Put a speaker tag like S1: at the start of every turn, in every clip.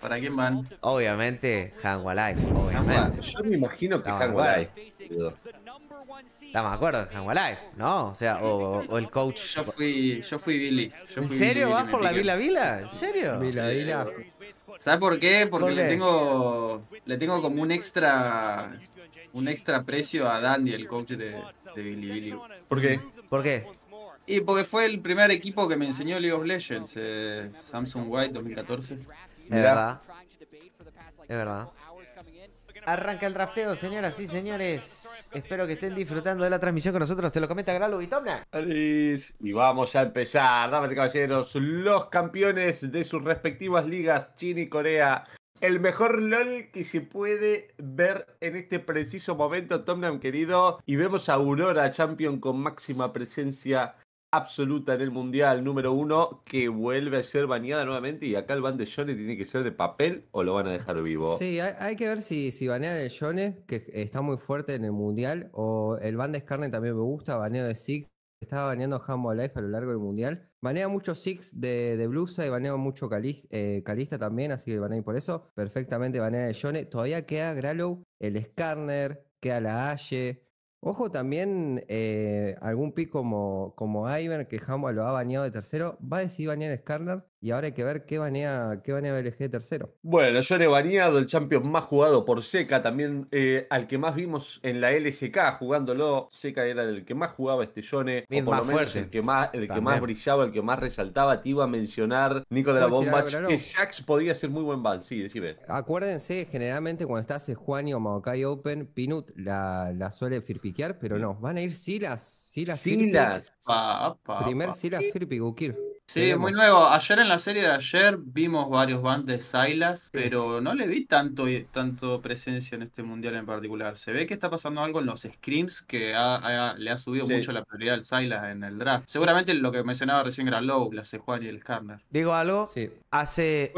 S1: ¿Para quién van?
S2: Obviamente, Hanwha Life. Obviamente.
S3: Yo me imagino que
S2: No.
S3: Life.
S2: Estamos de acuerdo, Hanwha Life, ¿no? O sea, o, o el coach.
S1: Yo fui, yo fui Billy. Yo
S2: ¿En serio
S1: Billy,
S2: vas por la. Vila Vila? ¿En serio?
S4: Vila, Vila.
S1: ¿Sabes por qué? Porque
S2: ¿Por
S1: le tengo le tengo como un extra un extra precio a Dandy, el coach de, de Billy Billy.
S3: ¿Por qué?
S2: ¿Por qué?
S1: Y porque fue el primer equipo que me enseñó League of Legends, eh, Samsung White 2014.
S2: Es
S3: Mirá.
S2: verdad. Es verdad. Arranca el drafteo, señoras y señores. Espero que estén disfrutando de la transmisión con nosotros. Te lo comenta Gralo y Tomna.
S3: Alice. Y vamos a empezar, damas y caballeros, los campeones de sus respectivas ligas, China y Corea. El mejor LOL que se puede ver en este preciso momento, Tomnam querido. Y vemos a Aurora Champion con máxima presencia absoluta en el Mundial número uno, que vuelve a ser baneada nuevamente. Y acá el ban de Johnny tiene que ser de papel o lo van a dejar vivo.
S4: Sí, hay, que ver si, si banean el Yone, que está muy fuerte en el mundial, o el ban de Skarner también me gusta, baneo de Six. Estaba baneando Humble Life a lo largo del mundial. Banea mucho Six de, de Blusa y banea mucho eh, Calista también, así que banea por eso. Perfectamente banea el Yone. Todavía queda Gralow, el Skarner, queda la Ashe. Ojo también eh, algún pick como, como Ivan, que Humble lo ha baneado de tercero. Va a decidir banear Skarner y ahora hay que ver qué banea, qué banea BLG de tercero.
S3: Bueno, Johnny baneado, el champion más jugado por Seca, también eh, al que más vimos en la LSK jugándolo. Seca era el que más jugaba este Johnny, o por
S2: más
S3: lo menos
S2: fuerte.
S3: el que más, el que más brillaba, el que más resaltaba. Te iba a mencionar Nico de la
S4: ¿Puedo decir
S3: Bomba,
S4: Lalo?
S3: que Jax podía ser muy buen ban, sí, decime.
S4: Acuérdense, generalmente cuando está Sejuani o Maokai Open, Pinut la, la suele firpiquear, pero no, van a ir Silas. Silas.
S3: Silas.
S1: Pa, pa,
S4: Primer
S1: pa.
S4: Silas Firpic, Ukir.
S1: Sí, muy nuevo. Ayer en la serie de ayer vimos varios bans de Silas, pero no le vi tanto, tanto presencia en este mundial en particular. Se ve que está pasando algo en los scrims que ha- ha- le ha subido
S3: Sí.
S1: mucho la prioridad al Silas en el draft. Seguramente lo que mencionaba recién era Low, la Sejuani y el Skarner.
S2: Digo algo.
S4: Sí.
S2: Hace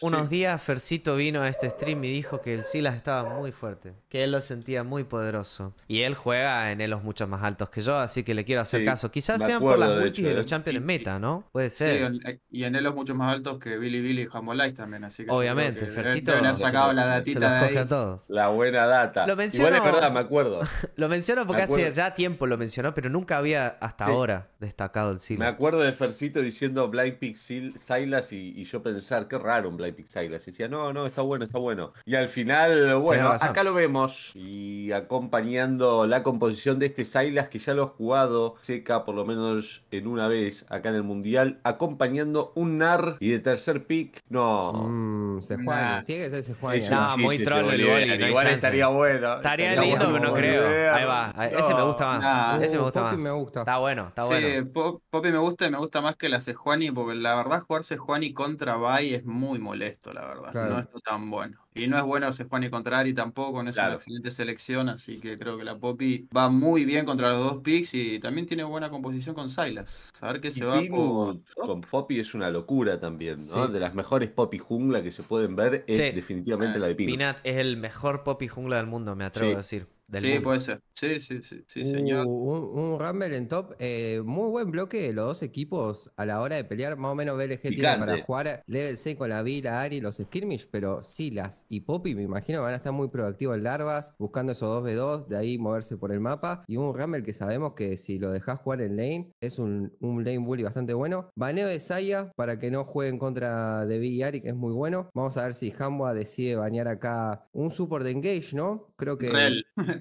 S2: unos
S3: sí.
S2: días Fercito vino a este stream y dijo que el Silas estaba muy fuerte, que él lo sentía muy poderoso. Y él juega en elos mucho más altos que yo, así que le quiero hacer
S3: Sí,
S2: caso. Quizás
S3: me
S2: sean por las
S3: de
S2: multis
S3: hecho,
S2: de
S3: ¿eh?
S2: los champions en meta, ¿no? Puede ser.
S1: en- y en elos mucho más altos que Billy Billy y Humble Light también, así que
S2: Obviamente, Fercito
S1: deben haber sacado la
S2: se
S1: datita de ahí.
S2: a todos.
S3: La buena data.
S2: Lo
S3: Igual
S2: menciono-
S3: es verdad, me acuerdo.
S2: Lo menciono porque
S3: Me
S2: hace ya tiempo lo mencionó, pero nunca había hasta
S3: Sí.
S2: ahora destacado el
S3: Me
S2: Silas.
S3: acuerdo de Fercito diciendo Blind Pick Sil- Silas y, y yo pensar, qué raro un Blind Pick Silas. Y decía, no, no, está bueno, está bueno. Y al final, bueno, acá lo vemos. Y acompañando la composición de este Silas, que ya lo ha jugado seca por lo menos en una vez acá en el Mundial, acompañando un Y de tercer pick. No.
S4: Mm, Sejuani.
S1: Nah.
S4: Tiene que ser ¿eh?
S3: un
S2: No, muy troll el no
S3: Igual
S2: chance.
S3: estaría bueno.
S2: Estaría
S4: Estaría
S2: lindo,
S4: bueno,
S2: pero no creo. Ahí va. a- Ese me gusta más.
S1: Nah.
S2: Ese me
S4: Uh,
S2: gusta
S4: Poppy
S2: más.
S4: me gusta.
S2: Está bueno, está
S1: Sí,
S2: bueno.
S1: Po- Poppy me gusta y me gusta más que la Sejuani, porque la verdad jugar Sejuani contra Bai es muy molesto, la verdad.
S4: Claro.
S1: No está tan bueno. Y no es bueno Sejuani contra Ari tampoco, no es
S3: Claro.
S1: una excelente selección, así que creo que la Poppy va muy bien contra los dos picks y también tiene buena composición con Silas. A ver qué
S3: Y
S1: se va por...
S3: Con Poppy es una locura también, ¿no?
S4: Sí.
S3: De las mejores Poppy jungla que se pueden ver es
S2: Sí.
S3: definitivamente
S1: Eh,
S3: la de Pinut.
S2: Pinat es el mejor Poppy jungla del mundo, me atrevo
S3: Sí.
S2: a decir. Del
S1: Sí,
S2: mundo.
S1: puede ser. Sí, sí, sí, sí, señor.
S4: Uh, un, un Rumble en top. eh, muy buen bloque de los dos equipos a la hora de pelear. Más o menos BLG tiene para
S3: Picante.
S4: jugar level 6 con la Vi, la Ari, los skirmish. Pero Silas y Poppy, me imagino, van a estar muy proactivos en larvas, buscando esos 2v2, de ahí moverse por el mapa. Y un Rumble que sabemos que si lo dejas jugar en lane, es un, un lane bully bastante bueno. Baneo de Saya para que no jueguen contra de Vi y Ari, que es muy bueno. Vamos a ver si Hamwa decide banear acá un support de Engage, ¿no? Creo que.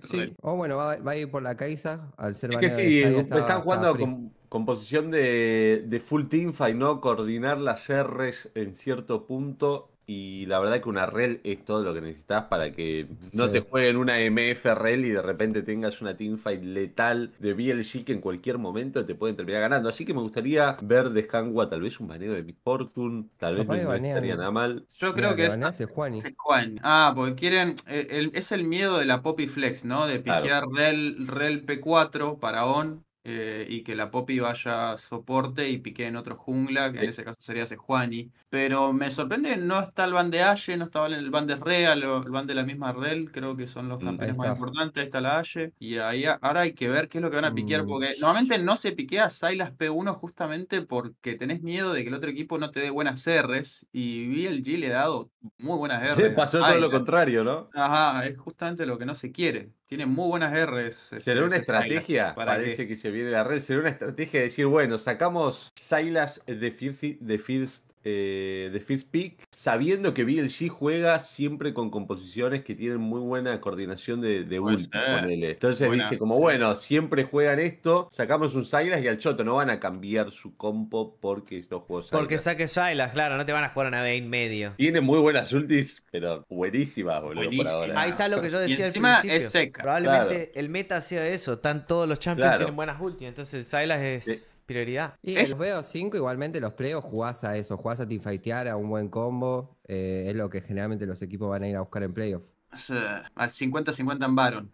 S4: Sí, o bueno, va, va a ir por la Kaisa al ser
S3: Es que sí,
S4: Saya,
S3: están
S4: estaba-
S3: jugando
S4: estaba
S3: con, con posición de, de full teamfight, ¿no? Coordinar las R's en cierto punto. Y la verdad que una rel es todo lo que necesitas para que no
S4: Sí.
S3: te jueguen una MF rel y de repente tengas una teamfight letal de BLG que en cualquier momento te pueden terminar ganando. Así que me gustaría ver de Hangua tal vez un baneo de Miss Fortune, tal vez no estaría nada mal.
S1: Yo creo
S4: Mira,
S1: que es...
S4: Sejuani.
S1: Ah, porque quieren. eh, el- es el miedo de la Poppy Flex, ¿no? De
S3: Claro.
S1: piquear Rel, Rel P4 para On eh, y que la Poppy vaya a soporte y pique en otro jungla, que en ese caso sería Sejuani. Pero me sorprende, no está el ban de Ashe, no estaba el ban de Real, el ban de la misma Rel, creo que son los
S3: Mm,
S1: campeones más importantes, ahí está la Ashe. Y ahí ahora hay que ver qué es lo que van a piquear,
S4: Mm.
S1: porque normalmente no se piquea Sylas P1 justamente porque tenés miedo de que el otro equipo no te dé buenas Rs, y BLG le ha dado muy buenas Rs. a
S3: pasó todo lo contrario, ¿no?
S1: Ajá, es justamente lo que no se quiere. Tiene muy buenas Rs.
S3: ¿Será
S1: este,
S3: una
S1: ese Sylas,
S3: estrategia?
S1: para que-
S3: Parece que se viene la red. ¿Será una estrategia de decir, bueno, sacamos Silas de First, de First, eh, de First Pick, sabiendo que BLG juega siempre con composiciones que tienen muy buena coordinación de, de ulti, ponele. Entonces
S1: Buena.
S3: dice, como bueno, siempre juegan esto, sacamos un Silas y al Choto no van a cambiar su compo porque estos juegos
S2: Porque saque Sylas, claro, no te van a jugar una B en medio.
S3: Tiene muy buenas ultis, pero buenísimas, boludo, por
S1: Buenísima.
S3: ahora.
S2: Ahí está lo que yo
S1: Y
S2: decía
S1: encima
S2: al principio.
S1: es seca.
S2: Probablemente el meta sea eso. Están todos los champions
S3: Claro.
S2: tienen buenas ultis. Entonces Sylas es
S3: Sí.
S2: Prioridad.
S4: Y
S1: Es-
S4: el BO5 igualmente los pleos jugás a eso, jugás a teamfightear, a un buen combo, eh, es lo que generalmente los equipos van a ir a buscar en playoff.
S1: O sea, al 50-50 en Baron.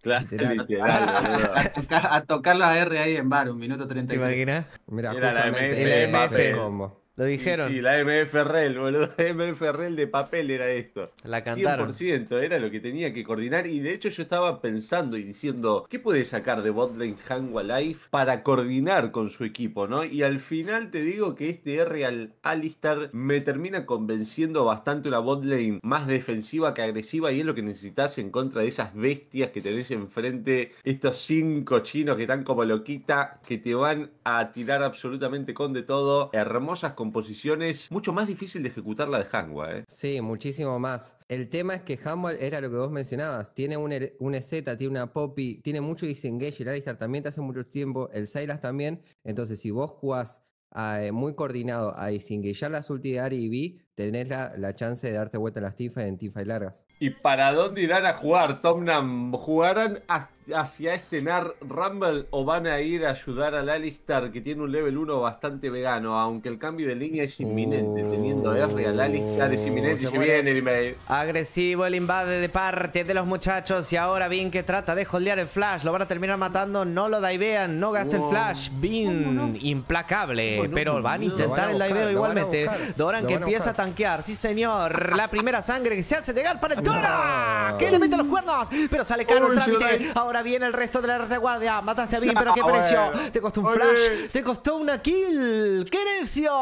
S3: Claro,
S4: Literal.
S3: literal, boludo.
S1: A tocar, a tocar la R ahí en Baron, minuto
S2: ¿Te
S1: 33.
S2: imaginas?
S4: Mira,
S3: Era la
S4: justamente
S3: MF
S2: de
S4: el
S2: papel.
S4: combo.
S2: Lo dijeron.
S3: Sí, la MF Rel, boludo. La MF Rel de papel era esto.
S2: La cantaron.
S3: 100% era lo que tenía que coordinar. Y de hecho, yo estaba pensando y diciendo, ¿qué puede sacar de botlane Hangwa Life para coordinar con su equipo, no? Y al final te digo que este R al Alistar me termina convenciendo bastante una botlane más defensiva que agresiva. Y es lo que necesitas en contra de esas bestias que tenés enfrente. Estos cinco chinos que están como loquita, que te van a tirar absolutamente con de todo. Hermosas composiciones. Mucho más difícil de ejecutar la de Hangwa, ¿eh?
S4: Sí, muchísimo más. El tema es que Humble era lo que vos mencionabas. Tiene un, E- un EZ, tiene una Poppy, tiene mucho disengage. El Alistar también te hace mucho tiempo. El Sylas también. Entonces, si vos jugás eh, muy coordinado a disengagear las ulti de Ari y B, tenés la, la chance de darte vuelta en las teamfight en teamfight largas.
S3: ¿Y para dónde irán a jugar, Tomnam? ¿Jugarán ha- hacia este NAR Rumble o van a ir a ayudar al Alistar que tiene un level 1 bastante vegano? Aunque el cambio de línea es inminente. Teniendo R al Alistar es inminente y
S4: Se muere.
S3: viene el email.
S2: Agresivo el invade de parte de los muchachos y ahora Bin que trata de holdear el flash, lo van a terminar matando, no lo divean, no gasta el flash, Bin implacable, pero van a intentar el
S4: van a buscar, van a
S2: igualmente. Doran que
S4: a
S2: empieza a tanquear, sí señor, la primera sangre que se hace llegar para el Dora, que le mete los cuernos, pero sale caro el trámite,
S3: da.
S2: Ahora viene el resto de la retaguardia, mataste a Bin, pero qué
S3: Ah,
S2: precio, te costó un flash, te costó una kill, qué necio.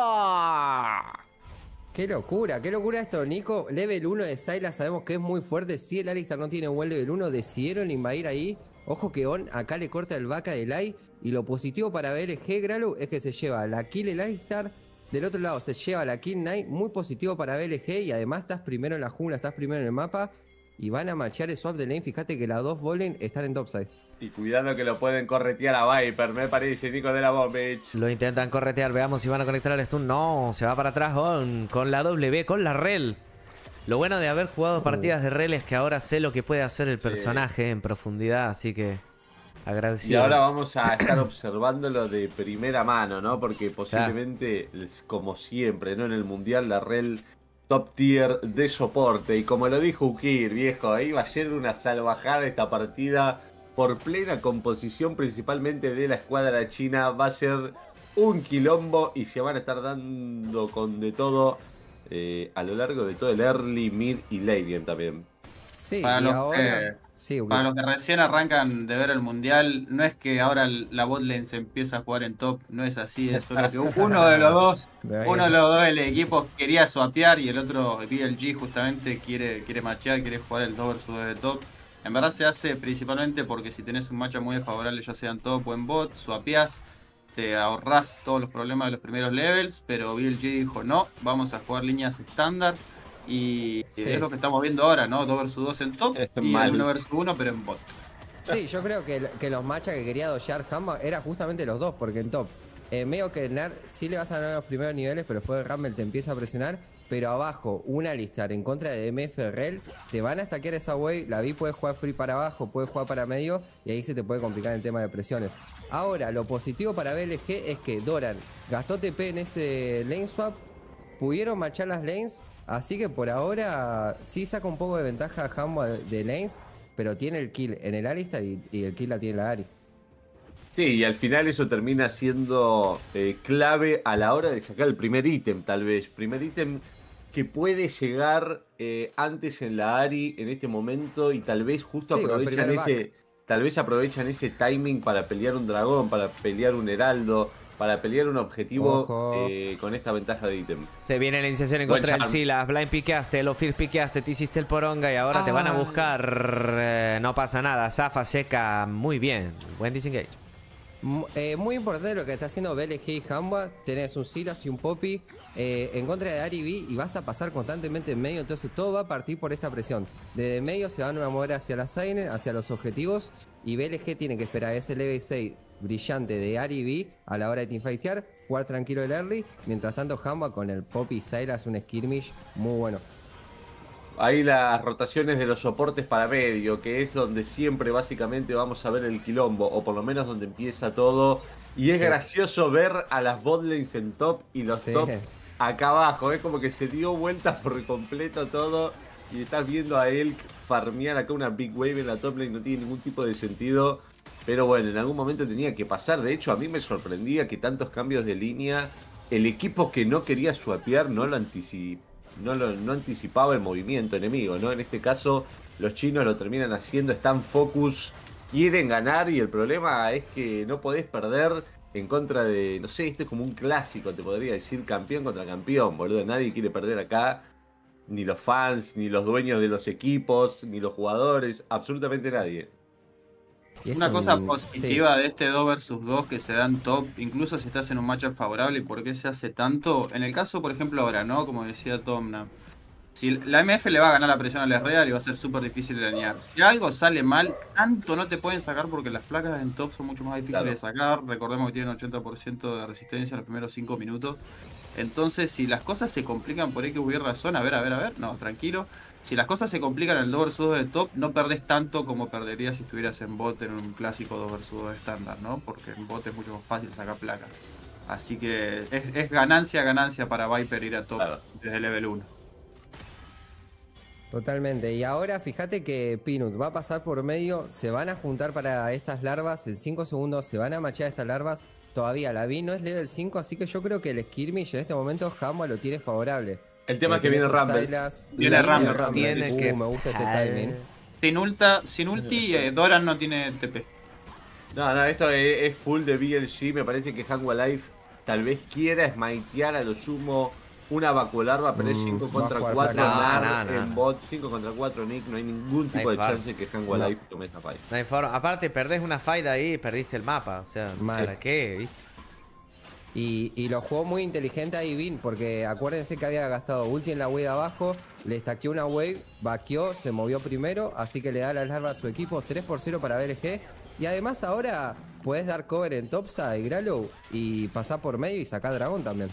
S4: Qué locura, qué locura esto, Nico. Level 1 de Sylas sabemos que es muy fuerte. Si el Alistar no tiene buen level 1, decidieron invadir ahí. Ojo que On acá le corta el vaca del AI. Y lo positivo para BLG Gralu es que se lleva la kill el Alistar. Del otro lado se lleva la kill Knight. Muy positivo para BLG. Y además estás primero en la jungla, estás primero en el mapa. Y van a marchar el swap de lane. Fíjate que las dos bowling están en topside.
S3: Y cuidado que lo pueden corretear a Viper, me parece, Nico de la Bombich.
S2: Lo intentan corretear, veamos si van a conectar el stun. No, se va para atrás On, con la W, con la rel. Lo bueno de haber jugado partidas de rel es que ahora sé lo que puede hacer el personaje en profundidad, así que
S3: Y
S2: agradecido.
S3: ahora vamos a estar observándolo de primera mano, ¿no? Porque posiblemente, es como siempre, ¿no? En el Mundial, la REL top tier de soporte. Y como lo dijo Ukir, viejo, iba a ser una salvajada esta partida por plena composición, principalmente de la escuadra china. Va a ser un quilombo y se van a estar dando con de todo eh, a lo largo de todo el early, mid y late game también.
S4: Sí,
S1: Para
S4: y
S1: los
S4: ahora.
S1: que-
S4: Sí.
S1: Para los que recién arrancan de ver el mundial, no es que ahora la botlane se empieza a jugar en top, no es así, es solo que uno de los dos, uno de los dos del equipo quería swapear y el otro, BLG, justamente quiere, quiere machear, quiere jugar el 2 vs 2 de top. En verdad se hace principalmente porque si tenés un matcha muy desfavorable, ya sea en top o en bot, swapeás, te ahorrás todos los problemas de los primeros levels, pero BLG dijo no, vamos a jugar líneas estándar. Y
S4: Sí.
S1: es lo que estamos viendo ahora, ¿no? 2 vs 2 en top
S3: Es
S1: y
S3: mal.
S1: el 1 vs 1, pero en bot.
S4: Sí, yo creo que, que los matches que quería dogear Hamba era justamente los dos, porque en top, eh, medio que Nerd sí le vas a ganar los primeros niveles, pero después Rumble te empieza a presionar, pero abajo, una listar en contra de MF Rel, te van a stackear esa way, la V puede jugar free para abajo, puede jugar para medio, y ahí se te puede complicar el tema de presiones. Ahora, lo positivo para BLG es que Doran gastó TP en ese lane swap, pudieron marchar las lanes, así que por ahora sí saca un poco de ventaja a Hamba de, lanes, pero tiene el kill en el Alistar y, y el kill la tiene la Ari.
S3: Sí, y al final eso termina siendo eh, clave a la hora de sacar el primer ítem, tal vez. Primer ítem que puede llegar eh, antes en la Ari en este momento y tal vez justo aprovechan ese. Tal vez aprovechan ese timing para pelear un dragón, para pelear un heraldo, para pelear un objetivo eh, con esta ventaja de ítem.
S2: Se viene la iniciación en contra del Silas. Blind piqueaste, lo Fear piqueaste, te hiciste el poronga y ahora te van a buscar. no pasa nada. Zafa seca muy bien. Buen disengage.
S4: Eh, muy importante lo que está haciendo BLG y Hamba. Tenés un Silas y un Poppy eh, en contra de Ari B y vas a pasar constantemente en medio. Entonces todo va a partir por esta presión. Desde medio se van a mover hacia la Signer, hacia los objetivos. Y BLG tiene que esperar ese level 6 brillante de Ari B a la hora de teamfightear, jugar tranquilo el early. Mientras tanto, Hamba con el Poppy Silas, un skirmish muy bueno.
S3: Ahí las rotaciones de los soportes para medio, que es donde siempre básicamente vamos a ver el quilombo, o por lo menos donde empieza todo. Y es gracioso ver a las botlanes en top y los top acá abajo. Es como que se dio vueltas por completo todo. Y estás viendo a él farmear acá una big wave en la top lane, no tiene ningún tipo de sentido. Pero bueno, en algún momento tenía que pasar. De hecho, a mí me sorprendía que tantos cambios de línea, el equipo que no quería swapear no lo no, anticipaba el movimiento enemigo, ¿no? En este caso, los chinos lo terminan haciendo, están focus, quieren ganar y el problema es que no podés perder en contra de, no sé, este es como un clásico, te podría decir campeón contra campeón, boludo. Nadie quiere perder acá, ni los fans, ni los dueños de los equipos, ni los jugadores, absolutamente nadie.
S1: Una cosa positiva de este 2 versus 2 que se dan top, incluso si estás en un matchup favorable, ¿por qué se hace tanto? En el caso, por ejemplo, ahora, ¿no? Como decía Tomna. Si la MF le va a ganar la presión al Real y va a ser súper difícil de dañar. Si algo sale mal, tanto no te pueden sacar porque las placas en top son mucho más difíciles de sacar. Recordemos que tienen 80% de resistencia en los primeros 5 minutos. Entonces, si las cosas se complican por ahí que hubiera razón, a ver, a ver, a ver, no, tranquilo si las cosas se complican en el 2 vs 2 de top, no perdés tanto como perderías si estuvieras en bot en un clásico 2 vs 2 estándar, ¿no? Porque en bot es mucho más fácil sacar placas. Así que es, ganancia, ganancia para Viper ir a top desde level 1.
S4: Totalmente. Y ahora fíjate que Pinut va a pasar por medio, se van a juntar para estas larvas, en 5 segundos se van a machear estas larvas. Todavía la vi no es level 5, así que yo creo que el skirmish en este momento Hamba lo tiene favorable.
S3: El tema es que viene Rumble.
S1: Viene Rumble.
S4: Tiene uh, que... me gusta este timing.
S1: Sin, ulta, sin ulti, eh, Doran no tiene TP.
S3: No, no, esto es, full de BLG. Me parece que Life tal vez quiera smitear a lo sumo una vacuolarva, pero es 5 mm, contra 4 en bot, 5 contra 4 Nick, no hay ningún tipo de chance que Hangwa Life tome esta fight.
S2: No hay Aparte, perdés una fight ahí y perdiste el mapa. O sea, ¿para qué? ¿Viste?
S4: Y, lo jugó muy inteligente ahí Vin, porque acuérdense que había gastado ulti en la wave abajo, le stackeó una wave, vaqueó, se movió primero, así que le da la larva a su equipo, 3 por 0 para BLG. Y además ahora puedes dar cover en Topsa y Gralo y pasar por medio y sacar dragón también.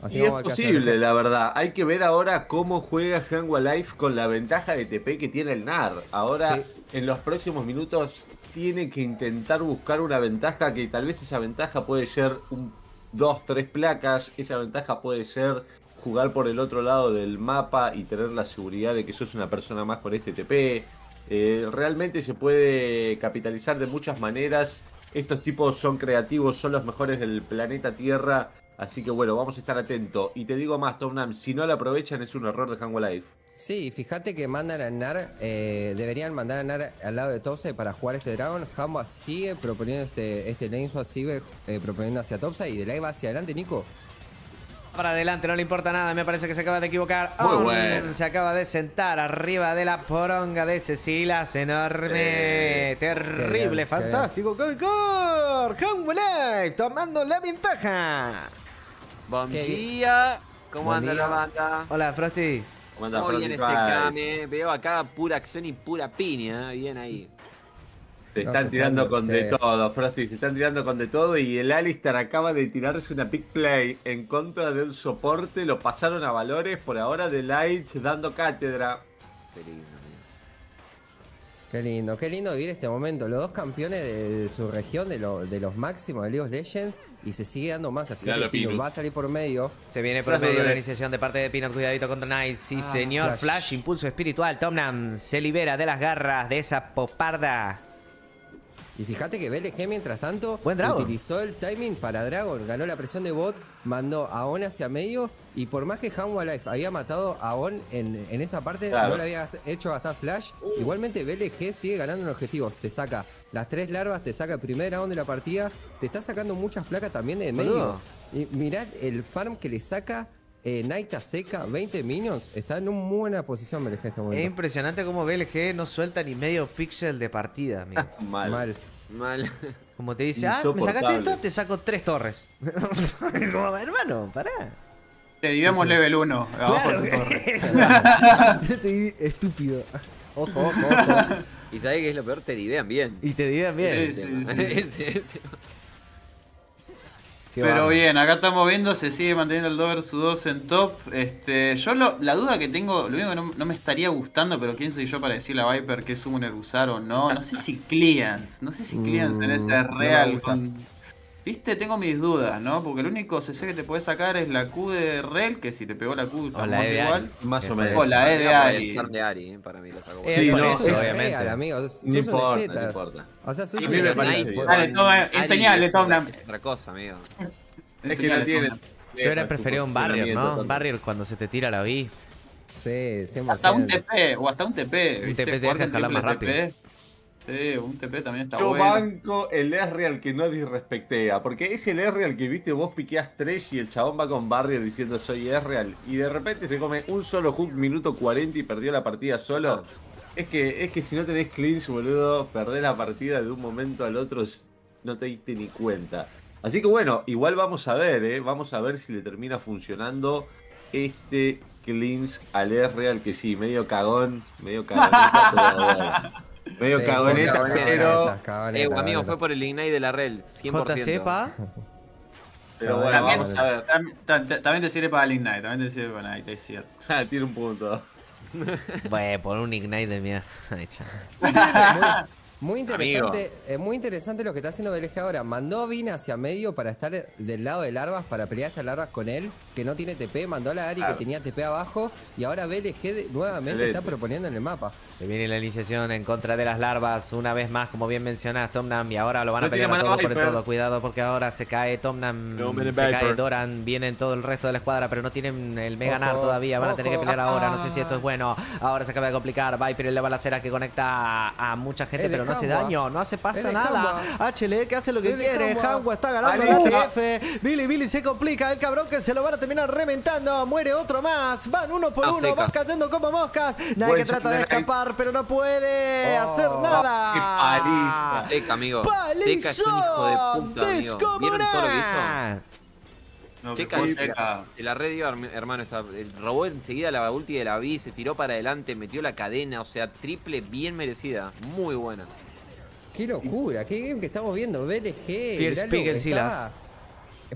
S3: Así y es posible, la verdad. Hay que ver ahora cómo juega Hangwa Life con la ventaja de TP que tiene el NAR. Ahora, en los próximos minutos, tiene que intentar buscar una ventaja que tal vez esa ventaja puede ser un dos, tres placas. Esa ventaja puede ser jugar por el otro lado del mapa y tener la seguridad de que sos una persona más con este TP. Eh, realmente se puede capitalizar de muchas maneras. Estos tipos son creativos, son los mejores del planeta Tierra. Así que bueno, vamos a estar atentos. Y te digo más, Tomnam, si no la aprovechan es un error de Hangwell Life.
S4: Sí, fíjate que mandan a Nar, eh, deberían mandar a Nar al lado de Topside para jugar este Dragon. Hamba sigue proponiendo este, este lane sigue eh, proponiendo hacia Topside y de ahí va hacia adelante, Nico.
S2: Para adelante, no le importa nada, me parece que se acaba de equivocar. Oh, se acaba de sentar arriba de la poronga de Cecilas, enorme, terrible, fantástico. Home Life tomando la ventaja.
S5: Buen día, ¿cómo anda la banda?
S2: Hola, Frosty.
S5: Muy bien este Kame. Veo acá pura acción y pura piña. ¿eh? Bien ahí.
S3: Se están tirando con de todo, Frosty. Se están tirando con de todo. Y el Alistar acaba de tirarse una pick play en contra del soporte. Lo pasaron a valores. Por ahora de Light dando cátedra.
S4: Qué lindo, Qué lindo, qué lindo vivir este momento. Los dos campeones de, su región, de, de los máximos de League of Legends y se sigue dando más. Pinot va a salir por medio.
S2: Se viene por medio la iniciación de parte de Pinot. Cuidadito contra Knight. Sí, ah, señor. Flash. impulso espiritual. Tomnam se libera de las garras de esa poparda.
S4: Y fíjate que BLG, mientras tanto,
S2: Buen
S4: utilizó el timing para Dragon, ganó la presión de bot, mandó a On hacia medio. Y por más que Hanwha Life había matado a On en, en esa parte,
S3: Claro.
S4: no le había hecho gastar flash. Igualmente, BLG sigue ganando en objetivos. Te saca las tres larvas, te saca el primer round de la partida, te está sacando muchas placas también de medio. Y mirad el farm que le saca eh, Naita Seca, 20 minions. Está en una muy buena posición, BLG, en este
S2: Es
S4: momento.
S2: impresionante cómo BLG no suelta ni medio píxel de partida, amigo.
S3: Mal.
S4: Mal.
S5: Mal.
S2: Como te dice, ah, me sacaste esto, te saco tres torres. como, hermano, pará.
S1: Te digamos level 1. Abajo
S2: Claro,
S1: de torre.
S2: Estúpido. Ojo, ojo, ojo.
S5: Y sabés que es lo peor, te divean bien.
S2: Y te digan bien.
S1: Sí, sí, sí.
S5: Ese- ese-
S2: Qué
S1: Pero bien, acá estamos viendo, se sigue manteniendo el 2 vs 2 en top. Este, yo lo- la duda que tengo, lo único que no, no me estaría gustando, pero quién soy yo para decirle a Viper que es Summoner usar o no. No sé si Cleans, no sé si Cleans en
S4: Mm,
S1: ese
S4: no me
S1: real con- Viste, tengo mis dudas, ¿no? Porque el único CC que te puede sacar es la Q de Rel, que si te pegó la Q está
S2: O la
S1: muerto
S2: E de
S1: igual.
S2: Ari.
S3: Más o
S2: Eh,
S3: menos.
S1: O la E de Ari.
S5: el charm de Ari, eh, para mí la sacó.
S2: Eh,
S3: Sí, no,
S2: eso,
S3: sí,
S2: obviamente.
S4: real, amigo. Sos
S3: No importa, no importa.
S4: O sea, sos
S1: Sí,
S4: un
S1: Dale, toma, enseñale,
S5: es
S1: toma
S5: una-
S1: una-
S5: Es otra cosa, amigo.
S3: Es que no tiene.
S2: Yo hubiera preferido un barrier, ¿no? Un barrier cuando se te tira la B.
S4: Sí, 100%.
S1: Hasta un TP, o hasta un TP.
S2: Un. TP te deja jalar más rápido.
S1: Sí, un TP también está
S3: Yo
S1: bueno.
S3: banco el Ezreal que no disrespectea, porque es el Ezreal que viste vos piqueas 3 y el chabón va con Barrier diciendo soy Ezreal y de repente se come un solo hook minuto 40 y perdió la partida solo. Es que, es que si no tenés clinch, boludo, perdés la partida de un momento al otro, no te diste ni cuenta. Así que bueno, igual vamos a ver, ¿eh? Vamos a ver si le termina funcionando este clinch al Ezreal, que sí, medio cagón, medio bueno. Medio
S4: Sí,
S3: cagoneta,
S4: son
S5: cagoneta,
S3: pero...
S4: cagonetas, cagonetas,
S5: Eh, amigo,
S4: cagonetas.
S5: fue por el Ignite de la Rel, 100%.
S2: JC, pa.
S3: Pero bueno,
S1: También,
S3: vamos a ver.
S1: tam- tam- también te sirve para el Ignite, también te sirve para el Ignite, es cierto.
S3: Ah, tiene un punto.
S2: Bueno, por un ignite de mierda.
S4: Muy, interesante, eh, muy interesante lo que está haciendo BLG ahora. Mandó a Vina hacia medio para estar del lado de Larvas, para pelear estas larvas con él, que no tiene TP. Mandó a la Ari
S3: Claro.
S4: que tenía TP abajo. Y ahora BLG nuevamente
S3: Excelente.
S4: está proponiendo en el mapa.
S2: Se viene la iniciación en contra de las larvas. Una vez más, como bien mencionas, Tomnam. Y ahora lo van a pelear a todo por el todo. Cuidado porque ahora se cae Tomnam.
S3: No,
S2: se cae. Doran. Vienen todo el resto de la escuadra, pero no tienen el Mega Nar todavía. Van a tener que pelear ahora. No sé si esto es bueno. Ahora se acaba de complicar. Viper y la balacera que conecta a, mucha gente, pero no hace daño. No hace pasa nada.
S4: Hanwha.
S2: HL que hace lo que quiere.
S4: Hanwha
S2: está ganando la TF. Billy Billy se complica. El cabrón que se lo van a terminar reventando. Muere otro más. Van uno por
S5: No,
S2: uno. Van cayendo como moscas. Nadie que trata de escapar, pero no puede
S4: Oh,
S2: hacer nada.
S3: qué paliza.
S5: Seca, amigo. Seca es un hijo de puta, amigo. ¿Vieron todo lo que hizo?
S1: No,
S5: Seca. Se la redió, herm- hermano. Está, robó enseguida la ulti de la B, se tiró para adelante, metió la cadena. O sea, triple bien merecida. Muy buena.
S4: Qué locura, qué game que estamos viendo. BLG.
S2: Fierce Pig Silas.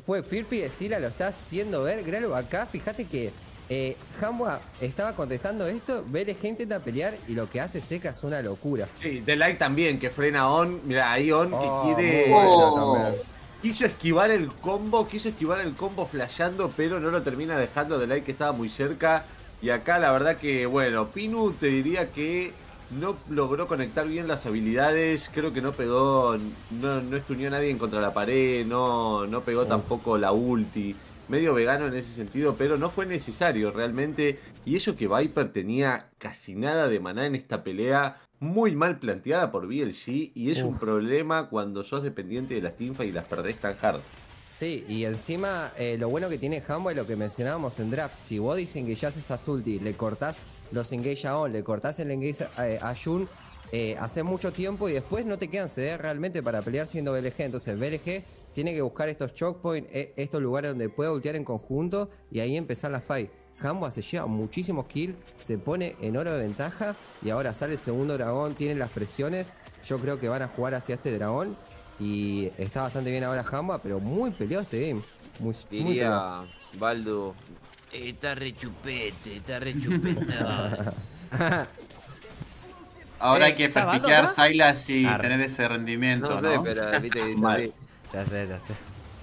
S4: Fue Firpi de Sila, lo está haciendo ver. Gralo acá, fíjate que eh, Hamwa estaba contestando esto. BLG intenta pelear y lo que hace Seca es una locura.
S3: Sí, The Light también, que frena On. Mira, ahí On
S4: Oh,
S3: que quiere.
S1: Oh.
S3: Quiso esquivar el combo, quiso esquivar el combo flasheando, pero no lo termina dejando. The Light que estaba muy cerca. Y acá la verdad que, bueno, Pinu te diría que no logró conectar bien las habilidades. Creo que no pegó, no, no a nadie en contra la pared, no, no pegó tampoco la ulti. Medio vegano en ese sentido, pero no fue necesario realmente. Y eso que Viper tenía casi nada de maná en esta pelea, muy mal planteada por BLG. Y es un problema cuando sos dependiente de las teamfights y las perdés tan hard.
S4: Sí, y encima eh, lo bueno que tiene Hamwa es lo que mencionábamos en draft. Si vos disengagás esas ulti, le cortás los engage a on, le cortás el engage eh, a Jun, eh, hace mucho tiempo y después no te quedan CD realmente para pelear siendo BLG. Entonces BLG tiene que buscar estos choke points, eh, estos lugares donde pueda ultear en conjunto y ahí empezar la fight. Hamwa se lleva muchísimos kills, se pone en oro de ventaja y ahora sale el segundo dragón, tienen las presiones. Yo creo que van a jugar hacia este dragón y está bastante bien ahora Hamwa, pero muy peleado este game. Muy, muy.
S5: Diría Baldo. Está rechupete, está rechupeta.
S1: Ahora
S2: Eh,
S1: hay que
S2: ¿está Baldo
S1: practicar
S2: acá?
S1: Silas y tener ese rendimiento,
S5: no sé,
S1: ¿no?
S5: pero viste,
S3: Mal.
S2: Ya sé, ya sé.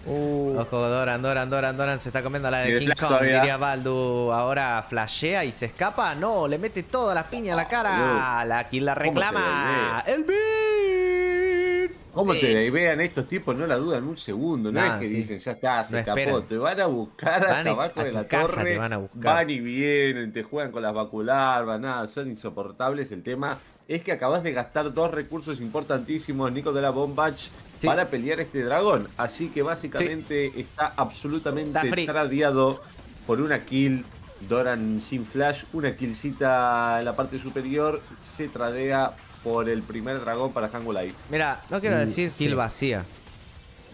S4: Uh,
S2: Ojo, Doran, Doran, Doran, Doran se está comiendo la de King Kong,
S3: todavía.
S2: diría Baldu. Ahora flashea y se escapa. No, le mete todas las piñas a la cara. La kill la reclama. El beat.
S3: ¿Cómo
S5: Eh.
S3: te vean estos tipos? No la dudan un segundo. No
S2: Nah,
S3: es que
S2: sí.
S3: dicen, ya está, se
S2: No
S3: escapó.
S2: esperan.
S3: Te van a buscar
S2: Van
S3: hasta abajo
S2: a
S3: de la torre.
S2: te van a buscar.
S3: Van y vienen, te juegan con las vacularvas, nada, son insoportables. El tema es que acabas de gastar dos recursos importantísimos, Nico de la Bombach,
S2: Sí.
S3: para pelear este dragón. Así que básicamente está absolutamente
S2: Está
S3: tradeado por una kill. Doran sin flash, una killcita en la parte superior, se tradea por el primer dragón para Hango Life.
S2: Mira, no quiero
S4: Mm,
S2: decir kill
S4: sí.
S2: vacía.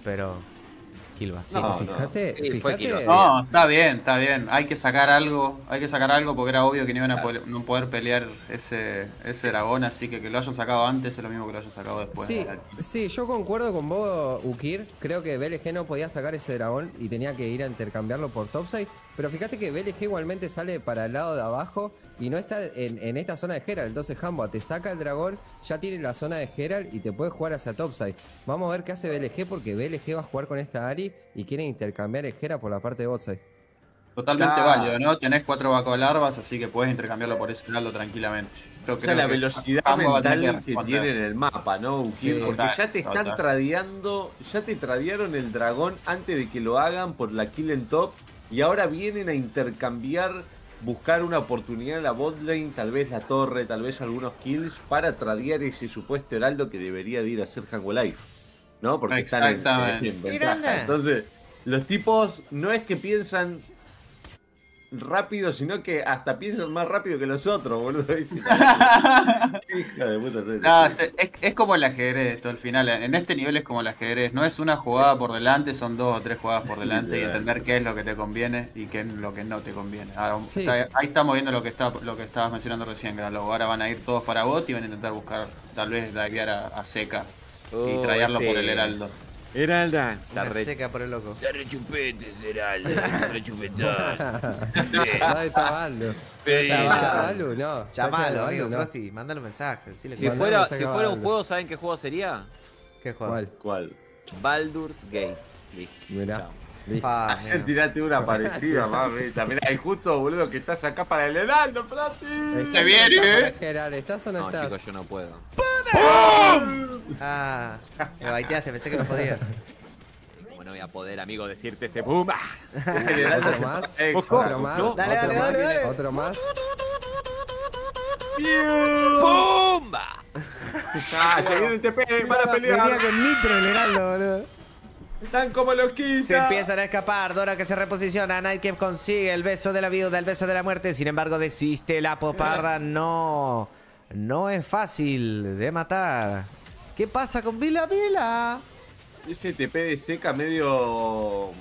S2: Pero. Vacía.
S3: No,
S4: Fíjate,
S5: Sí.
S1: No, está bien, está bien. Hay que sacar algo, hay que sacar algo porque era obvio que no iban a poder, no poder pelear ese, ese dragón, así que que lo hayan sacado antes es lo mismo que lo hayan sacado después.
S4: Sí, sí, yo concuerdo con vos, Ukir. Creo que BLG no podía sacar ese dragón y tenía que ir a intercambiarlo por topside. Pero fíjate que BLG igualmente sale para el lado de abajo y no está en, en esta zona de Herald. Entonces Hambo te saca el dragón, ya tiene la zona de Herald y te puede jugar hacia topside. Vamos a ver qué hace BLG porque BLG va a jugar con esta Ari y quiere intercambiar el Herald por la parte de botside.
S1: Totalmente
S3: Claro.
S1: válido, ¿no? Tenés cuatro larvas, así que puedes intercambiarlo por ese lado tranquilamente. Creo,
S3: O sea, la
S1: que
S3: velocidad mental que
S1: responder.
S3: tiene en el mapa, ¿no?
S4: Sí,
S3: Porque
S1: total,
S3: ya te están
S1: total.
S3: tradeando, ya te tradearon el dragón antes de que lo hagan por la kill en top y ahora vienen a intercambiar, buscar una oportunidad en la botlane, tal vez la torre, tal vez algunos kills para tradear ese supuesto heraldo que debería de ir a hacer Hango Life, ¿no? Porque están en, en.
S2: Grande.
S3: Entonces, los tipos no es que piensan rápido, sino que hasta piensan más rápido que los otros, boludo. Hija de puta.
S1: No, es, es como el ajedrez esto al final. En este nivel es como el ajedrez. No es una jugada por delante, son dos o tres jugadas por delante y entender qué es lo que te conviene y qué es lo que no te conviene. Ahora,
S4: Sí.
S1: está- ahí estamos viendo lo que está, lo que estabas mencionando recién, Gralo. Ahora van a ir todos para bot y van a intentar buscar tal vez divear a, a seca y
S5: Oh,
S1: traerlo por el heraldo.
S5: Heralda. Está
S2: Una
S5: re,
S2: seca por el loco.
S5: está re chupete, Heralda. Está re chupetón.
S4: No, está
S5: ¿Está
S2: Baldu.
S4: Baldu? No.
S2: Llamalo, amigo,
S4: no.
S2: Mándale un mensaje. Decile
S5: Si fuera,
S4: mensaje
S5: si fuera un juego, ¿saben qué juego sería?
S2: ¿Qué juego?
S4: ¿Cuál?
S3: ¿Cuál?
S5: Baldur's Gate. Listo.
S4: Mirá.
S5: Chao.
S2: Pa,
S3: Ayer
S2: amigo.
S3: tiraste una parecida, mami. También hay justo, boludo, que estás acá para el heraldo, Prati.
S4: ¿Estás o
S1: viene, eh.
S4: Gerard? ¿Estás o no,
S5: No,
S4: estás?
S5: chicos, yo no puedo.
S2: Ah, me baiteaste, pensé que no podías.
S5: Como no voy a poder, amigo, decirte ese boom. Ah.
S4: ¿Otro más? ¿Otro más?
S5: No.
S4: ¿Otro
S2: Dale, dale,
S4: más?
S2: dale, dale.
S4: ¿Otro más?
S5: ¡Pumba!
S3: Ah, ya viene el TP, van a
S2: Venía
S3: pelear.
S2: con nitro el heraldo, boludo.
S3: Están como los 15.
S2: Se empiezan a escapar, Dora que se reposiciona, Nightcap consigue el beso de la viuda, el beso de la muerte, sin embargo desiste la poparda, no, no es fácil de matar. ¿Qué pasa con Vila Vila?
S3: Ese TP de seca medio.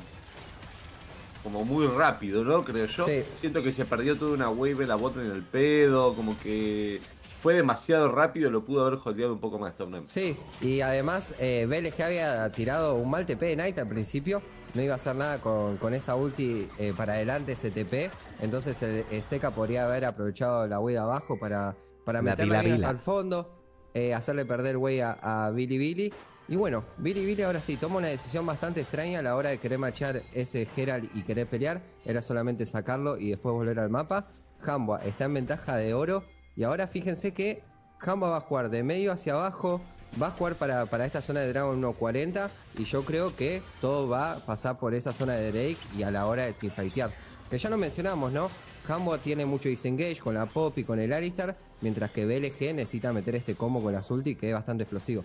S3: como muy rápido, ¿no? Creo yo.
S4: Sí.
S3: Siento que se perdió toda una wave la bota en el pedo, como que fue demasiado rápido, lo pudo haber holdeado un poco más Storm
S4: Sí, y además eh, BLG había tirado un mal TP de Knight al principio. No iba a hacer nada con, con esa ulti eh, para adelante ese TP. Entonces el, el Seca podría haber aprovechado la way de abajo para, para
S2: La
S4: meterla el fondo. Eh, hacerle perder way a, Billy Billy. Y bueno, Billy Billy ahora sí toma una decisión bastante extraña a la hora de querer machar ese Herald y querer pelear. Era solamente sacarlo y después volver al mapa. Hambua está en ventaja de oro. Y ahora fíjense que Hamba va a jugar de medio hacia abajo. Va a jugar para, para esta zona de Dragon 1.40. Y yo creo que todo va a pasar por esa zona de Drake y a la hora de teamfightear. Que ya lo mencionamos, ¿no? Hambo tiene mucho disengage con la Pop y con el Alistar. Mientras que BLG necesita meter este combo con la ulti que es bastante explosivo.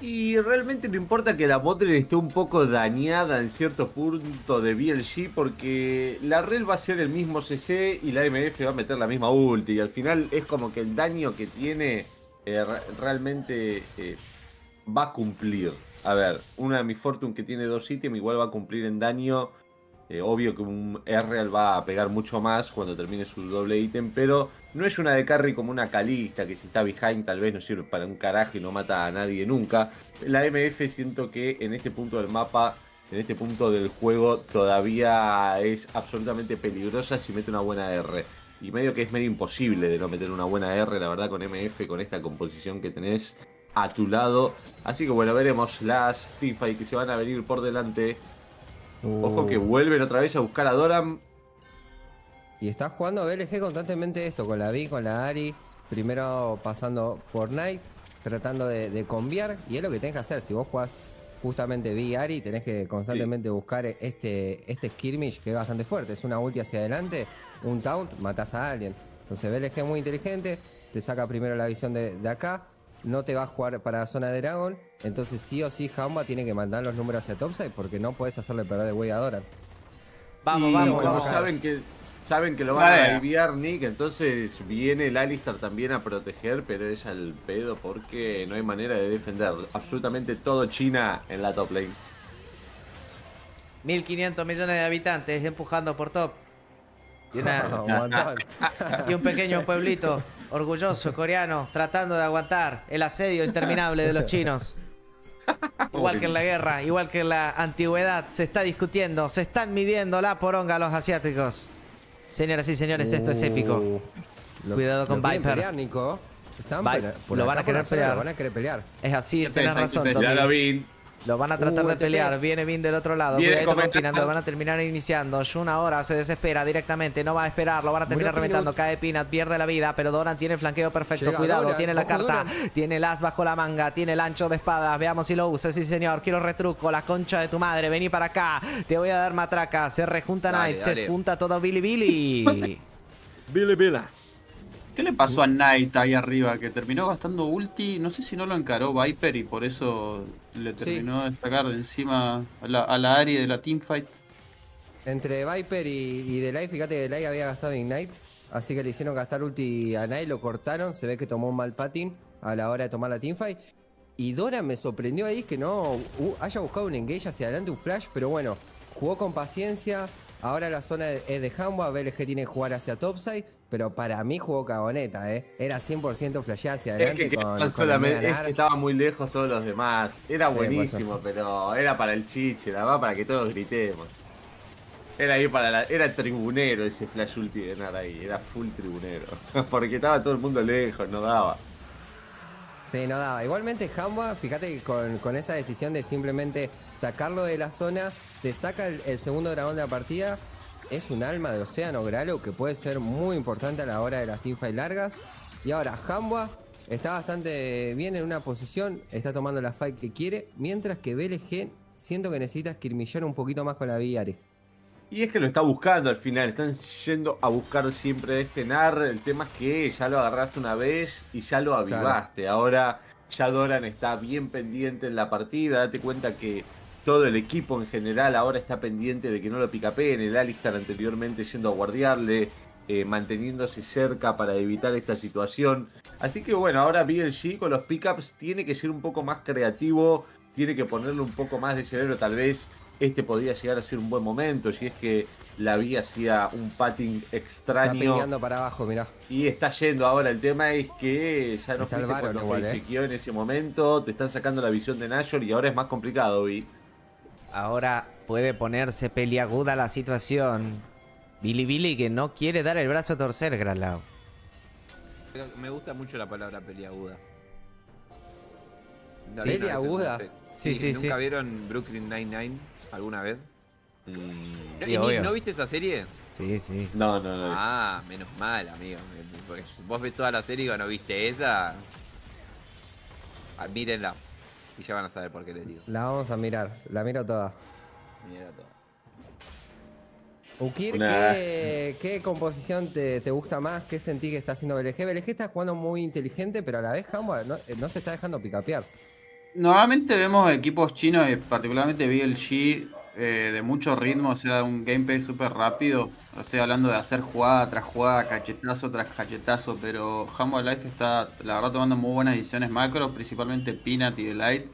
S3: Y realmente no importa que la botlane esté un poco dañada en cierto punto de BLG porque la rel va a ser el mismo CC y la MF va a meter la misma ulti y al final es como que el daño que tiene eh, re- realmente eh, va a cumplir. A ver, una de mis Fortune que tiene dos ítems igual va a cumplir en daño. Eh, obvio que un R va a pegar mucho más cuando termine su doble ítem, pero no es una de carry como una Calista que si está behind tal vez no sirve para un carajo y no mata a nadie nunca. La MF siento que en este punto del mapa, en este punto del juego, todavía es absolutamente peligrosa si mete una buena R. Y medio que es medio imposible de no meter una buena R, la verdad, con MF, con esta composición que tenés a tu lado. Así que bueno, veremos las teamfights que se van a venir por delante. Ojo que vuelven otra vez a buscar a Doran.
S4: Y está jugando BLG constantemente esto, con la Vi, con la Ari. Primero pasando por Knight. tratando de, de conviar y es lo que tenés que hacer. Si vos jugás justamente vi Ari, tenés que constantemente buscar este, este skirmish que es bastante fuerte. Es una ulti hacia adelante, un taunt, matás a alguien. Entonces BLG es muy inteligente, te saca primero la visión de, acá, no te va a jugar para la zona de Dragon, entonces sí o sí Hamba tiene que mandar los números hacia topside porque no puedes hacerle perder de way a.
S2: Vamos, vamos, vamos.
S3: Saben que saben que lo van a aliviar Nick, entonces viene el Alistar también a proteger, pero es al pedo porque no hay manera de defender absolutamente todo China en la top lane.
S2: 1500 millones de habitantes empujando por top. Y, un pequeño pueblito orgulloso coreano tratando de aguantar el asedio interminable de los chinos. Igual que en la guerra, igual que en la antigüedad, se está discutiendo, se están midiendo la poronga a los asiáticos. Señoras y señores, esto es épico. Uh, Cuidado con Viper. lo van a querer pelear.
S4: Lo van a querer pelear.
S2: Es así, tenés razón.
S3: Ya lo vi.
S2: Lo van a tratar uh, de pelear. Viene Vin del otro lado. Con Pinat. Lo van a terminar iniciando. Shun ahora se desespera directamente. No va a esperar. Lo van a terminar reventando. Cae Pinat. Pierde la vida. Pero Doran tiene el flanqueo perfecto. Cuidado. tiene la carta. Tiene el as bajo la manga. Tiene el ancho de espadas. Veamos si lo usa. Sí, señor. Quiero retruco. La concha de tu madre. Vení para acá. Te voy a dar matraca. Se rejunta Knight. Se junta todo Billy Billy.
S3: Billy Billy.
S1: ¿Qué le pasó a Knight ahí arriba? Que terminó gastando ulti. No sé si no lo encaró Viper y por eso le terminó de sacar de encima a la, a Ari de la teamfight.
S4: Entre Viper y, y Delay, fíjate que Delay había gastado Ignite. Así que le hicieron gastar ulti a Knight, lo cortaron. Se ve que tomó un mal patin a la hora de tomar la teamfight. Y Dora me sorprendió ahí que no haya buscado un engage hacia adelante, un flash. Pero bueno, jugó con paciencia. Ahora la zona es de Hamba. BLG tiene que jugar hacia topside. Pero para mí jugó cagoneta, ¿eh? Era 100% flash hacia adelante.
S3: Es que, con, solamente, es que estaba muy lejos todos los demás. Era buenísimo, pero era para el chiche, la verdad, para que todos gritemos. Era ahí para la, era tribunero ese flash ulti de Nara ahí, era full tribunero. Porque estaba todo el mundo lejos, no daba.
S4: Sí, no daba. Igualmente Hamba, fíjate que con, con, esa decisión de simplemente sacarlo de la zona, te saca el segundo dragón de la partida es un alma de Océano Gralo que puede ser muy importante a la hora de las teamfights largas. Y ahora Hamba está bastante bien en una posición, está tomando la fight que quiere, mientras que BLG siento que necesita esquirmillar un poquito más con la Viare.
S3: Y es que lo está buscando al final, están yendo a buscar siempre este NAR. El tema es que ya lo agarraste una vez y ya lo avivaste. Ahora ya Doran está bien pendiente en la partida. Date cuenta que todo el equipo en general ahora está pendiente de que no lo picapeen. El Alistar anteriormente yendo a guardiarle, eh, manteniéndose cerca para evitar esta situación. Así que bueno, ahora BLG con los pickups tiene que ser un poco más creativo, tiene que ponerle un poco más de cerebro. Tal vez este podría llegar a ser un buen momento, si es que la vía hacía un patting extraño.
S4: Está para abajo, mirá.
S3: Y está yendo ahora. El tema es que ya no fuiste cuando ¿eh? en ese momento. Te están sacando la visión de Nashor y ahora es más complicado, Vi.
S2: Ahora puede ponerse peliaguda la situación. Billy Billy que no quiere dar el brazo a torcer, Granlao.
S5: Me gusta mucho la palabra peliaguda.
S4: ¿Peliaguda?
S2: Sí, sí, sí.
S5: ¿Nunca vieron Brooklyn Nine-Nine alguna vez? Mm. ¿No viste esa serie?
S2: Sí, sí.
S3: No, no, no.
S5: Ah, menos mal, amigo. Porque vos ves toda la serie y no viste esa. Ah, mírenla. Y ya van a saber por qué les digo.
S4: La vamos a mirar, la miro toda.
S5: Mira toda.
S4: Ukir, ¿qué, composición te, gusta más? ¿Qué sentí que está haciendo BLG? BLG está jugando muy inteligente, pero a la vez Hamba no, se está dejando picapear.
S1: Normalmente vemos equipos chinos, particularmente BLG, eh, de mucho ritmo, o sea, un gameplay súper rápido. Estoy hablando de hacer jugada tras jugada, cachetazo tras cachetazo, pero Humble Life está, la verdad, tomando muy buenas decisiones macro, principalmente Peanut y Delight,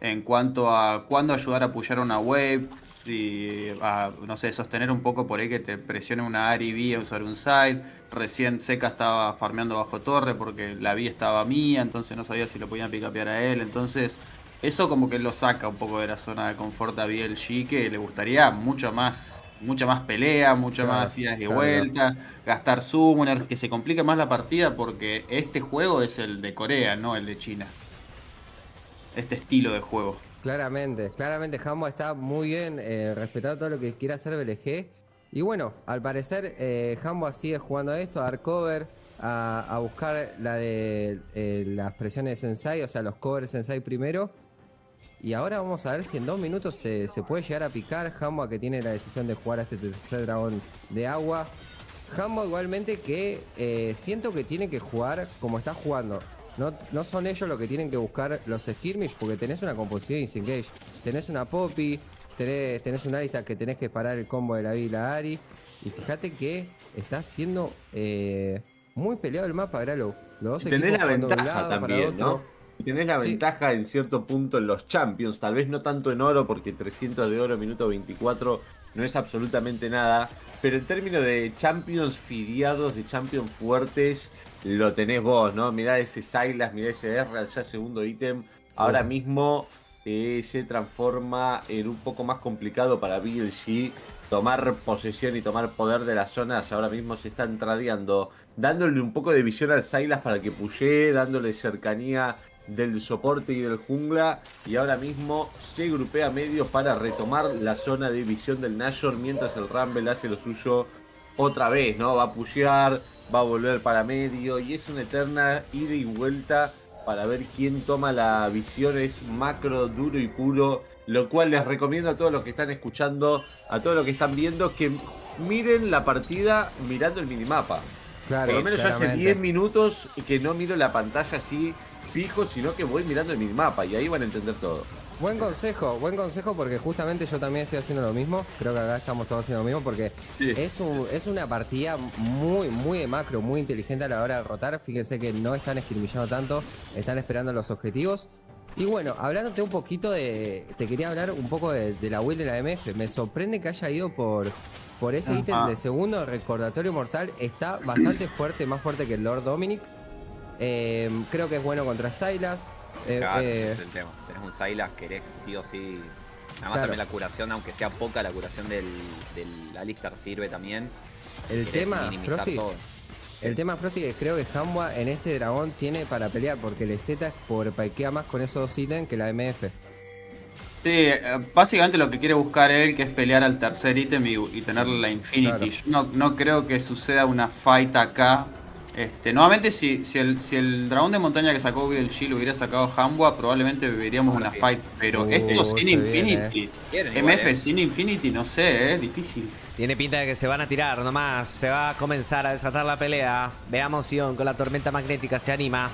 S1: en cuanto a cuándo ayudar a apoyar una wave y a, no sé, sostener un poco por ahí que te presione una Ari B a usar un side. Recién Seca estaba farmeando bajo torre porque la B estaba mía, entonces no sabía si lo podían picapear a él, entonces eso como que lo saca un poco de la zona de confort a BLG, que le gustaría mucho más, mucha más pelea, mucho más idas y vueltas, gastar summoners, que se complique más la partida porque este juego es el de Corea, no el de China. Este estilo de juego.
S4: Claramente, claramente Hambo está muy bien eh, respetando todo lo que quiere hacer BLG. Y bueno, al parecer eh, Hambo sigue jugando a esto, a dar cover, a, buscar la de eh, las presiones de Sensei, o sea, los covers Sensei primero. Y ahora vamos a ver si en dos minutos se, puede llegar a picar. Hambo que tiene la decisión de jugar a este tercer dragón de agua. Hambo igualmente que eh, siento que tiene que jugar como está jugando. No, no, son ellos los que tienen que buscar los skirmish porque tenés una composición disengage. Tenés una Poppy, tenés, tenés una lista que tenés que parar el combo de la V y la Ari. Y fíjate que está siendo eh, muy peleado el mapa, Gralo.
S3: Los dos tenés la ventaja también, ¿no? Tenés la ventaja en cierto punto en los Champions, tal vez no tanto en oro, porque 300 de oro, minuto 24, no es absolutamente nada. Pero en términos de Champions fidiados, de Champions fuertes, lo tenés vos, ¿no? Mirá ese Silas, mirá ese R, ya segundo ítem. Ahora mismo eh, se transforma en un poco más complicado para BLG tomar posesión y tomar poder de las zonas. Ahora mismo se están tradeando, dándole un poco de visión al Silas para que puye, dándole cercanía del soporte y del jungla y ahora mismo se grupea medio para retomar la zona de visión del Nashor mientras el Rumble hace lo suyo otra vez, ¿no? Va a pushear, va a volver para medio y es una eterna ida y vuelta para ver quién toma la visión. Es macro, duro y puro. Lo cual les recomiendo a todos los que están escuchando, a todos los que están viendo, que miren la partida mirando el minimapa. Por lo menos hace 10 minutos que no miro la pantalla así fijo, sino que voy mirando el minimapa y ahí van a entender todo.
S4: Buen consejo, buen consejo porque justamente yo también estoy haciendo lo mismo. Creo que acá estamos todos haciendo lo mismo porque es, un, es una partida muy, muy de macro, muy inteligente a la hora de rotar. Fíjense que no están escribillando tanto, están esperando los objetivos. Y bueno, hablándote un poquito de. Te quería hablar un poco de, la build de la MF. Me sorprende que haya ido por, por ese ítem de segundo recordatorio mortal. Está bastante fuerte, más fuerte que el Lord Dominic. Eh, creo que es bueno contra Silas.
S5: Eh, eh, es el tema. Tenés un Silas, querés sí o sí. Además también la curación, aunque sea poca, la curación del, del Alistar sirve también.
S4: El tema, Frosty, el tema Frosty es creo que Hamwa en este dragón tiene para pelear, porque el Z es por paikea más con esos ítems que la MF.
S1: Sí, eh, básicamente lo que quiere buscar él que es pelear al tercer ítem y, tener la Infinity. Yo no, no creo que suceda una fight acá este, nuevamente, si, si, el, si el dragón de montaña que sacó el lo hubiera sacado Hambua, probablemente viviríamos una fight. Pero uh, esto sin Infinity, MF eh. sin Infinity, no sé, es difícil.
S2: Tiene pinta de que se van a tirar nomás. Se va a comenzar a desatar la pelea. Veamos Sion con la tormenta magnética, se anima.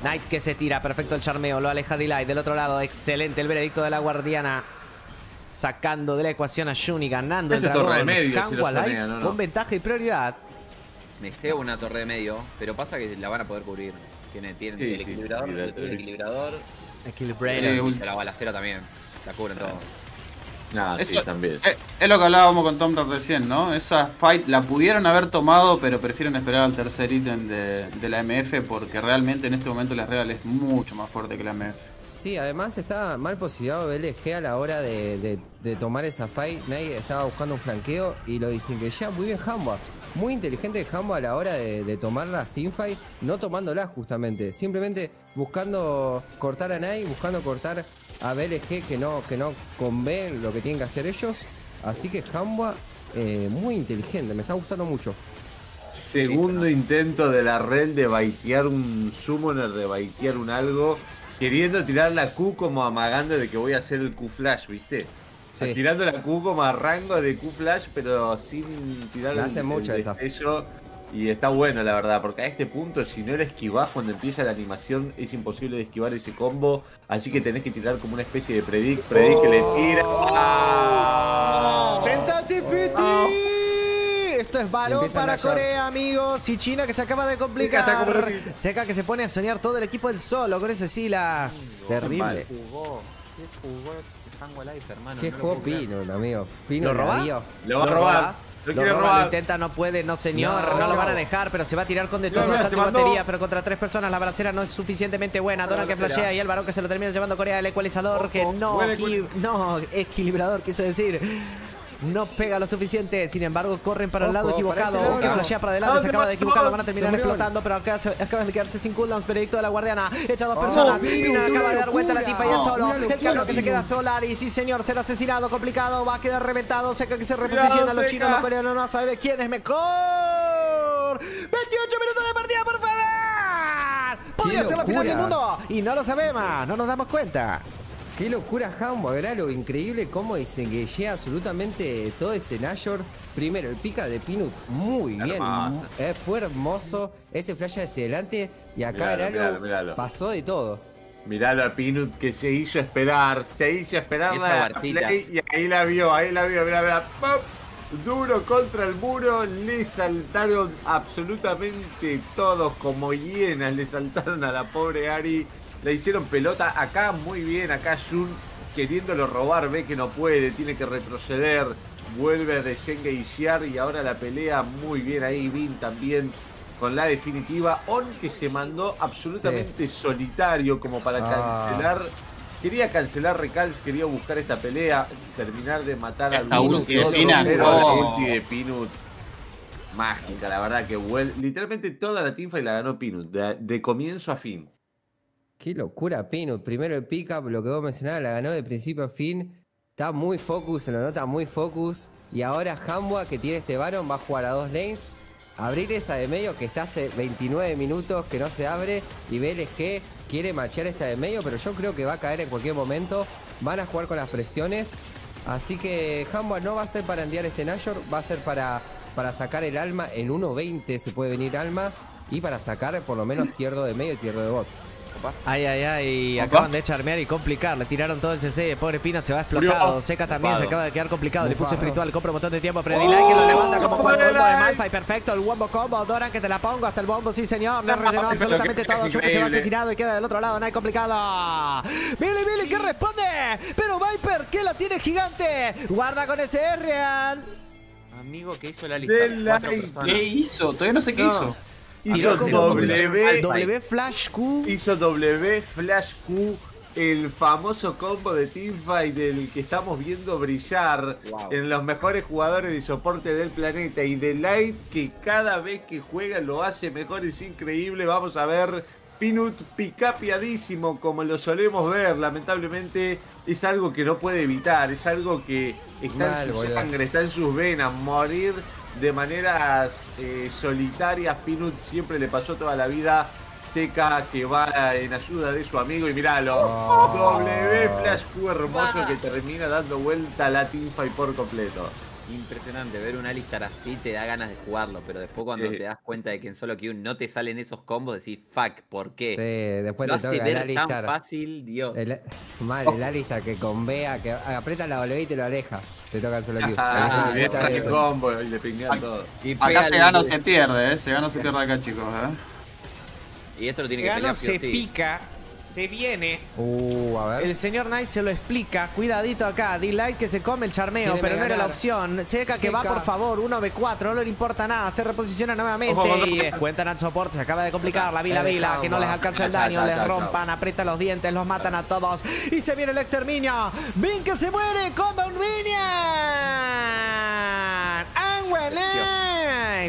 S2: Knight que se tira, perfecto el charmeo, lo aleja Delay. Del otro lado, excelente el veredicto de la guardiana. Sacando de la ecuación a Shuni, ganando el este dragón. Medio, con ventaja y prioridad.
S5: Me cebo una torre de medio, pero pasa que la van a poder cubrir. Tiene, tiene el, equilibrador, el, equilibrador, el La balacera también. La cubren todo.
S3: Nada, sí, también.
S1: Es, lo que hablábamos con Tom recién, ¿no? Esa fight la pudieron haber tomado, pero prefieren esperar al tercer ítem de, la MF porque realmente en este momento la Real es mucho más fuerte que la MF.
S4: Sí, además está mal posicionado BLG a la hora de, tomar esa fight. Nadie estaba buscando un flanqueo y lo dicen que ya muy bien Hamba. Muy inteligente Hambo a la hora de, tomar las teamfight, no tomándolas justamente, simplemente buscando cortar a Nai, buscando cortar a BLG que no, que no conven lo que tienen que hacer ellos. Así que Hambo eh, muy inteligente, me está gustando mucho.
S3: Segundo intento de la red de baitear un summoner, de baitear un algo, queriendo tirar la Q como amagando de que voy a hacer el Q flash, ¿viste? Tirando la Q como a rango de Q Flash, pero sin tirar
S4: el, hace mucho
S3: Y está bueno, la verdad, porque a este punto, si no lo esquivás cuando empieza la animación, es imposible de esquivar ese combo. Así que tenés que tirar como una especie de predict. Predict que le tira.
S2: ¡Oh! ¡Sentate, Piti! Oh. Esto es balón para Corea, amigos. Y China que se acaba de complicar. Seca que se pone a soñar todo el equipo del solo con ese Silas. Terrible. jugó? ¿Qué
S4: jugó? ¿Qué juego Pino, amigo? Pino
S2: ¿Lo roba?
S3: Lo va a robar.
S2: Lo, roba, lo intenta, no puede, no señor, no, lo van a dejar, pero se va a tirar con de todo esa batería, pero contra tres personas. La balacera no es suficientemente buena. Donald que flashea y el varón que se lo termina llevando Corea, el ecualizador que no, no, equilibrador, quise decir no pega lo suficiente. Sin embargo, corren para el lado equivocado. Que flashea para adelante, se acaba de equivocar, lo van a terminar explotando. Pero acá se, acaban de quedarse sin cooldowns. Veredicto de la guardiana. Echa dos oh, personas. Pina acaba de dar vuelta a la tipa y el solo. El cabrón que se queda solar. Y sí, señor, será asesinado. Complicado. Va a quedar reventado. Seca que se reposiciona. Los chinos, los coreanos no saben quién es mejor. 28 minutos de final del mundo y no lo sabemos, no nos damos cuenta.
S4: Qué locura Hambo, era lo increíble cómo llega absolutamente todo ese Nashor. Primero, el pica de Pinut muy bien, eh, fue hermoso. Ese flash hacia adelante y acá era pasó de todo.
S3: Miralo a Pinut que se hizo esperar, se hizo esperar la play y ahí la vio, ahí la vio, mira, mira, duro contra el muro, le saltaron absolutamente todos como hienas, le saltaron a la pobre Ari le hicieron pelota acá muy bien. Acá Jun queriéndolo robar. Ve que no puede. Tiene que retroceder. Vuelve de Xiar y ahora la pelea muy bien ahí. Vin también con la definitiva. On que se mandó absolutamente solitario como para ah. cancelar. Quería cancelar Recalls, quería buscar esta pelea, terminar de matar al
S1: ulti de Pinut.
S3: de Pinut. Mágica, la verdad que literalmente toda la teamfight la ganó Pinut, de comienzo a fin.
S4: Qué locura, Pinut. Primero el pick-up, lo que vos mencionabas, la ganó de principio a fin. Está muy focus, se lo nota muy focus. Y ahora Hamwa, que tiene este Baron, va a jugar a dos lanes. Abrir esa de medio que está hace 29 minutos que no se abre. Y BLG quiere machear esta de medio, pero yo creo que va a caer en cualquier momento. Van a jugar con las presiones. Así que Hamwa no va a ser para enviar este Nashor, va a ser para, para sacar el alma. En 1.20 se puede venir alma. Y para sacar por lo menos tierdo de medio y tierdo de bot.
S2: Ay, ay, ay. Acaban de charmear y complicar. Le tiraron todo el CC. Pobre Peanut se va explotado. Seca también se acaba de quedar complicado. Le puse espiritual. Compra un montón de tiempo. Pero Dilay que lo levanta como cuando de Malphite. Perfecto. El wombo combo. Doran que te la pongo hasta el bombo. Sí, señor. Le rellenó absolutamente todo. Que se va asesinado y queda del otro lado. No hay complicado. Billy, Billy, ¿qué responde? Pero Viper, que la tiene gigante. Guarda con ese Real.
S5: Amigo, ¿qué hizo la lista?
S1: ¿Qué hizo? Todavía no sé qué hizo.
S3: Hizo W,
S2: w Flash Q.
S3: Hizo W Flash Q. El famoso combo de teamfight del que estamos viendo brillar en los mejores jugadores de soporte del planeta y de Light que cada vez que juega lo hace mejor, es increíble. Vamos a ver Pinut picapiadísimo como lo solemos ver. Lamentablemente es algo que no puede evitar, es algo que está en su sangre, está en sus venas. Morir de maneras eh, solitarias. Pinut siempre le pasó toda la vida seca que va en ayuda de su amigo y miralo. Oh. W Flash Q hermoso que termina dando vuelta a la teamfight por completo.
S5: Impresionante, ver un Alistar así te da ganas de jugarlo, pero después cuando te das cuenta de que en solo Q no te salen esos combos, decís, fuck, ¿por qué?
S4: Sí, después
S5: Lo
S4: te
S5: hace ver tan fácil, Dios.
S4: El, mal, el Alistar que convea, que aprieta la W y te lo aleja. Te toca el solo Q.
S3: Ah, el combo y le pinguean todo.
S1: Y acá se gana o se pierde, ¿eh? Se gana o se pierde acá, chicos, ¿eh?
S5: Y esto lo tiene que pelear.
S2: se pica se viene.
S4: Uh, a ver.
S2: El señor Knight se lo explica. Cuidadito acá. D-Light que se come el charmeo, pero no era la opción. Seca, que va, por favor. 1v4. No le importa nada. Se reposiciona nuevamente. y cuentan al soporte. Se acaba de complicar. La vila, vila. Que no les alcanza el daño. Les rompan. Aprieta los dientes. Los matan a todos. Y se viene el exterminio. Vin que se muere como un minion.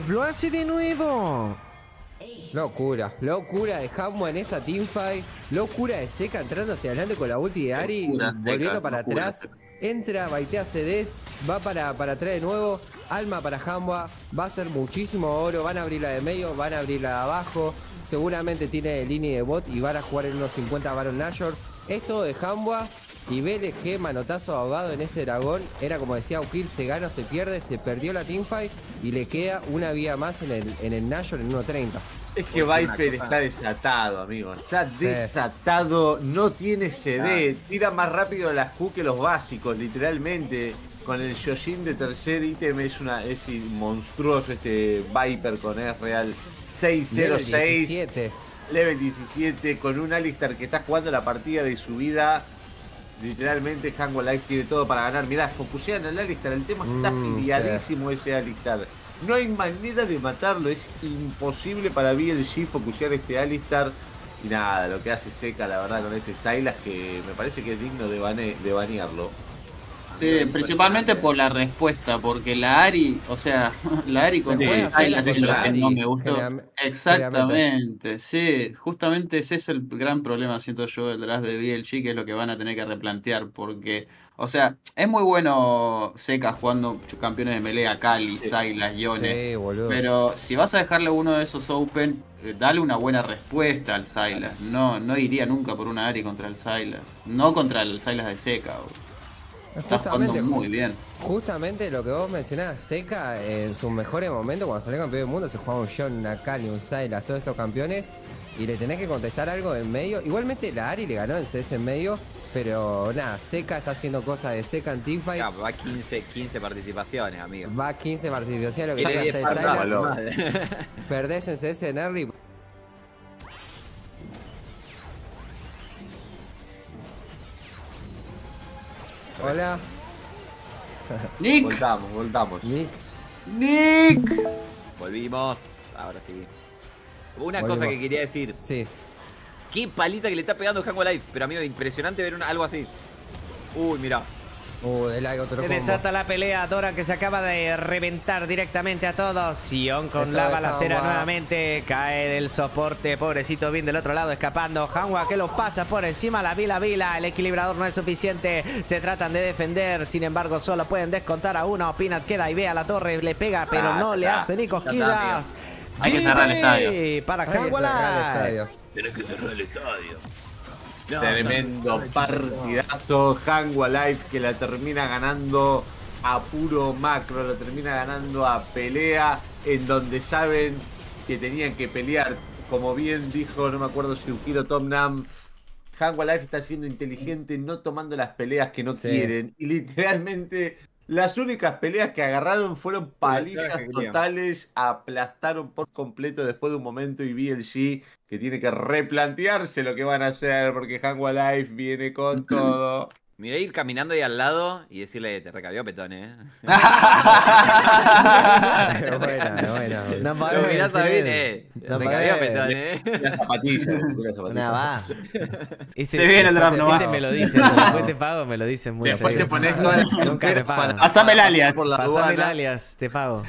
S2: Lo hace de nuevo.
S4: Locura, locura de Hambo en esa teamfight. Locura de Seca entrando hacia adelante con la ulti de Ari, volviendo para atrás. Entra, baitea CDs, va para, para atrás de nuevo. Alma para Hamwa, va a ser muchísimo oro. Van a abrir la de medio, van a abrir la de abajo. Seguramente tiene línea de bot y van a jugar en unos 50 Baron Nashor. Esto de Hamwa y BLG, manotazo ahogado en ese dragón. Era como decía Ukil, se gana o se pierde, se perdió la teamfight y le queda una vía más en el, en el Nashor en 1.30.
S3: Es que Viper está desatado, amigo. Está desatado, no tiene CD. Tira más rápido las Q que los básicos, literalmente. Con el Shoshin de tercer ítem es una es monstruoso este Viper con es real 606. Level 17. Level 17 con un Alistar que está jugando la partida de su vida. Literalmente Hango Life tiene todo para ganar. Mirá, focusean al Alistar. El tema está mm, filiadísimo ese Alistar. No hay manera de matarlo, es imposible para BLG focusear este Alistar. Y nada, lo que hace Seca, la verdad, con este Silas, que me parece que es digno de, de banearlo.
S1: Sí, principalmente por la respuesta, porque la Ari, o sea, la Ari con Silas es lo que no me gustó. Exactamente, sí, justamente ese es el gran problema, siento yo, detrás de BLG, que es lo que van a tener que replantear, porque, o sea, es muy bueno Seca jugando campeones de melea, Cali, sí. Silas, Yone, pero si vas a dejarle uno de esos Open, eh, dale una buena respuesta al Silas, no, no iría nunca por una Ari contra el Silas, no contra el Silas de Seca. Justamente, muy bien.
S4: Justamente lo que vos mencionás, Seca en sus mejores momentos, cuando salió campeón del mundo, se jugaba un John, una Kali, un Silas, todos estos campeones, y le tenés que contestar algo en medio. Igualmente la Ari le ganó el CS en medio, pero nada, Seca está haciendo cosas de Seca en Teamfight.
S5: va 15, 15 participaciones, amigo.
S4: Va 15 participaciones, lo que tiene hacer Silas. Perdés en CS en early. Hola.
S3: Nick. Voltamos, voltamos.
S4: Nick.
S1: Nick.
S5: Volvimos. Ahora sí. Una cosa que quería decir.
S4: Sí.
S5: Qué paliza que le está pegando Hango Life. Pero amigo, impresionante ver algo así. Uy, mira.
S4: Uh, el otro
S2: Se desata la pelea, Dora que se acaba de reventar directamente a todos. Sion con la balacera nuevamente. Cae del soporte, pobrecito Bin del otro lado escapando. Hanwa que lo pasa por encima, la Vila Vila. El equilibrador no es suficiente. Se tratan de defender, sin embargo solo pueden descontar a uno. Pinat queda y ve a la torre, le pega, pero no le hace ni cosquillas.
S1: Hay que cerrar el estadio.
S2: Para Hanwa.
S3: Tienes que cerrar el estadio. Tremendo partidazo. Hangua Life que la termina ganando a puro macro, la termina ganando a pelea en donde saben que tenían que pelear. Como bien dijo, no me acuerdo si Ukiro Tomnam, Hangua Life está siendo inteligente, no tomando las peleas que no quieren. Y literalmente las únicas peleas que agarraron fueron palizas totales, aplastaron por completo después de un momento y BLG que tiene que replantearse lo que van a hacer porque Hangwa Life viene con todo.
S5: Mira ir caminando ahí al lado y decirle, te recabió petón, eh.
S4: buena, buena. No,
S5: Lo mirás a bien, eh. Te recabió petón, eh.
S3: Una zapatilla, una zapatilla.
S2: va.
S1: Se viene el draft nomás.
S2: Ese me lo dicen, después te pago, me lo dicen muy
S3: Después te pones
S2: Nunca te pago.
S1: Pasame el alias.
S2: Pasame el alias, te pago.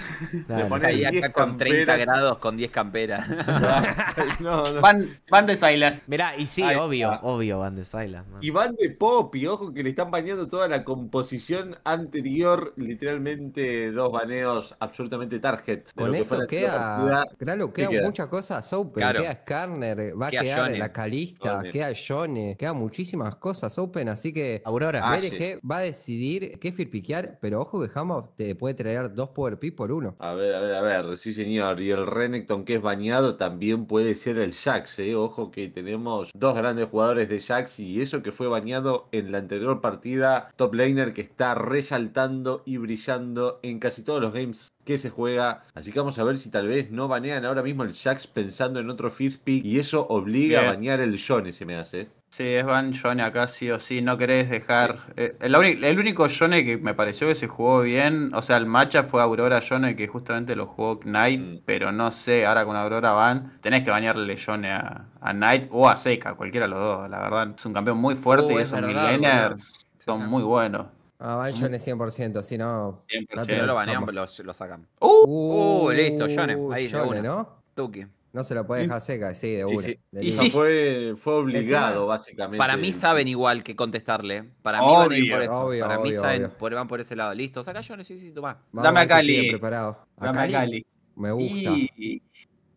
S5: Te pones ahí acá con 30 grados con 10 camperas.
S1: Van, van de Silas.
S2: Mirá, y sí, obvio, obvio van de Silas.
S3: Y van de Poppy, ojo que le están bañando toda la composición anterior, literalmente dos baneos absolutamente target.
S4: Con esto queda, claro, queda, muchas cosas, Open, queda Skarner, va a quedar la Calista, queda Jone, queda muchísimas cosas Open, así que
S2: Aurora.
S4: BLG va a decidir qué piquear, pero ojo que Hamo te puede traer dos Power Pick por uno.
S3: A ver, a ver, a ver, sí señor, y el Renekton que es bañado también puede ser el Jax, eh. ojo que tenemos dos grandes jugadores de Jax y eso que fue bañado en la anterior partida. Top laner que está resaltando y brillando en casi todos los games que se juega. Así que vamos a ver si tal vez no banean ahora mismo el Jax pensando en otro first pick. Y eso obliga a banear el Yone, se me hace.
S1: Sí, es Van Yone acá sí o sí, no querés dejar... Eh, el, único Yone que me pareció que se jugó bien, o sea, el matcha fue Aurora Yone que justamente lo jugó Knight, mm. pero no sé, ahora con Aurora Van, tenés que bañarle Yone a, a Knight o a Seca, cualquiera de los dos, la verdad. Es un campeón muy fuerte y esos milleners son muy buenos.
S4: Ah, Van Yone 100%, si no...
S5: 100%. Si no lo banean, lo, lo sacan. Uh, uh, listo, Yone, ahí Yone,
S4: ¿no?
S5: Tuki.
S4: No se la puede dejar seca, sí, de una.
S3: Y, sí. fue, fue obligado, básicamente.
S5: Para mí saben igual que contestarle. Para mí van por eso. para mí saben, por, van por ese lado. Listo, saca yo necesito más.
S1: Dame a Cali.
S4: Preparado.
S1: Dame a Cali.
S4: Me gusta.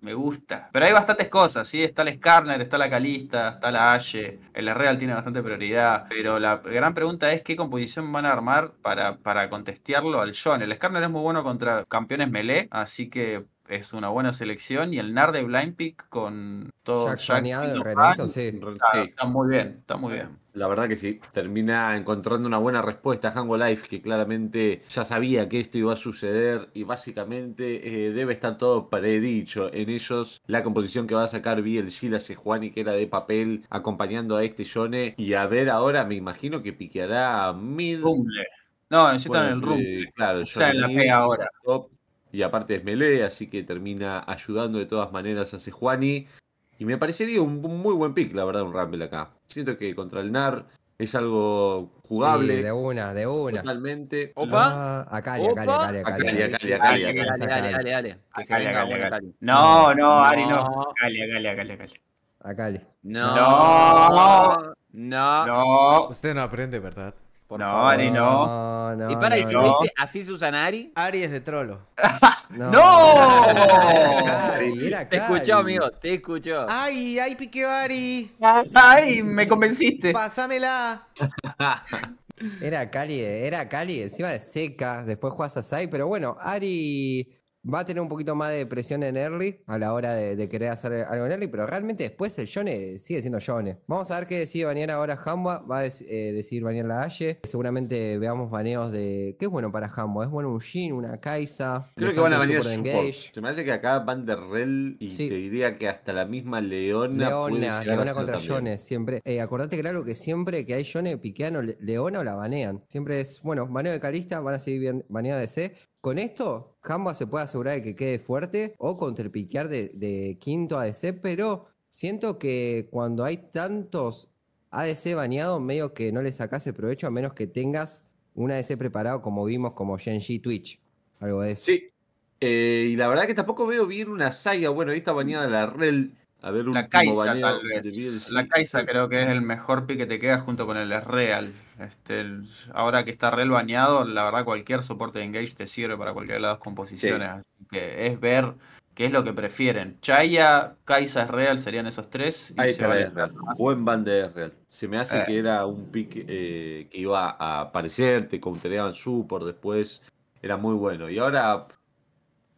S1: me gusta. Pero hay bastantes cosas, ¿sí? Está el Skarner, está la Calista, está la Ashe. El Real tiene bastante prioridad. Pero la gran pregunta es qué composición van a armar para, para contestearlo al John. El Skarner es muy bueno contra campeones melee, así que es una buena selección y el NAR de Blind Pick con todo
S4: Jack, Jack sí.
S1: Está, muy bien, está muy bien.
S3: La verdad que sí, termina encontrando una buena respuesta a Hango Life que claramente ya sabía que esto iba a suceder y básicamente eh, debe estar todo predicho en ellos. La composición que va a sacar BLG, la Sejuani que era de papel acompañando a este Yone y a ver ahora me imagino que piqueará mid.
S1: Rumble. No, necesitan el rumble.
S3: Eh, claro,
S1: está en la P ahora
S3: y aparte es melee, así que termina ayudando de todas maneras a Sejuani. Y me parecería un muy buen pick, la verdad, un Rumble acá. Siento que contra el NAR Es algo jugable.
S4: de una, de una.
S3: Totalmente.
S5: Opa.
S4: Ah, Acali, Acali, Acali,
S3: Acali. Acali, Acali,
S5: Dale, dale, dale, dale. Que se venga.
S1: No, no, Ari, no. Acali, Acali, Acali, Acali.
S4: Acali.
S5: No.
S1: No.
S5: No.
S1: No.
S2: Usted no aprende, ¿verdad?
S5: Por
S1: No,
S5: favor.
S1: Ari, no.
S4: no.
S5: Y para, y si
S1: no.
S5: dice así se usan a Ari.
S2: Ari es de trolo.
S4: No.
S1: ¡No!
S5: Te
S4: Cali.
S5: escuchó, amigo, te escuchó.
S2: ¡Ay, ay, piqueo Ari!
S1: ¡Ay, me convenciste!
S2: ¡Pásamela!
S4: Era Cali, era Cali, encima de seca, después juegas a Sai, pero bueno, Ari va a tener un poquito más de presión en early a la hora de, de querer hacer algo en early, pero realmente después el Yone sigue siendo Yone. Vamos a ver qué decide banear ahora Hamba, va a eh, decidir banear la Ashe, seguramente veamos baneos de... ¿Qué es bueno para Hamba? ¿Es bueno un Jhin, una Kaisa?
S3: Creo que van a
S4: engage.
S3: Se me hace que acá van de rel y
S4: Sí.
S3: te diría que hasta la misma Leona. puede
S4: Leona,
S3: a
S4: Leona contra. Yone, siempre. Eh, acordate claro que siempre que hay Yone, piquean o Le- Leona o la banean. Siempre es, bueno, baneo de Calista, van a seguir baneada de C. Con esto, Jamba se puede asegurar de que quede fuerte o contra el piquear de, de quinto ADC, pero siento que cuando hay tantos ADC baneados, medio que no le sacas el provecho a menos que tengas un ADC preparado como vimos como Genji Twitch. Algo de eso.
S3: Sí. Eh, y la verdad que tampoco veo bien una saga. Bueno, ahí está baneada la rel. A ver,
S1: La Kaisa, tal vez. La Kaisa creo que es el mejor pick que te queda junto con el Real. Este, el- ahora que está Real baneado, la verdad cualquier soporte de Engage te sirve para cualquiera de las dos composiciones. Así que es ver qué es lo que prefieren. Chaya, Kaisa, Real serían esos tres. y
S3: Ahí
S1: se
S3: Ezreal. Buen ban de Ezreal. Se me hace
S1: Eh.
S3: que era un pick eh, que iba a aparecer, te countereaban por después. Era muy bueno. Y ahora,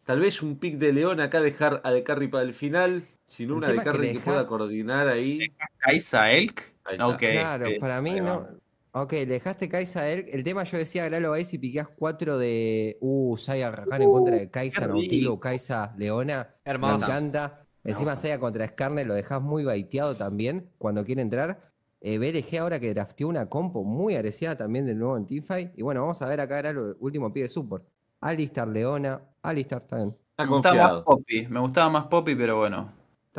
S3: tal vez un pick de León acá dejar a De Carry para el final. Sin una de
S4: es que
S3: que pueda
S4: dejas-
S3: coordinar ahí.
S1: Kaisa, Elk.
S4: Claro, para mí no. Ok, le dejaste Kaisa él. El tema yo decía, Gralo ahí si piqueas 4 de. Uh, Saya Rakan en contra de Kaisa, Nautilo. Kaisa, Leona. Me
S2: Hermosa.
S4: encanta. Encima. Saya contra Skarner lo dejas muy baiteado también cuando quiere entrar. Eh, BLG ahora que drafteó una compo muy agresiva también del nuevo en Teamfight. Y bueno, vamos a ver acá Gralo, el último pie de support. Alistar, Leona. Alistar también.
S1: Me gustaba más. Poppy. Me gustaba más Poppy, pero bueno.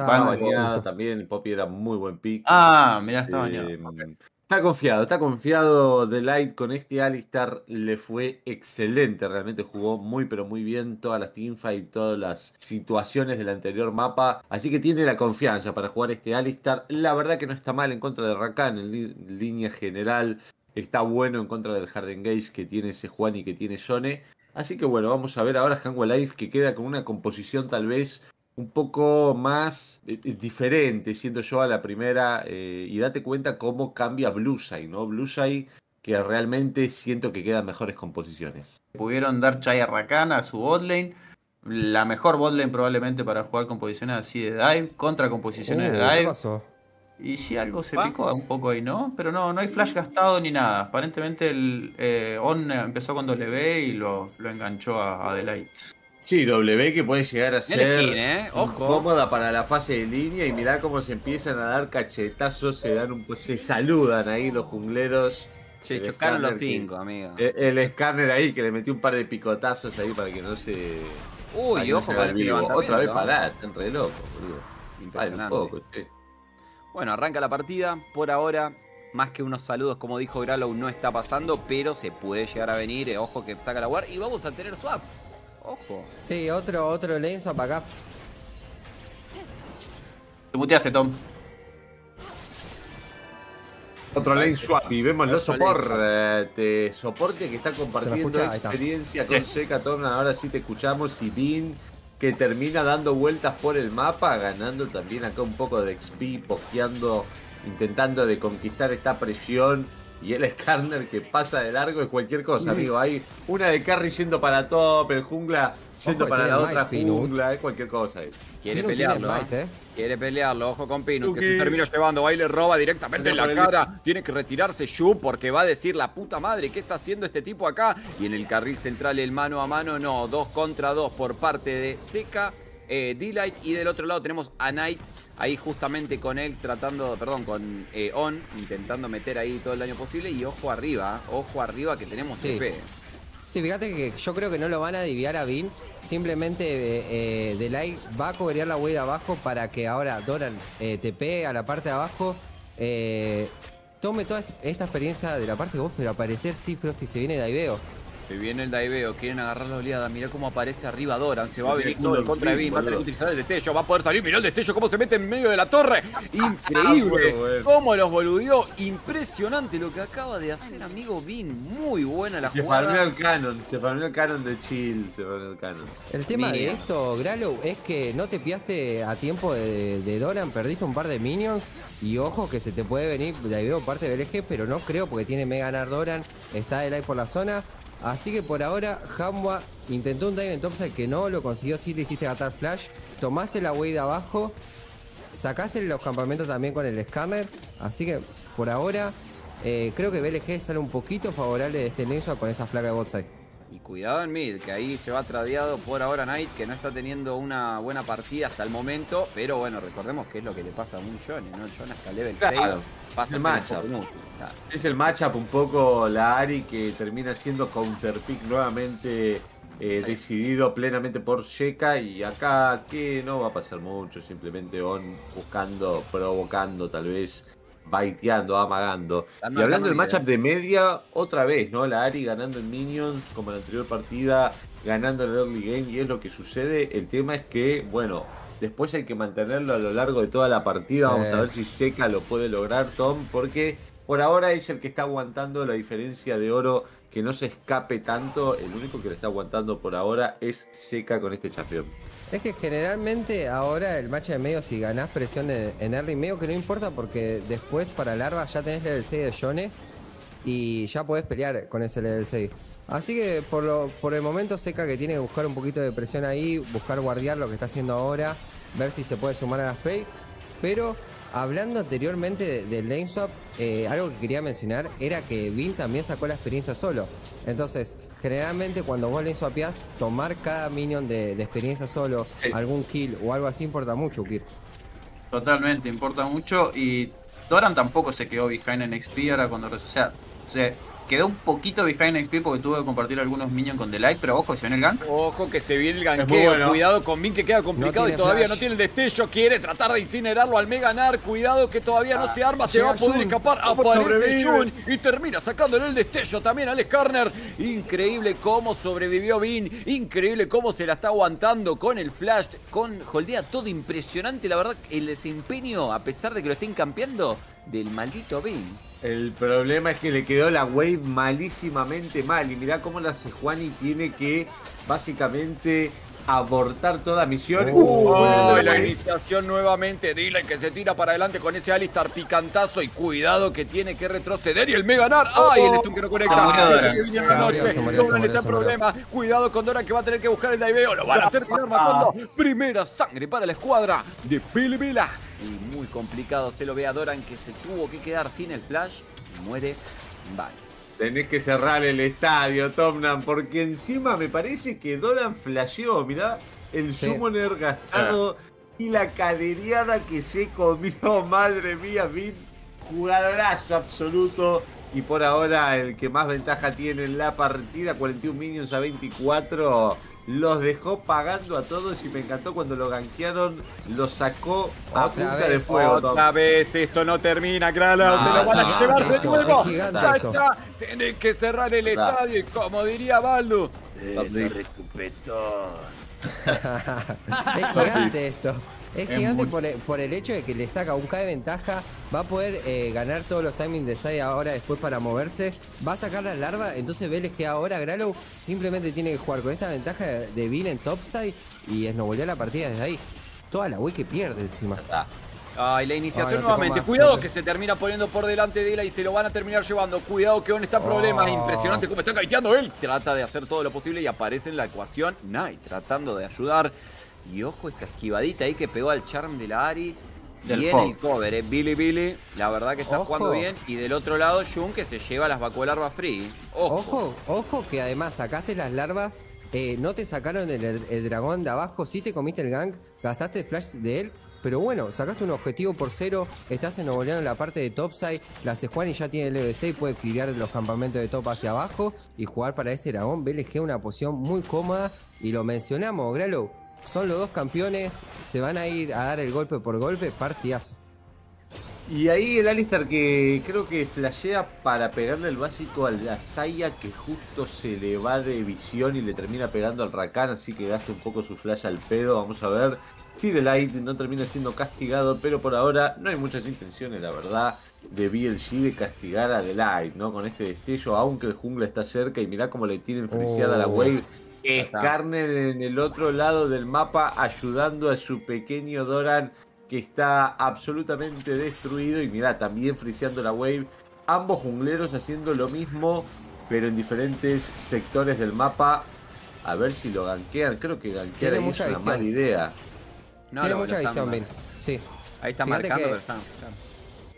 S4: Está
S3: también. Poppy era muy buen pick.
S1: Ah, mirá, está
S3: Eh,
S1: baneado.
S3: Está confiado, está confiado The Light con este Alistar. Le fue excelente, realmente jugó muy pero muy bien todas las teamfights, todas las situaciones del anterior mapa. Así que tiene la confianza para jugar este Alistar. La verdad que no está mal en contra de Rakan en línea general. Está bueno en contra del Hard Engage que tiene ese Juan y que tiene Yone. Así que bueno, vamos a ver ahora Hanwha Life que queda con una composición tal vez un poco más eh, eh, diferente, siento yo, a la primera. eh, y date cuenta cómo cambia Blueseye, ¿no? Blueseye que realmente siento que quedan mejores composiciones.
S1: Pudieron dar Chaya Rakan a su botlane. La mejor botlane probablemente para jugar composiciones así de dive, contra composiciones
S4: Uh,
S1: de
S4: ¿qué
S1: dive.
S4: pasó?
S1: Y si algo se picó un poco ahí, ¿no? Pero no, no hay flash gastado ni nada. Aparentemente el eh, On empezó con W y lo, lo enganchó a Adelaide.
S3: Sí, W que puede llegar a
S5: el
S3: ser
S5: skin, ¿eh? Ojo.
S3: cómoda para la fase de línea y mirá cómo se empiezan a dar cachetazos, se dan un se saludan ahí los jungleros.
S5: Che,
S3: El
S5: chocaron los cinco, amigo.
S3: Eh, El escáner ahí que le metió un par de picotazos ahí para que no se. para
S5: Uy,
S3: no
S5: ojo
S3: se haga
S5: el.
S3: Otra vez pará, están re locos, boludo.
S5: Impresionante.
S3: poco.
S5: Bueno, arranca la partida. Por ahora, más que unos saludos, como dijo Gralow, no está pasando, pero se puede llegar a venir. Eh, Ojo que saca la war y vamos a tener swap. Ojo.
S4: Sí, otro, otro Lenzo para acá.
S1: Te muteaste, Tom.
S3: Otro lane swap y vemos los soporte. Soporte que está compartiendo
S4: escucha? Ahí está.
S3: experiencia con Seca Tom. Ahora sí te escuchamos. Y Bin que termina dando vueltas por el mapa, ganando también acá un poco de XP, posteando, intentando de conquistar esta presión. Y el Skarner que pasa de largo es cualquier cosa, amigo. Hay una de carry yendo para top, el jungla yendo
S4: Ojo,
S3: para la otra
S4: Pinut.
S3: jungla, es cualquier cosa. ahí.
S5: Quiere pelearlo.
S4: bite,
S5: ¿eh?
S4: ¿eh?
S5: Quiere pelearlo. Ojo con Pinu, que se termina llevando. Va y le roba directamente en la
S3: el-
S5: cara. Tiene que retirarse Yu porque va a decir la puta madre. ¿Qué está haciendo este tipo acá? Y en el carril central, el mano a mano, no. Dos contra dos por parte de Seca. Eh, D-Light y del otro lado tenemos a Knight ahí justamente con él tratando, perdón, con eh, On, intentando meter ahí todo el daño posible y ojo arriba, ojo arriba que tenemos
S4: Sí.
S5: TP.
S4: Sí, fíjate que yo creo que no lo van a diviar a Bin. Simplemente eh, eh, Delay va a cobrear la wave de abajo para que ahora Doran eh, TP a la parte de abajo. eh, tome toda esta experiencia de la parte de vos, pero aparecer sí Frosty se viene de Aiveo.
S5: Se viene el Daiveo, quieren agarrar la oleada. Mirá cómo aparece arriba Doran. Se va a venir todo en contra de Vin. Va a tener que utilizar el destello. Va a poder salir. Mirá el destello, cómo se mete en medio de la torre. Increíble. Cómo los boludeó. Impresionante lo que acaba de hacer, amigo Vin. Muy buena la
S3: se
S5: jugada.
S3: Se farmeó el canon. Se farmeó el canon de chill. Se farmeó el canon.
S4: El tema de esto, Gralo, es que no te piaste a tiempo de, de, Doran. Perdiste un par de minions. Y ojo que se te puede venir Daiveo parte del eje. Pero no creo porque tiene Mega ganar Doran. Está de live por la zona. Así que por ahora, Hamwa intentó un dive en topside que no lo consiguió. Sí le hiciste gastar flash. Tomaste la wave de abajo. Sacaste los campamentos también con el scanner. Así que por ahora, eh, creo que BLG sale un poquito favorable de este Lenzo con esas placas de botside.
S5: Y cuidado en mid, que ahí se va tradeado por ahora Knight, que no está teniendo una buena partida hasta el momento. Pero bueno, recordemos que es lo que le pasa a un Johnny, ¿no? Johnny hasta level 6 pasa
S3: el matchup. Es el matchup un poco la Ari que termina siendo counterpick nuevamente eh, decidido plenamente por Sheka y acá que no va a pasar mucho, simplemente On buscando, provocando tal vez, baiteando, amagando. Y hablando del matchup de media, otra vez, ¿no? La Ari ganando en Minions como en la anterior partida, ganando en el early game y es lo que sucede. El tema es que, bueno, después hay que mantenerlo a lo largo de toda la partida. Vamos a ver si Seca lo puede lograr, Tom, porque por ahora es el que está aguantando la diferencia de oro, que no se escape tanto. El único que le está aguantando por ahora es Seca con este campeón.
S4: Es que generalmente ahora el match de medio, si ganás presión en, early, medio que no importa porque después para larva ya tenés level 6 de Yone y ya podés pelear con ese level 6. Así que por, lo, por el momento Seca que tiene que buscar un poquito de presión ahí, buscar guardiar lo que está haciendo ahora, ver si se puede sumar a la spray. Pero Hablando anteriormente del lane swap, eh, algo que quería mencionar era que Vin también sacó la experiencia solo. Entonces, generalmente cuando vos lane swapeás, tomar cada minion de, experiencia solo, algún kill o algo así importa mucho, Kir.
S1: Totalmente, importa mucho y Doran tampoco se quedó behind en XP ahora cuando... O sea, se, Quedó un poquito behind XP porque tuve que compartir algunos minions con Delight, pero ojo, se viene el gank.
S5: Ojo que se viene el ganqueo. Cuidado con Min que queda complicado y todavía no tiene el destello. Quiere tratar de incinerarlo al Meganar. Cuidado que todavía no se arma. Se va a poder escapar. Aparece Jun y termina sacándole el destello también al Skarner. Increíble cómo sobrevivió Vin. Increíble cómo se la está aguantando con el flash. Con holdea todo impresionante. La verdad, el desempeño, a pesar de que lo estén campeando, del maldito Vin.
S3: El problema es que le quedó la wave malísimamente mal. Y mirá cómo la Sejuani tiene que básicamente abortar toda misión.
S5: Uh, la iniciación nuevamente. Dile que se tira para adelante con ese Alistar picantazo. Y cuidado que tiene que retroceder. Y el Meganar. ¡Ay! El Stun que no conecta. Doran está en problema. Cuidado con Doran que va a tener que buscar el diveo. Lo van a terminar matando. Primera sangre para la escuadra de Pilipila. Y muy complicado se lo ve a Doran que se tuvo que quedar sin el flash. Y muere. Vale.
S3: Tenés que cerrar el estadio, Tomnan, porque encima me parece que Doran flasheó, mirá, el summoner gastado y la cadereada que se comió, madre mía, bien jugadorazo absoluto. Y por ahora el que más ventaja tiene en la partida, 41 minions a 24, los dejó pagando a todos y me encantó cuando lo gankearon, lo sacó a punta de fuego.
S5: Otra vez, esto no termina, Grala, se lo van a llevar de nuevo. Ya está, tenés que cerrar el estadio y como diría Baldu,
S4: es gigante esto. Es gigante por, el hecho de que le saca un K de ventaja. Va a poder eh, ganar todos los timings de Sai ahora después para moverse. Va a sacar la larva. Entonces BLG ahora, Gralo simplemente tiene que jugar con esta ventaja de Bill en topside y esnobolear la partida desde ahí. Toda la wey que pierde encima.
S5: Ay, la iniciación nuevamente. Cuidado que se termina poniendo por delante de él y se lo van a terminar llevando. Cuidado que On está en problemas. Oh. Impresionante cómo está caiteando él. Trata de hacer todo lo posible y aparece en la ecuación Night tratando de ayudar. Y ojo esa esquivadita ahí que pegó al charm de la Ari. Bien el cover, eh. Billy Billy, la verdad que está jugando bien. Y del otro lado, Jun que se lleva las vacuolarvas free.
S4: Ojo. ojo, que además sacaste las larvas, eh, no te sacaron el, dragón de abajo, sí te comiste el gank, gastaste el flash de él. Pero bueno, sacaste un objetivo por cero, estás en en la parte de topside, la Sejuani ya tiene el EBC y puede criar los campamentos de top hacia abajo y jugar para este dragón. BLG una posición muy cómoda y lo mencionamos, Gralo, son los dos campeones, se van a ir a dar el golpe por golpe, partidazo.
S3: Y ahí el Alistar que creo que flashea para pegarle el básico a la Saya que justo se le va de visión y le termina pegando al Rakan, así que gasta un poco su flash al pedo. Vamos a ver si The Light no termina siendo castigado, pero por ahora no hay muchas intenciones, la verdad, de BLG de castigar a The Light, ¿no? Con este destello, aunque el jungla está cerca y mirá cómo le tienen friciada la
S4: Oh.
S3: wave. Es Carnel en el otro lado del mapa ayudando a su pequeño Doran que está absolutamente destruido y mirá, también friseando la wave. Ambos jungleros haciendo lo mismo, pero en diferentes sectores del mapa. A ver si lo gankean. Creo que ahí es
S4: mucha
S3: una
S4: visión.
S3: mala idea.
S5: No,
S4: Tiene
S5: lo-
S4: mucha
S5: lo están-
S4: visión. Sí.
S5: Ahí está
S4: Fíjate
S5: marcando,
S4: que-
S5: pero está.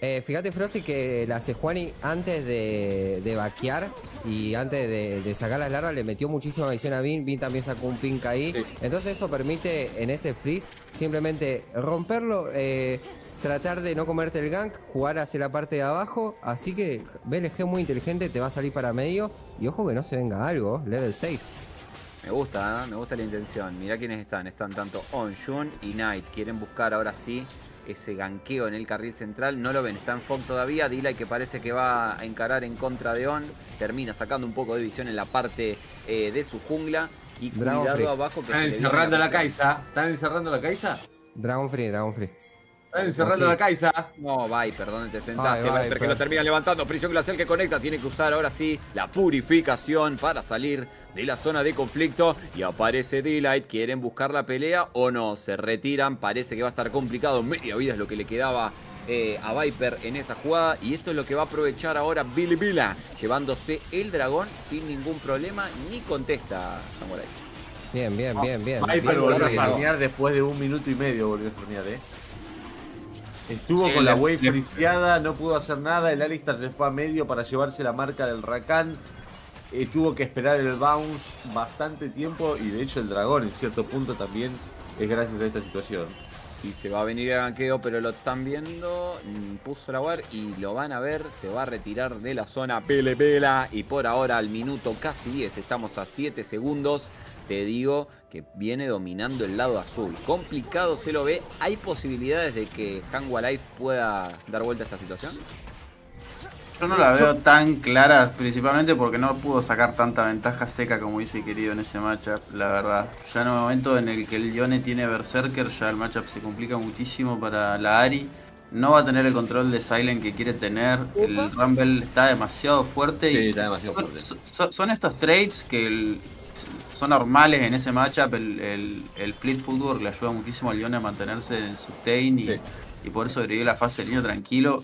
S4: Eh, fíjate, Frosty, que la Sejuani antes de, de vaquear y antes de, de sacar las larvas le metió muchísima visión a Vin. Vin también sacó un pink ahí.
S3: Sí.
S4: Entonces eso permite en ese freeze simplemente romperlo, eh, tratar de no comerte el gank, jugar hacia la parte de abajo. Así que BLG muy inteligente, te va a salir para medio. Y ojo que no se venga algo, level 6.
S5: Me gusta, ¿eh? me gusta la intención. Mirá quiénes están. Están tanto On, Jun y Knight. Quieren buscar ahora sí ese ganqueo en el carril central. No lo ven, está en Fog todavía. Dila que parece que va a encarar en contra de On. Termina sacando un poco de visión en la parte eh, de su jungla. Y
S4: Dragon
S5: cuidado
S4: Free.
S5: abajo que
S3: Están encerrando la Kaisa. ¿Están encerrando la Kaisa?
S4: Dragon Free, Dragon Free.
S3: Están encerrando
S4: sí.
S3: la Kaisa.
S5: No, Viper, ¿dónde te sentaste? Viper que lo termina levantando. Prisión glacial que conecta. Tiene que usar ahora sí la purificación para salir de la zona de conflicto. Y aparece Daylight. ¿Quieren buscar la pelea o no? Se retiran. Parece que va a estar complicado. Media vida es lo que le quedaba eh, a Viper en esa jugada. Y esto es lo que va a aprovechar ahora Billy Villa. Llevándose el dragón sin ningún problema. Ni contesta Samurai.
S4: Bien, bien, bien, bien.
S3: Viper
S4: Bien,
S3: volvió a
S4: bien,
S3: farmear después de un minuto y medio. Volvió a farmear, eh. Estuvo
S1: Sí,
S3: con la wave friseada, no pudo hacer nada. El Alistar se fue a medio para llevarse la marca del Rakan. Eh, tuvo que esperar el bounce bastante tiempo. Y de hecho, el dragón en cierto punto también es gracias a esta situación.
S5: Y se va a venir el ganqueo, pero lo están viendo. mm, Puso la war y lo van a ver. Se va a retirar de la zona Pele Pela. Y por ahora, al minuto casi 10, estamos a 7 segundos. Te digo que viene dominando el lado azul. Complicado se lo ve. ¿Hay posibilidades de que Hangwa Life pueda dar vuelta a esta situación?
S1: Yo no la veo tan clara, principalmente porque no pudo sacar tanta ventaja seca como hubiese querido en ese matchup, la verdad. Ya en el momento en el que el Yone tiene Berserker, ya el matchup se complica muchísimo para la Ari. No va a tener el control de Silent que quiere tener. El Rumble está demasiado fuerte.
S3: Sí,
S1: y
S3: está demasiado
S1: son,
S3: fuerte.
S1: son- son estos trades que el- son normales en ese matchup. El, el, el Split Footwork le ayuda muchísimo al Yone a mantenerse en sustain y,
S3: Sí.
S1: y poder sobrevivir la fase del niño tranquilo.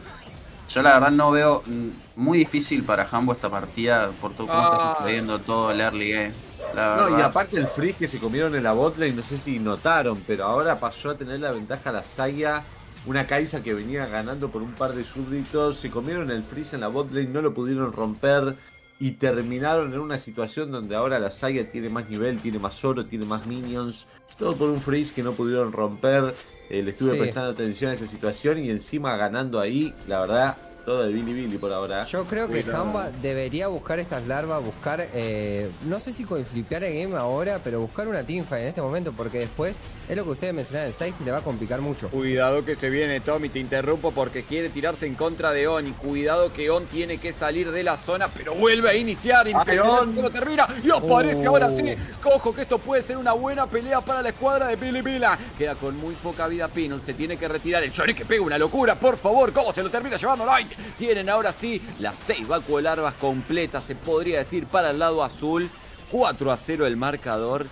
S1: Yo la verdad no veo mm, muy difícil para Hambo esta partida por todo cómo está
S5: Ah.
S1: sucediendo todo el early game. La
S3: No, y aparte el freeze que se comieron en la botlane, no sé si notaron, pero ahora pasó a tener la ventaja la Saya. Una Kaisa que venía ganando por un par de súbditos. Se comieron el freeze en la botlane, no lo pudieron romper. Y terminaron en una situación donde ahora la Saya tiene más nivel, tiene más oro, tiene más minions. Todo por un freeze que no pudieron romper. Eh, le estuve
S4: Sí.
S3: prestando atención a esa situación y encima ganando ahí, la verdad, todo de Billy Billy por ahora.
S4: Yo creo que. Hamba debería buscar estas larvas, buscar, eh, no sé si flipear el game ahora, pero buscar una teamfight en este momento, porque después es lo que ustedes mencionaban, el 6 se le va a complicar mucho.
S5: Cuidado que se viene Tommy, te interrumpo porque quiere tirarse en contra de On. Y cuidado que On tiene que salir de la zona, pero vuelve a iniciar. Impresionante
S3: On!
S5: cómo termina. Y aparece
S4: Oh.
S5: ahora sí. Cojo que esto puede ser una buena pelea para la escuadra de Billy Vila. Queda con muy poca vida Pino, se tiene que retirar. El Johnny que pega una locura, por favor. ¿Cómo se lo termina llevando Light? Tienen ahora sí las seis vacuolarvas completas, se podría decir, para el lado azul. 4 a 0 el marcador.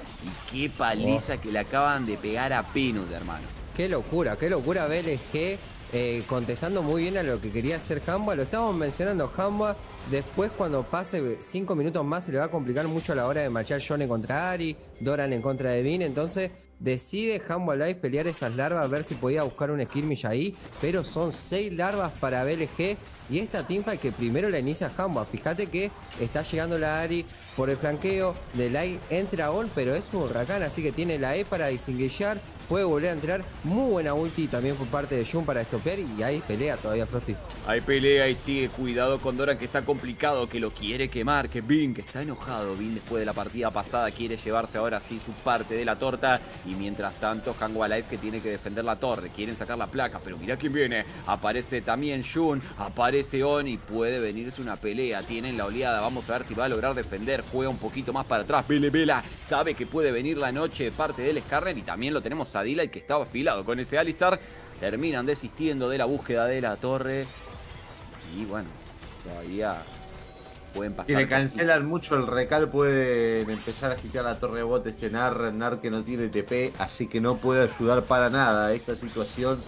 S5: Y qué paliza que le acaban de pegar a Pinus, hermano.
S4: Qué locura, qué locura BLG eh, contestando muy bien a lo que quería hacer Hamba. Lo estábamos mencionando Hamba. Después cuando pase 5 minutos más se le va a complicar mucho a la hora de marchar Johnny contra Ari, Doran en contra de Vin. Entonces decide Hamba Live pelear esas larvas, a ver si podía buscar un skirmish ahí. Pero son 6 larvas para BLG. Y esta teamfight que primero la inicia Hamba. Fíjate que está llegando la Ari por el flanqueo. De Light entra on, pero es un huracán, así que tiene la E para disenguillar. Puede volver a entrar. Muy buena ulti también por parte de Jun para estopear y ahí pelea todavía Frosty.
S5: Hay pelea y sigue. Cuidado con Doran que está complicado, que lo quiere quemar, que Vin, que está enojado. Vin después de la partida pasada quiere llevarse ahora sí su parte de la torta. Y mientras tanto, Hangwa Life que tiene que defender la torre. Quieren sacar la placa, pero mira quién viene. Aparece también Jun, aparece On y puede venirse una pelea. Tienen la oleada, vamos a ver si va a lograr defender. Juega un poquito más para atrás. Vele Vela sabe que puede venir la noche de parte del Scarner y también lo tenemos a Dila y que estaba afilado con ese Alistar. Terminan desistiendo de la búsqueda de la torre. Y bueno, todavía pueden pasar.
S3: Si le cancelan mucho el recal, pueden empezar a quitar la torre de bot este Nar, Nar que no tiene TP, así que no puede ayudar para nada a esta situación.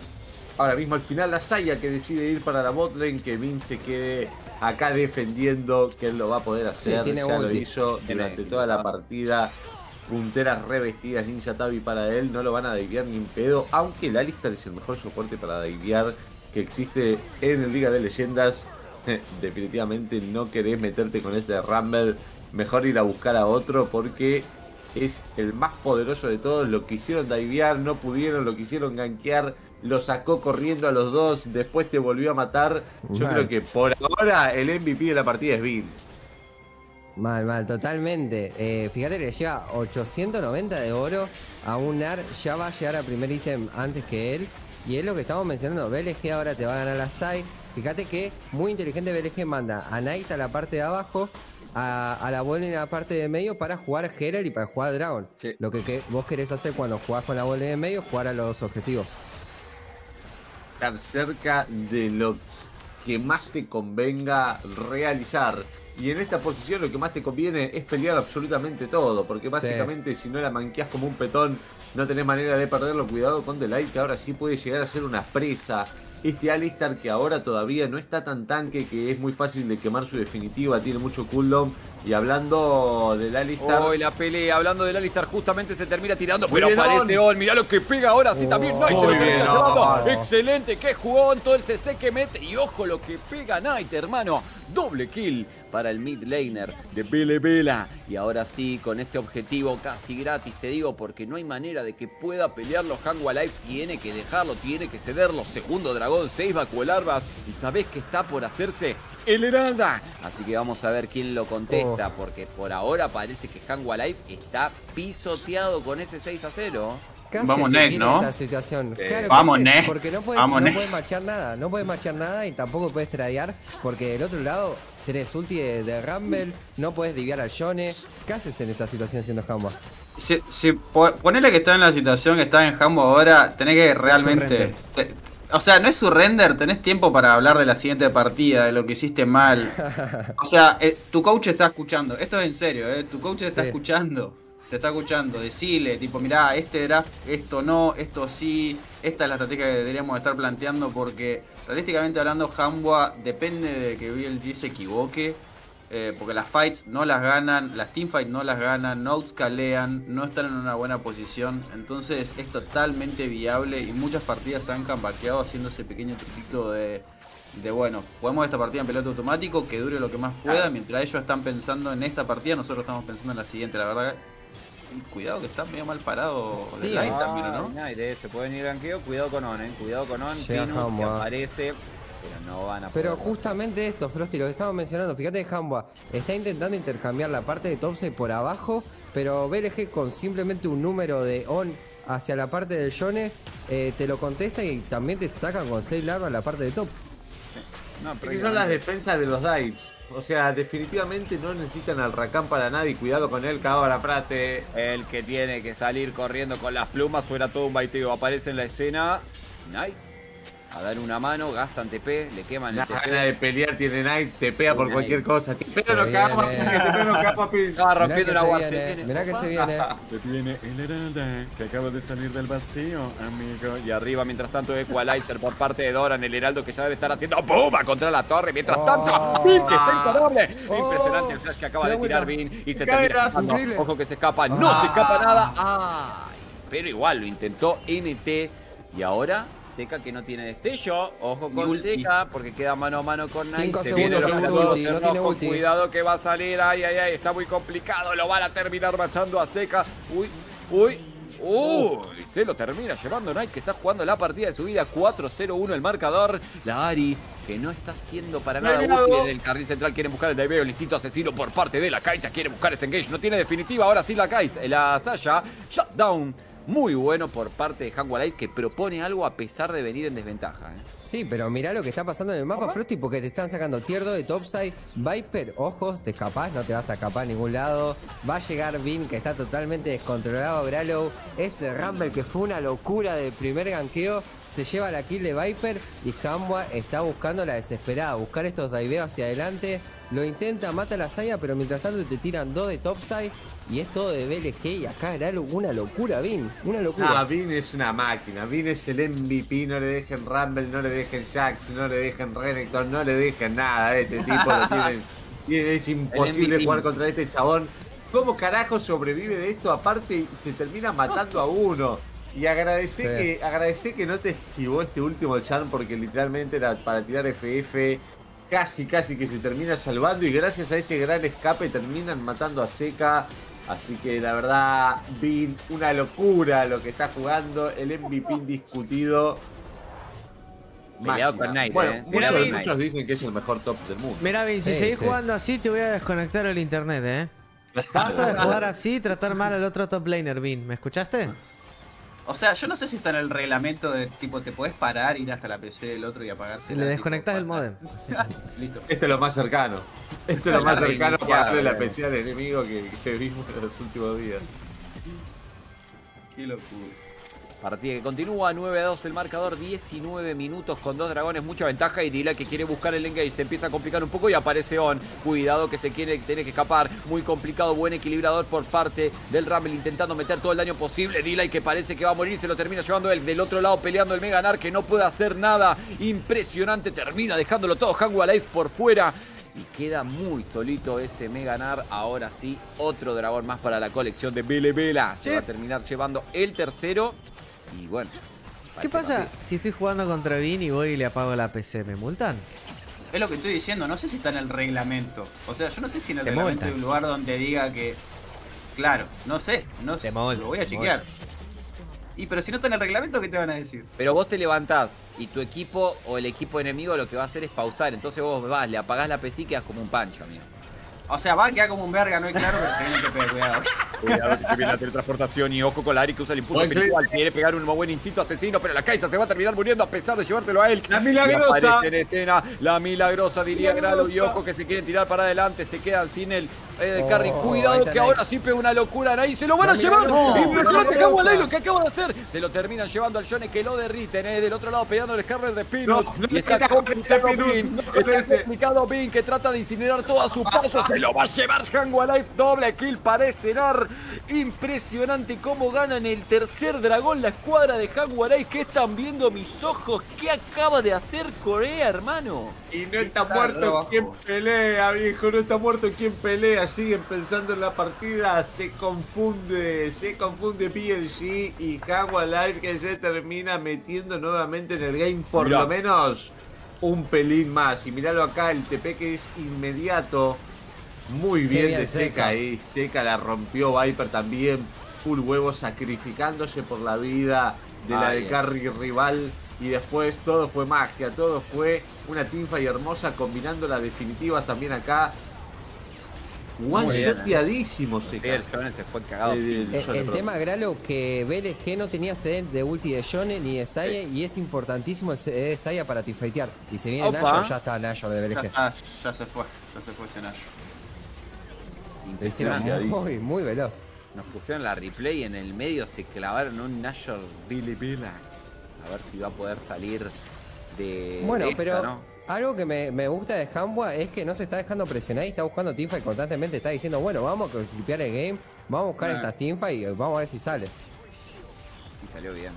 S3: Ahora mismo al final la Saya que decide ir para la botlane, que Min se quede acá defendiendo, que él lo va a poder hacer,
S4: tiene
S3: ya lo hizo durante toda la partida. Punteras revestidas Ninja Tabi para él, no lo van a divear ni en pedo, aunque el Alistar es el mejor soporte para divear que existe en el Liga de Leyendas. Definitivamente no querés meterte con este Rumble, mejor ir a buscar a otro porque es el más poderoso de todos. Lo quisieron divear, no pudieron, lo quisieron gankear, lo sacó corriendo a los dos, después te volvió a matar. Yo creo que por ahora el MVP de la partida es Bill.
S4: Mal, mal, totalmente. Eh, fíjate que lleva 890 de oro a un NAR, ya va a llegar a primer ítem antes que él. Y es lo que estamos mencionando, BLG ahora te va a ganar la side. Fíjate que muy inteligente BLG manda a Knight a la parte de abajo, a, a la bola en la parte de medio para jugar Herald y para jugar Dragon.
S5: Sí.
S4: Lo que, que vos querés hacer cuando jugás con la bola de medio, jugar a los objetivos.
S3: estar cerca de lo que más te convenga realizar. Y en esta posición lo que más te conviene es pelear absolutamente todo, porque básicamente si no la manqueas como un petón, no tenés manera de perderlo. Cuidado con Delight, que ahora sí puede llegar a ser una presa. Este Alistar que ahora todavía no está tan tanque, que es muy fácil de quemar su definitiva, tiene mucho cooldown. Y hablando del Alistar...
S5: Hoy la pelea, hablando del Alistar, justamente se termina tirando, pero
S3: bien,
S5: aparece
S3: On.
S5: On. Mirá lo que pega ahora, sí también Knight se lo termina llevando. Excelente, qué jugón, todo el CC que mete. Y ojo lo que pega Knight, hermano. Doble kill para el mid laner de Bele Vela. Y ahora sí, con este objetivo casi gratis, te digo, porque no hay manera de que pueda pelear los Hangwa Life. Tiene que dejarlo, tiene que cederlo. Segundo dragón, 6 Larvas. Y sabés que está por hacerse el Heralda. Así que vamos a ver quién lo contesta, porque por ahora parece que Hangwa Life está pisoteado con ese 6 a 0.
S4: Casi
S1: Vamos,
S4: viene
S1: ¿no?
S4: esta situación.
S3: Eh,
S4: Claro,
S1: vamos,
S4: casi. Porque no puedes,
S1: Vamos,
S4: no puedes machear nada. No puedes machear nada y tampoco puedes tradear. Porque del otro lado tenés ulti de, de Rumble. No puedes diviar al Yone. ¿Qué haces en esta situación siendo Hamba?
S1: Si, si po- ponele que está en la situación que está en Hambo ahora, tenés que realmente. te- o sea, no es su render, tenés tiempo para hablar de la siguiente partida, de lo que hiciste mal. O sea, eh, tu coach está escuchando, esto es en serio, eh, tu coach está
S4: Sí.
S1: escuchando, te está escuchando, decile, tipo, mirá, este draft, esto no, esto sí, esta es la estrategia que deberíamos estar planteando porque, realísticamente hablando, Hambua depende de que BLG se equivoque. Eh, porque las fights no las ganan, las teamfights no las ganan, no outscalean, no están en una buena posición. Entonces es totalmente viable y muchas partidas se han cambaqueado haciendo ese pequeño truquito de, de bueno, jugamos esta partida en piloto automático, que dure lo que más pueda, mientras ellos están pensando en esta partida, nosotros estamos pensando en la siguiente, la verdad. Cuidado que está medio mal parado
S4: Sí,
S1: de
S4: ah,
S1: también, ¿no?
S5: Knight, eh, se puede venir ganqueo, cuidado con On, eh. Cuidado con On,
S4: Llega
S5: Pinus, que aparece, pero no van a
S4: Pero
S5: poder.
S4: justamente esto, Frosty, lo que estamos mencionando, fíjate que Hamba está intentando intercambiar la parte de Topside por abajo, pero BLG con simplemente un número de on hacia la parte del Yone, eh, te lo contesta y también te sacan con 6 larvas la parte de top.
S5: No,
S3: que son las defensas de los dives. O sea, definitivamente no necesitan al Rakan para nada y cuidado con él, la Prate.
S5: El que tiene que salir corriendo con las plumas suena todo un baiteo. Aparece en la escena Knight a dar una mano, gastan TP, le queman
S3: La
S5: el
S3: gana de
S5: TP.
S3: pelear tiene Knight, te pega por cualquier cosa. Te
S4: Se
S3: pega no no.
S5: Estaba rompiendo
S4: que
S5: una
S4: viene, mirá que se viene.
S5: Se viene el Heralda que acaba de salir del vacío, amigo. Y arriba, mientras tanto, Equalizer por parte de Doran, el Heraldo que ya debe estar haciendo ¡Pumba! contra la torre. Mientras
S4: Oh.
S5: tanto, Vin que está imparable.
S4: Oh.
S5: Impresionante el flash que acaba de tirar. Vin y se termina. Ojo que se escapa, no
S4: Ah.
S5: se escapa nada. ¡Ay! Pero igual lo intentó NT y ahora. Seca que no tiene destello, ojo con
S1: ulti.
S5: Seca porque queda mano a mano con Knight.
S4: Cinco
S5: Se
S4: segundos
S5: viene
S3: su
S5: segundos
S4: ulti, no tiene ulti.
S5: Cuidado que va a salir, ay, ay, ay, está muy complicado, lo van a terminar matando a Seca. Uy, uy, Uy, se lo termina llevando Knight que está jugando la partida de su vida 4-0-1 el marcador. La Ari que no está siendo para nada útil en el carril central. Quieren buscar el diveo, el instinto asesino por parte de la Kaisa. Quiere buscar ese engage. No tiene definitiva. Ahora sí la Kaisa. La Sasha. Shutdown muy bueno por parte de Hanwha Light que propone algo a pesar de venir en desventaja. ¿eh?
S4: Sí, pero mirá lo que está pasando en el mapa, Frosty, porque te están sacando tierdo de topside. Viper, ojos, te escapás, no te vas a escapar a ningún lado. Va a llegar Vin, que está totalmente descontrolado. Gralo, ese Rumble que fue una locura de primer ganqueo. Se lleva la kill de Viper y Hanwha está buscando la desesperada, buscar estos diveos hacia adelante. Lo intenta, mata la saya, pero mientras tanto te tiran dos de topside y es todo de BLG y acá era una locura, Vin. Una locura.
S3: Ah, Vin es una máquina. Vin es el MVP. No le dejen Rumble, no le dejen Jax, no le dejen Renekton, no le dejen nada. Este tipo lo tienen, es imposible jugar contra este chabón. ¿Cómo carajo sobrevive de esto? Aparte, se termina matando a uno. Y agradecé, que, agradecé que no te esquivó este último charm porque literalmente era para tirar FF. Casi, casi que se termina salvando y gracias a ese gran escape terminan matando a Seca. Así que la verdad, Vin, una locura lo que está jugando. El MVP indiscutido.
S5: Peleado con Knight,
S3: bueno,
S5: eh.
S3: muchos, dicen que es el mejor top del mundo.
S2: Mira, Vin, si seguís jugando así, te voy a desconectar el internet, ¿eh? Basta de jugar así y tratar mal al otro top laner, Vin. ¿Me escuchaste?
S1: O sea, yo no sé si está en el reglamento de tipo, te podés parar, ir hasta la PC del otro y apagarse.
S2: Le desconectás el modem.
S3: Listo. Este es lo más cercano. Este es lo más cercano para darle la PC al enemigo que, que vimos en los últimos días.
S1: Qué locura.
S5: Partida que continúa, 9 a 2 el marcador, 19 minutos con dos dragones, mucha ventaja y Dila que quiere buscar el engage, se empieza a complicar un poco y aparece On. Cuidado que se quiere, tiene que escapar, muy complicado, buen equilibrador por parte del Rumble intentando meter todo el daño posible. Dila que parece que va a morir, se lo termina llevando él. Del otro lado peleando el Meganar que no puede hacer nada. Impresionante, termina dejándolo todo. Hangwa Life por fuera. Y queda muy solito ese Meganar. Ahora sí, otro dragón más para la colección de Bele Vela. Se va a terminar llevando el tercero. Y bueno.
S2: ¿Qué pasa si estoy jugando contra Vin y voy y le apago la PC? ¿Me multan?
S1: Es lo que estoy diciendo, no sé si está en el reglamento. O sea, yo no sé si en el reglamento hay un lugar donde diga que. Claro, no sé, no sé. Lo voy a chequear. Y pero si no está en el reglamento, ¿qué te van a decir?
S5: Pero vos te levantás y tu equipo o el equipo enemigo lo que va a hacer es pausar. Entonces vos vas, le apagás la PC y quedas como un pancho, amigo.
S1: O sea, va a quedar como un verga, no hay claro, pero se viene que pegue, cuidado.
S5: Cuidado que viene la teletransportación y ojo con la Ari que usa el impulso espiritual. Quiere pegar un buen instinto asesino, pero la Kaisa se va a terminar muriendo a pesar de llevárselo a él.
S3: La milagrosa.
S5: en escena, la milagrosa diría Gralo y ojo que se quieren tirar para adelante, se quedan sin el eh, carry. Oh, Cuidado que ahora sí pega una locura ahí, se lo van a llevar. Impresionante Hawalei lo que acaba de hacer. Se lo terminan llevando al Johnny que lo derriten, eh, del otro lado pegando el Scarlet de Pino. y está complicado Bin, está complicado Bin que trata de incinerar todo su paso. Se lo va a llevar Hangua Life, doble kill para Esenar. Impresionante cómo ganan el tercer dragón la escuadra de Hangua Life. ¿Qué están viendo mis ojos? ¿Qué acaba de hacer Corea, hermano?
S3: Y no está muerto quien pelea, viejo. No está muerto quien pelea. Siguen pensando en la partida. Se confunde. Se confunde PLG y Hangua Life que se termina metiendo nuevamente en el game. Por lo menos un pelín más. Y miralo acá, el TP que es inmediato. Muy bien, de seca, ahí. Seca la rompió Viper también. Full huevo sacrificándose por la vida de la de carry rival. Y después todo fue magia, todo fue una y hermosa combinando las definitivas también acá. One shoteadísimo
S5: Seca. el se fue cagado.
S4: El, tema, Gralo, que BLG no tenía sed de ulti de Yone ni de Saya y es importantísimo de Saya para teamfightear. Y se viene Nayo, ya está Nayo de BLG.
S1: Ya, ya se fue, ya se fue ese Nayo.
S4: Muy, muy veloz.
S5: Nos pusieron la replay en el medio, se clavaron un Nashor Billy Vila. A ver si va a poder salir de.
S4: Bueno, pero algo que me, gusta de Hambua es que no se está dejando presionar y está buscando teamfight constantemente. Está diciendo, bueno, vamos a flipear el game, vamos a buscar estas teamfight y vamos a ver si sale.
S5: Y salió bien.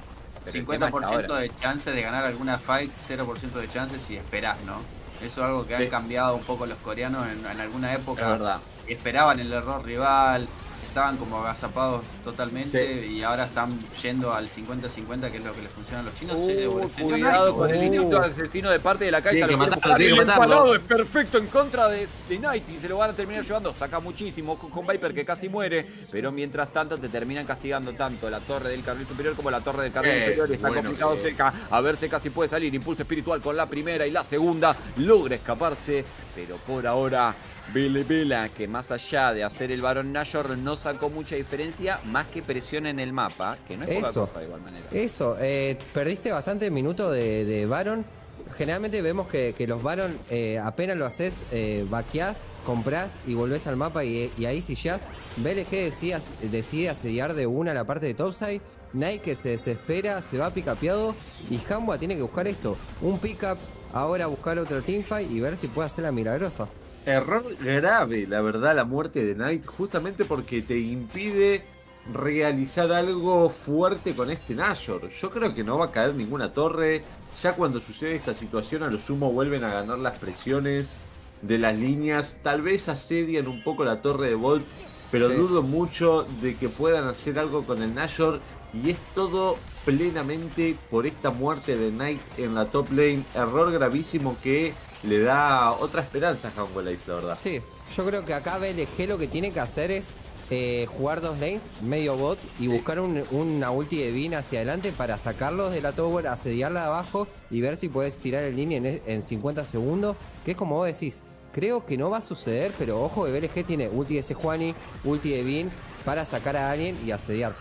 S1: 50% de chance de ganar alguna fight, 0% de chance si esperás, ¿no? Eso es algo que han cambiado un poco los coreanos en, en alguna época.
S5: Es verdad
S1: esperaban el error rival, estaban como agazapados totalmente y ahora están yendo al 50-50, que es lo que les funciona a los chinos.
S5: Uh, cuidado con el instinto asesino de parte de la Kai'Sa.
S3: El
S5: empalado es perfecto en contra de, de Knight y se lo van a terminar llevando. Saca muchísimo con, Viper que casi muere, pero mientras tanto te terminan castigando tanto la torre del carril superior como la torre del carril
S3: Eh,
S5: inferior. Está
S3: bueno
S5: complicado
S3: que-
S5: Seca. A ver Seca si puede salir. Impulso espiritual con la primera y la segunda. Logra escaparse, pero por ahora Billy Vila, que más allá de hacer el Baron Nashor, no sacó mucha diferencia, más que presión en el mapa, que no es poca
S4: Eso.
S5: cosa de igual manera.
S4: Eso, eh, perdiste bastante minutos de, de Baron. Generalmente vemos que, que los Baron eh, apenas lo haces, eh, vaqueás, comprás y volvés al mapa y, y ahí sillás. BLG decía, decide asediar de una la parte de topside. Nike se desespera, se va picapeado y Hamba tiene que buscar esto, un pickup, ahora buscar otro teamfight y ver si puede hacer la milagrosa.
S3: Error grave, la verdad, la muerte de Knight, justamente porque te impide realizar algo fuerte con este Nashor. Yo creo que no va a caer ninguna torre. Ya cuando sucede esta situación, a lo sumo vuelven a ganar las presiones de las líneas. Tal vez asedian un poco la torre de Volt, pero
S4: Sí.
S3: dudo mucho de que puedan hacer algo con el Nashor. Y es todo plenamente por esta muerte de Knight en la top lane. Error gravísimo que le da otra esperanza a Life, la verdad.
S4: Sí, yo creo que acá BLG lo que tiene que hacer es eh, jugar dos lanes, medio bot, y buscar un, una ulti de Vin hacia adelante para sacarlos de la tower, asediarla de abajo y ver si puedes tirar el línea en, en 50 segundos, que es como vos decís. Creo que no va a suceder, pero ojo que BLG tiene ulti de Sejuani, ulti de Vin para sacar a alguien y asediar.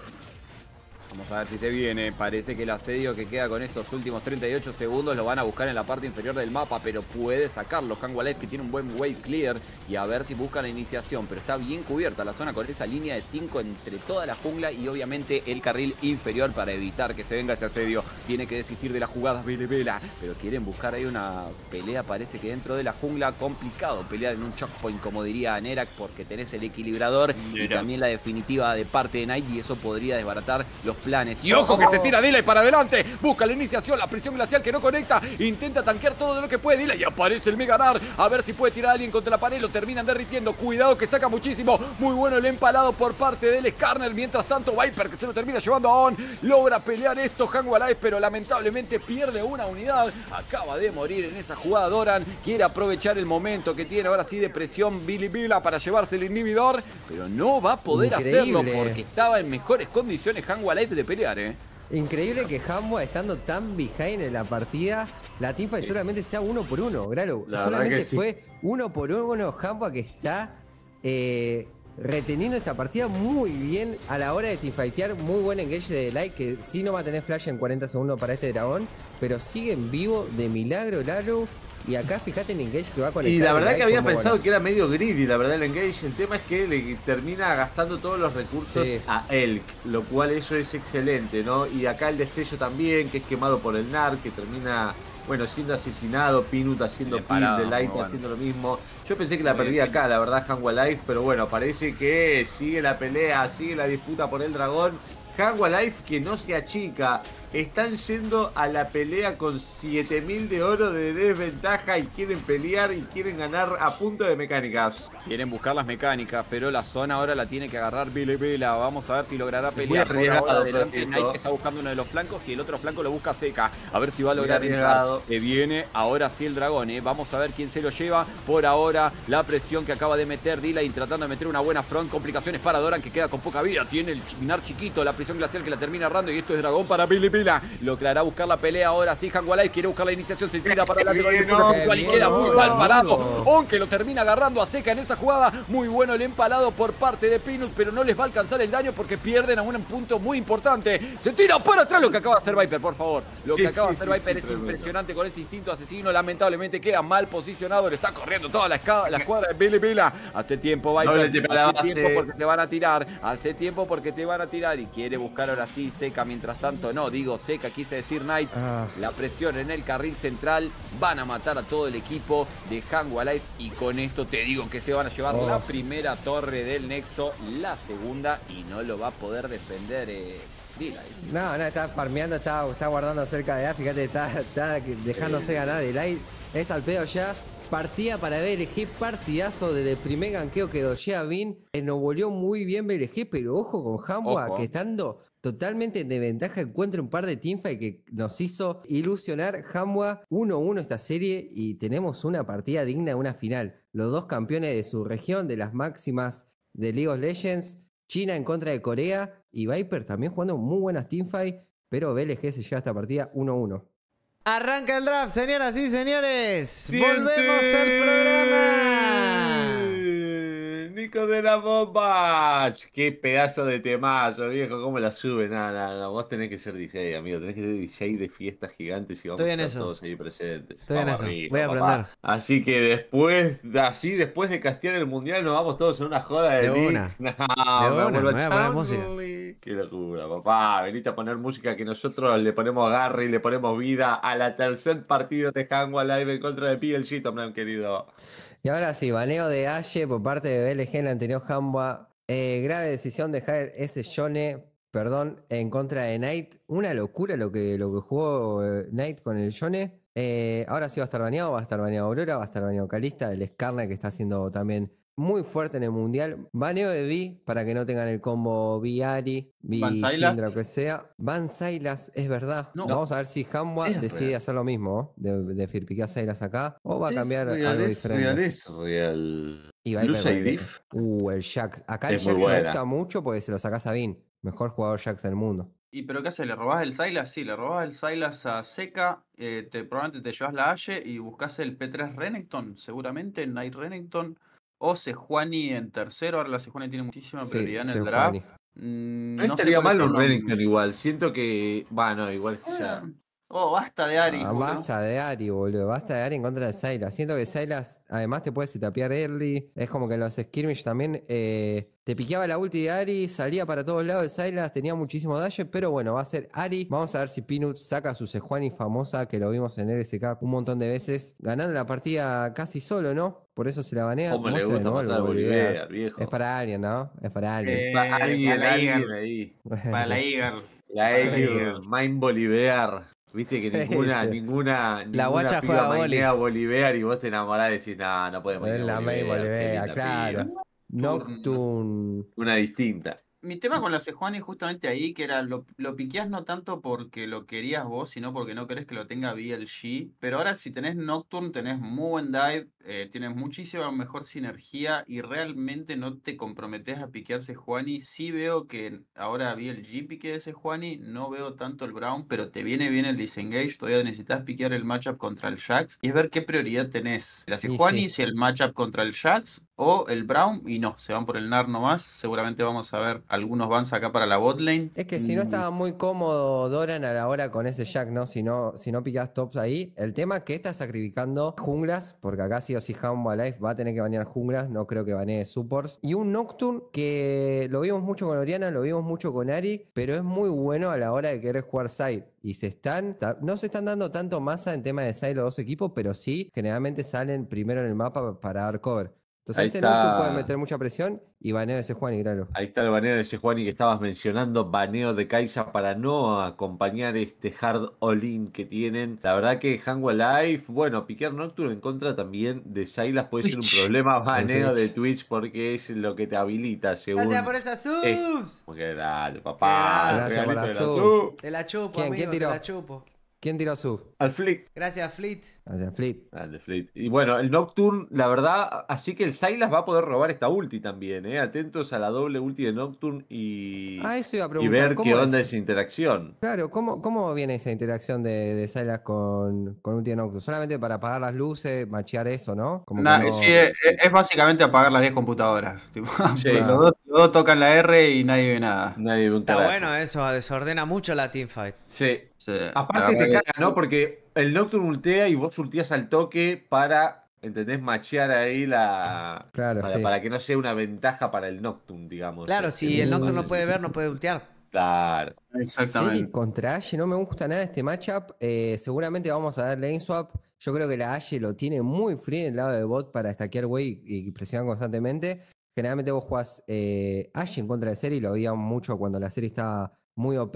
S5: Vamos a ver si se viene. Parece que el asedio que queda con estos últimos 38 segundos lo van a buscar en la parte inferior del mapa, pero puede sacarlo. Life que tiene un buen wave clear y a ver si busca la iniciación. Pero está bien cubierta la zona con esa línea de 5 entre toda la jungla y obviamente el carril inferior para evitar que se venga ese asedio. Tiene que desistir de las jugadas Vele Vela, pero quieren buscar ahí una pelea. Parece que dentro de la jungla complicado pelear en un chokepoint, como diría Nerak, porque tenés el equilibrador y también la definitiva de parte de Knight y eso podría desbaratar los planes. Y ojo que se tira Delay para adelante. Busca la iniciación, la presión glacial que no conecta. Intenta tanquear todo lo que puede. Delay y aparece el Meganar. A ver si puede tirar a alguien contra la pared. Lo terminan derritiendo. Cuidado que saca muchísimo. Muy bueno el empalado por parte del Skarner. Mientras tanto, Viper que se lo termina llevando a On. Logra pelear esto Hanwha Life, pero lamentablemente pierde una unidad. Acaba de morir en esa jugada. Doran quiere aprovechar el momento que tiene ahora sí de presión Billy Vila para llevarse el inhibidor. Pero no va a poder hacerlo porque estaba en mejores condiciones Hanwha Life de pelear, ¿eh?
S4: Increíble que Hambo estando tan behind en la partida, la teamfight solamente sea uno por uno.
S3: La verdad
S4: solamente
S3: sí.
S4: fue uno por uno Hambo que está eh, reteniendo esta partida muy bien a la hora de teamfightear. Muy buen engage de Light, que sí no va a tener flash en 40 segundos para este dragón, pero sigue en vivo de milagro Laro. Y acá fíjate en engage que va a conectar.
S3: Y la
S4: de
S3: verdad que había pensado
S4: bueno,
S3: que era medio greedy, la verdad, el engage. El tema es que le termina gastando todos los recursos
S4: Sí.
S3: a Elk, lo cual eso es excelente, ¿no? Y acá el destello también, que es quemado por el NAR, que termina, bueno, siendo asesinado, Pinut haciendo pin,
S5: parado,
S3: The Light
S5: bueno.
S3: haciendo lo mismo. Yo pensé que la
S5: Muy
S3: perdí
S5: bien.
S3: acá, la verdad, Hanwha Life, pero bueno, parece que sigue la pelea, sigue la disputa por el dragón. Hanwha Life que no se achica, están yendo a la pelea con 7000 de oro de desventaja y quieren pelear y quieren ganar a punto de mecánicas.
S5: Quieren buscar las mecánicas, pero la zona ahora la tiene que agarrar Billy Vela. Vamos a ver si logrará
S3: muy
S5: pelear. Ahora, adelante que está buscando uno de los flancos y el otro flanco lo busca Seca. A ver si va a
S3: Muy
S5: lograr entrar. Que viene ahora sí el dragón, ¿eh? Vamos a ver quién se lo lleva. Por ahora, la presión que acaba de meter Dylan tratando de meter una buena front. Complicaciones para Doran que queda con poca vida. Tiene el Minar chiquito, la presión glacial que la termina errando. Y esto es dragón para Billy Vela. Logrará buscar la pelea ahora sí. Hanwalai quiere buscar la iniciación. Se tira para adelante.
S3: Bien, no,
S5: y queda muy mal parado. Aunque lo termina agarrando a Seca en esa jugada. Muy bueno el empalado por parte de Pinus, pero no les va a alcanzar el daño porque pierden a un punto muy importante. Se tira para atrás lo que acaba de hacer Viper, por favor. Lo que
S3: Sí,
S5: acaba de
S3: sí,
S5: hacer Viper
S3: sí,
S5: es
S3: tremendo.
S5: impresionante con ese instinto asesino. Lamentablemente queda mal posicionado. Le está corriendo toda la, escuadra de Billy Vila. Hace tiempo, Viper. Hace tiempo porque te van a tirar. Hace tiempo porque te van a tirar. Y quiere buscar ahora sí Seca. Mientras tanto, no, digo Seca, quise decir Knight.
S4: Ah.
S5: La presión en el carril central. Van a matar a todo el equipo de Hangwa Life. Y con esto te digo que se van a llevar
S4: Oh.
S5: la primera torre del Nexo, la segunda. Y no lo va a poder defender eh.
S4: No, no, está farmeando, está, está guardando cerca de A. Fíjate, está, está dejándose ganar de Light. Es al pedo ya. Partida para BLG, partidazo desde el primer ganqueo que doyea Bin. Eh, nos volvió muy bien BLG, pero ojo con Hamwa, que estando totalmente de ventaja encuentra un par de teamfight que nos hizo ilusionar. Hamwa 1-1 esta serie y tenemos una partida digna de una final. Los dos campeones de su región, de las máximas de League of Legends. China en contra de Corea y Viper también jugando muy buenas teamfight, pero BLG se lleva esta partida 1-1.
S2: Arranca el draft, señoras y señores.
S3: Siente.
S2: Volvemos al programa.
S3: De la bomba. Qué pedazo de temazo, viejo. ¿Cómo la sube? Nada, nada, nada. Vos tenés que ser DJ, amigo. Tenés que ser DJ de fiestas gigantes y vamos
S2: Estoy
S3: a estar todos ahí presentes.
S2: Estoy en
S3: Vamos
S2: eso.
S3: arriba,
S2: Voy a
S3: papá.
S2: aprender.
S3: Así que después, así después de castear el mundial, nos vamos todos en una joda de,
S2: De una.
S3: No,
S2: De
S3: me
S2: una,
S3: vuelvo
S2: me voy a poner música.
S3: Charlie. Qué locura, papá. Venite a poner música que nosotros le ponemos agarre y le ponemos vida a la tercer partido de Hangua Live en contra de PLG, Tomlin, querido.
S4: Y ahora sí, baneo de Aye por parte de BLG en la anterior Hamba. Eh, grave decisión de dejar ese Yone, perdón, en contra de Knight. Una locura lo que, lo que jugó eh, Knight con el Yone. Eh, ahora sí va a estar baneado, va a estar baneado Aurora, va a estar baneado Calista, el Skarner que está haciendo también muy fuerte en el mundial. Baneo de Vi para que no tengan el combo Vi-Ari,
S1: Sylas.
S4: Vi-Syndra, lo que sea. Van Silas, es verdad.
S1: No.
S4: Vamos a ver si Hamba
S3: Es
S4: decide
S3: real.
S4: hacer lo mismo, ¿no? de, de firpiquear Silas acá, o va a cambiar
S3: Es real,
S4: algo
S3: es
S4: diferente.
S3: real, es real.
S4: Y Viper.
S3: Diff.
S4: Uh, el Jax. Acá el
S3: Es muy
S4: Jax me gusta mucho porque se lo sacás a Vin. Mejor jugador Jax del mundo.
S1: ¿Y pero qué haces? ¿Le robás el Silas? Sí, le robás el Silas a Seca, eh, te, probablemente te llevas la Aye y buscas el P3 Renekton, seguramente el Knight Renekton, o Sejuani en tercero, ahora la Sejuani tiene muchísima
S4: Sí,
S1: prioridad en el
S4: Sejuani.
S1: draft. Mm,
S3: No,
S1: sé
S3: estaría mal un
S1: los-
S3: Renekton igual. Siento que. Bueno, igual que ya.
S1: Oh, basta de Ari.
S4: Ah,
S1: boludo.
S4: basta de Ari, boludo. Basta de Ari en contra de Sylas. Siento que Sylas, además, te puede tapear early. Es como que en los skirmish también eh, te piqueaba la ulti de Ari, salía para todos lados de Sylas, tenía muchísimo dash. Pero bueno, va a ser Ari. Vamos a ver si Peanut saca su Sejuani famosa, que lo vimos en LSK un montón de veces, ganando la partida casi solo, ¿no? Por eso se la banea.
S3: ¿Cómo le gusta pasar
S4: Bolívar.
S3: Viejo?
S4: Es para alguien, ¿no? Es para alguien.
S1: Eh,
S3: Pa- alguien,
S1: para la Igar.
S3: ahí.
S1: Para la Igar.
S3: La
S1: Para Igar.
S3: Mind Bolivar. Viste que
S4: Sí,
S3: ninguna,
S4: sí.
S3: ninguna, ninguna
S2: guacha
S3: piba
S2: juega
S3: mainea Bolivar y vos te enamorás y decís, no, no
S4: Es
S3: mainear
S4: la
S3: linda
S4: claro.
S3: piba".
S4: Nocturne.
S3: Una distinta.
S1: Mi tema con la Sejuani justamente ahí, que era lo, lo piqueás no tanto porque lo querías vos, sino porque no querés que lo tenga BLG. Pero ahora si tenés Nocturne, tenés muy buen dive, eh, tienes muchísima mejor sinergia y realmente no te comprometes a piquear Sejuani. Sí veo que ahora BLG pique Sejuani, no veo tanto el Brown, pero te viene bien el disengage, todavía necesitas piquear el matchup contra el Jax. Y es ver qué prioridad tenés. La Sejuani,
S4: sí.
S1: si el matchup contra el Jax o el Brown, y no, se van por el NAR nomás. Seguramente vamos a ver algunos bans acá para la bot lane.
S4: Es que si no
S1: Mm,
S4: estaba muy cómodo Doran a la hora con ese Jack, ¿no? Si no, si no picas tops ahí. El tema es que está sacrificando junglas, porque acá sí o sí Humble Life va a tener que banear junglas, no creo que banee supports. Y un Nocturne que lo vimos mucho con Oriana, lo vimos mucho con Ari, pero es muy bueno a la hora de querer jugar side. Y se están, no se están dando tanto masa en tema de side los dos equipos, pero sí, generalmente salen primero en el mapa para dar cover. Entonces
S3: Ahí
S4: este Nocturne
S3: está.
S4: puede meter mucha presión y baneo ese Juan y gralo.
S3: Ahí está el baneo de ese Juani que estabas mencionando, baneo de Kaisa para no acompañar este hard all-in que tienen. La verdad que Hangwa Life, bueno, piquear Nocturne en contra también de Silas puede ser un problema baneo de
S4: Twitch.
S3: Porque es lo que te habilita según...
S2: Gracias por esas subs.
S3: Dale, papá.
S4: Gracias por la
S3: de la
S4: sub.
S3: sub.
S2: Te la chupo,
S4: ¿Quién?
S2: amigo,
S4: ¿Quién
S2: te
S4: tiró?
S2: la chupo.
S4: ¿Quién tiró su?
S3: Al flick.
S2: Gracias, Fleet.
S4: Hacia Fleet.
S3: Grande, Fleet. Y bueno, el Nocturne, la verdad, así que el Silas va a poder robar esta ulti también, ¿eh? Atentos a la doble ulti de Nocturne y,
S4: Ah, eso iba a
S3: y
S4: preguntar.
S3: ver qué
S4: ¿cómo
S3: onda
S4: es?
S3: esa interacción.
S4: Claro, ¿cómo, ¿cómo viene esa interacción de, de Silas con, con Ulti Nocturne? Solamente para apagar las luces, machear eso, ¿no? Como
S1: sí, es, es básicamente apagar las 10 computadoras. tipo,
S3: Sí.
S1: los, dos, los dos tocan la R y nadie ve nada.
S3: Nadie ve un
S2: Está bueno eso, desordena mucho la teamfight.
S3: Sí.
S1: Sí,
S3: Aparte te caga, ¿no? Porque el Nocturne ultea y vos ulteas al toque para, ¿entendés? Machear ahí la...
S4: Claro,
S3: para,
S4: sí.
S3: para que no sea una ventaja para el Nocturne, digamos.
S2: Claro, si el Nocturne no puede ver, no puede ultear.
S3: Claro.
S1: Exactamente.
S4: contra Ashe, no me gusta nada este matchup. Eh, seguramente vamos a ver lane swap. Yo creo que la Ashe lo tiene muy free en el lado de bot para stackear way y, y presionar constantemente. Generalmente vos jugás eh, Ashe en contra de Seri, lo veíamos mucho cuando la serie estaba muy OP.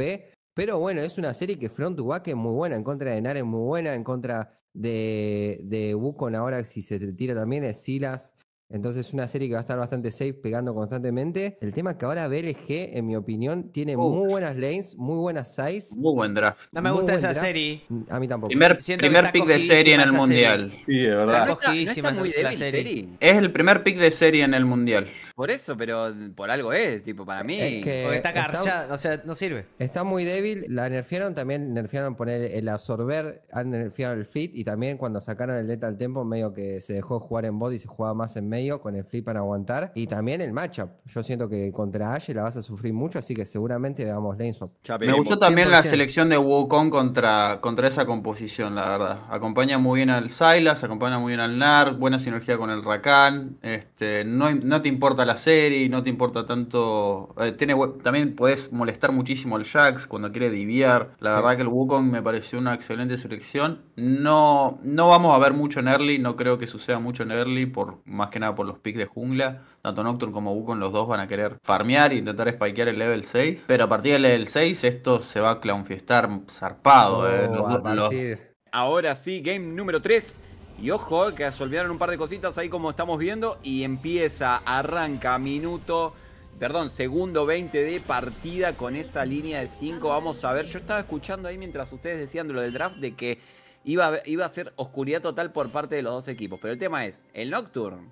S4: Pero bueno, es una serie que front to back es muy buena, en contra de Naren muy buena, en contra de, de Wukong ahora si se tira también es Silas. Entonces es una serie que va a estar bastante safe, pegando constantemente. El tema es que ahora BLG, en mi opinión, tiene muy buenas lanes, muy buenas size.
S1: Muy buen draft.
S2: No me gusta esa serie.
S4: A mí tampoco.
S1: Primer, primer pick de serie en el mundial.
S3: Sí, de verdad.
S5: No está, no está muy débil serie.
S1: Es el primer pick de serie en el mundial.
S5: Por eso, pero por algo es, tipo, para mí.
S2: Es que Porque está carchada, o sea, no sirve.
S4: Está muy débil, la nerfearon, también nerfearon poner el absorber, han nerfeado el fit y también cuando sacaron el lethal tempo, medio que se dejó jugar en bot y se jugaba más en medio con el flip para aguantar. Y también el matchup. Yo siento que contra Ashe la vas a sufrir mucho, así que seguramente veamos lane swap.
S1: Me gustó también la selección de Wukong contra, contra esa composición, la verdad. Acompaña muy bien al Sylas, acompaña muy bien al Nar, buena sinergia con el Rakan. Este, no, no te importa la serie, no te importa tanto. Eh, tiene, también puedes molestar muchísimo al Jax cuando quiere diviar. La verdad que el Wukong me pareció una excelente selección. No, no vamos a ver mucho en early, no creo que suceda mucho en early, por, más que nada por los picks de jungla. Tanto Nocturne como Wukong, los dos van a querer farmear e intentar spikear el level 6. Pero a partir del level 6, esto se va a clownfiestar zarpado. eh.
S5: Ahora sí, game número 3. Y ojo, que se olvidaron un par de cositas ahí como estamos viendo. Y empieza, arranca, minuto, perdón, segundo 20 de partida con esa línea de 5. Vamos a ver, yo estaba escuchando ahí mientras ustedes decían de lo del draft de que iba a, iba a ser oscuridad total por parte de los dos equipos. Pero el tema es, el Nocturne,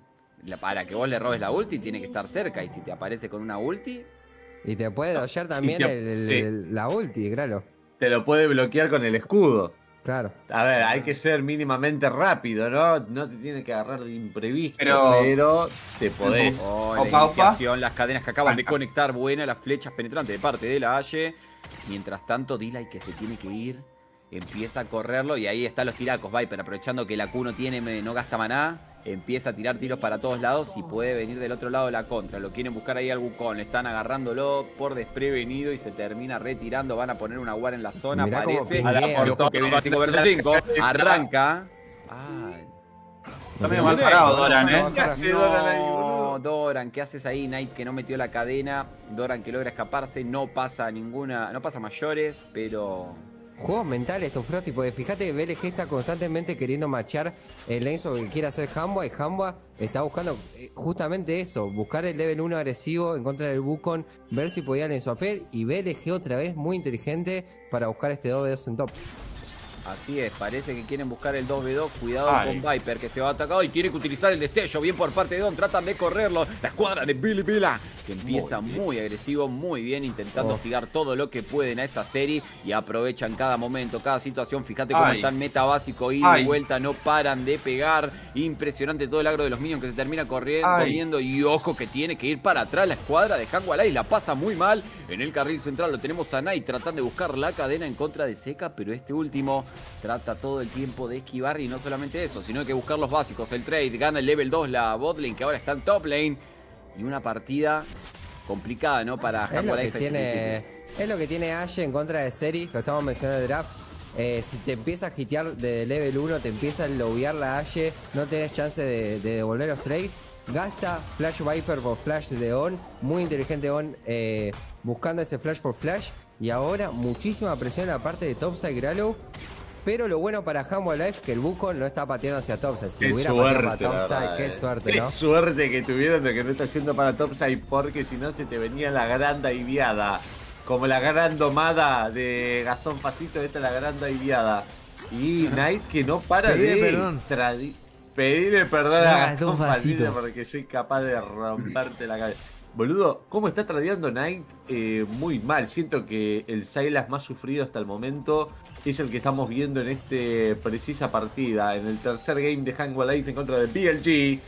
S5: para que vos le robes la ulti, tiene que estar cerca. Y si te aparece con una ulti...
S4: Y te puede doshear también el, la ulti, claro.
S3: Te lo puede bloquear con el escudo.
S4: Claro.
S3: A ver, hay que ser mínimamente rápido, ¿no? No te tiene que agarrar de imprevisto, pero, te podés.
S5: Oh, la iniciación, las cadenas que acaban de conectar, buena, las flechas penetrantes de parte de la Aye. Mientras tanto, Dila que se tiene que ir, empieza a correrlo y ahí están los tiracos, Viper, aprovechando que la Q no tiene, no gasta maná empieza a tirar tiros para todos lados y puede venir del otro lado de la contra. Lo quieren buscar ahí al le están agarrándolo por desprevenido y se termina retirando. Van a poner una guarda en la zona, parece. Arranca. Ay.
S1: Está medio mal parado Doran, ¿eh?
S5: No, Doran, ¿qué haces ahí? Knight que no metió la cadena. Doran que logra escaparse. No pasa ninguna. No pasa mayores, pero
S4: Juegos mentales estos Frosty, porque fíjate, BLG está constantemente queriendo marchar el Enzo que quiere hacer Hamba y Hamba está buscando eh, justamente eso, buscar el level 1 agresivo en contra del Wukong, ver si podía apel y BLG otra vez muy inteligente para buscar este 2v2 en top.
S5: Así es, parece que quieren buscar el 2v2. Cuidado con Viper que se va atacado y tiene que utilizar el destello. Bien por parte de Don, tratan de correrlo. La escuadra de Billy Villa que empieza muy, agresivo, muy bien, intentando oh. hostigar todo lo que pueden a esa serie y aprovechan cada momento, cada situación. Fíjate cómo están meta básico, y de vuelta, no paran de pegar. Impresionante todo el agro de los minions que se termina corriendo, y ojo que tiene que ir para atrás la escuadra de y La pasa muy mal. En el carril central lo tenemos a Knight tratando de buscar la cadena en contra de Seca, pero este último trata todo el tiempo de esquivar y no solamente eso, sino que buscar los básicos. El trade, gana el level 2 la botlane que ahora está en top lane. Y una partida complicada, ¿no? Para
S4: es lo que tiene Es lo que tiene Ashe en contra de Seri, lo estamos mencionando en el draft. Eh, si te empieza a hitear de level 1, te empieza a lobear la Ashe, no tenés chance de, devolver los trades. Gasta Flash Viper por Flash de On, muy inteligente On, eh, buscando ese Flash por Flash. Y ahora muchísima presión en la parte de Topside Gralo. Pero lo bueno para Humble Life es que el buco no está pateando hacia Topside. Si hubiera pateado para Topside, qué suerte, ¿no?
S3: Qué suerte que tuvieron de que no está yendo para Topside porque si no se te venía la gran daiviada. Como la gran domada de Gastón Facito, esta es la gran daiviada. Y Knight que no para de perdón. pedirle perdón a Gastón Facito porque soy capaz de romperte la cabeza. Boludo, ¿cómo está tradeando Knight? Eh, muy mal. Siento que el Silas más sufrido hasta el momento es el que estamos viendo en esta precisa partida. En el tercer game de Hangwell Life en contra de PLG.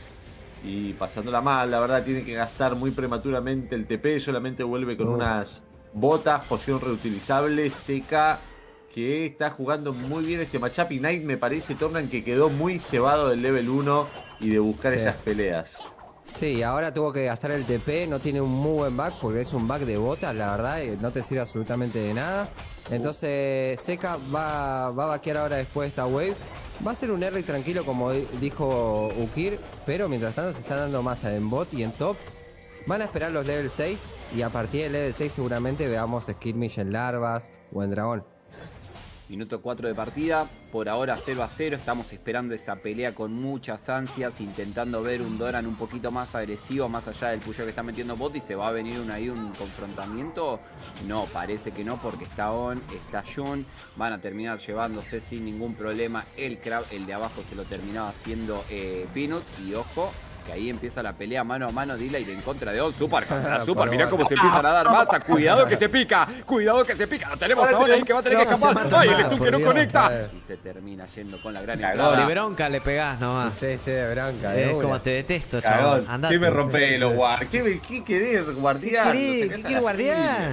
S3: Y pasándola mal, la verdad, tiene que gastar muy prematuramente el TP. Solamente vuelve con unas botas, poción reutilizable, seca. Que está jugando muy bien este matchup. Y Knight me parece, Tornan, que quedó muy cebado del level 1 y de buscar esas peleas.
S4: Sí, ahora tuvo que gastar el TP, no tiene un muy buen back porque es un back de botas, la verdad, no te sirve absolutamente de nada. Entonces Seca va, va a vaquear ahora después de esta wave. Va a ser un early tranquilo como dijo Ukir, pero mientras tanto se está dando masa en bot y en top. Van a esperar los level 6 y a partir del level 6 seguramente veamos skirmish en larvas, o en dragón.
S5: Minuto 4 de partida, por ahora 0 a 0, estamos esperando esa pelea con muchas ansias, intentando ver un Doran un poquito más agresivo, más allá del puyo que está metiendo bot y se va a venir un, ahí un confrontamiento. No, parece que no, porque está On, está Jun, van a terminar llevándose sin ningún problema el Crab, el de abajo se lo terminaba haciendo eh, y ojo, que ahí empieza la pelea mano a mano Daylight en contra de On. Super contra Super. Mirá cómo se empiezan a dar masa. Cuidado que se pica. Cuidado que se pica. Lo tenemos ahora ahí que va a tener que escapar. Ay, el stun que no conecta. Y se termina yendo con la gran entrada.
S2: Y bronca le pegás nomás.
S4: Sí, sí, de bronca.
S2: Es como te detesto, chaval.
S3: ¿Qué me rompe los guard? ¿Qué, ¿Qué querés guardiar?
S2: ¿Qué querés guardiar?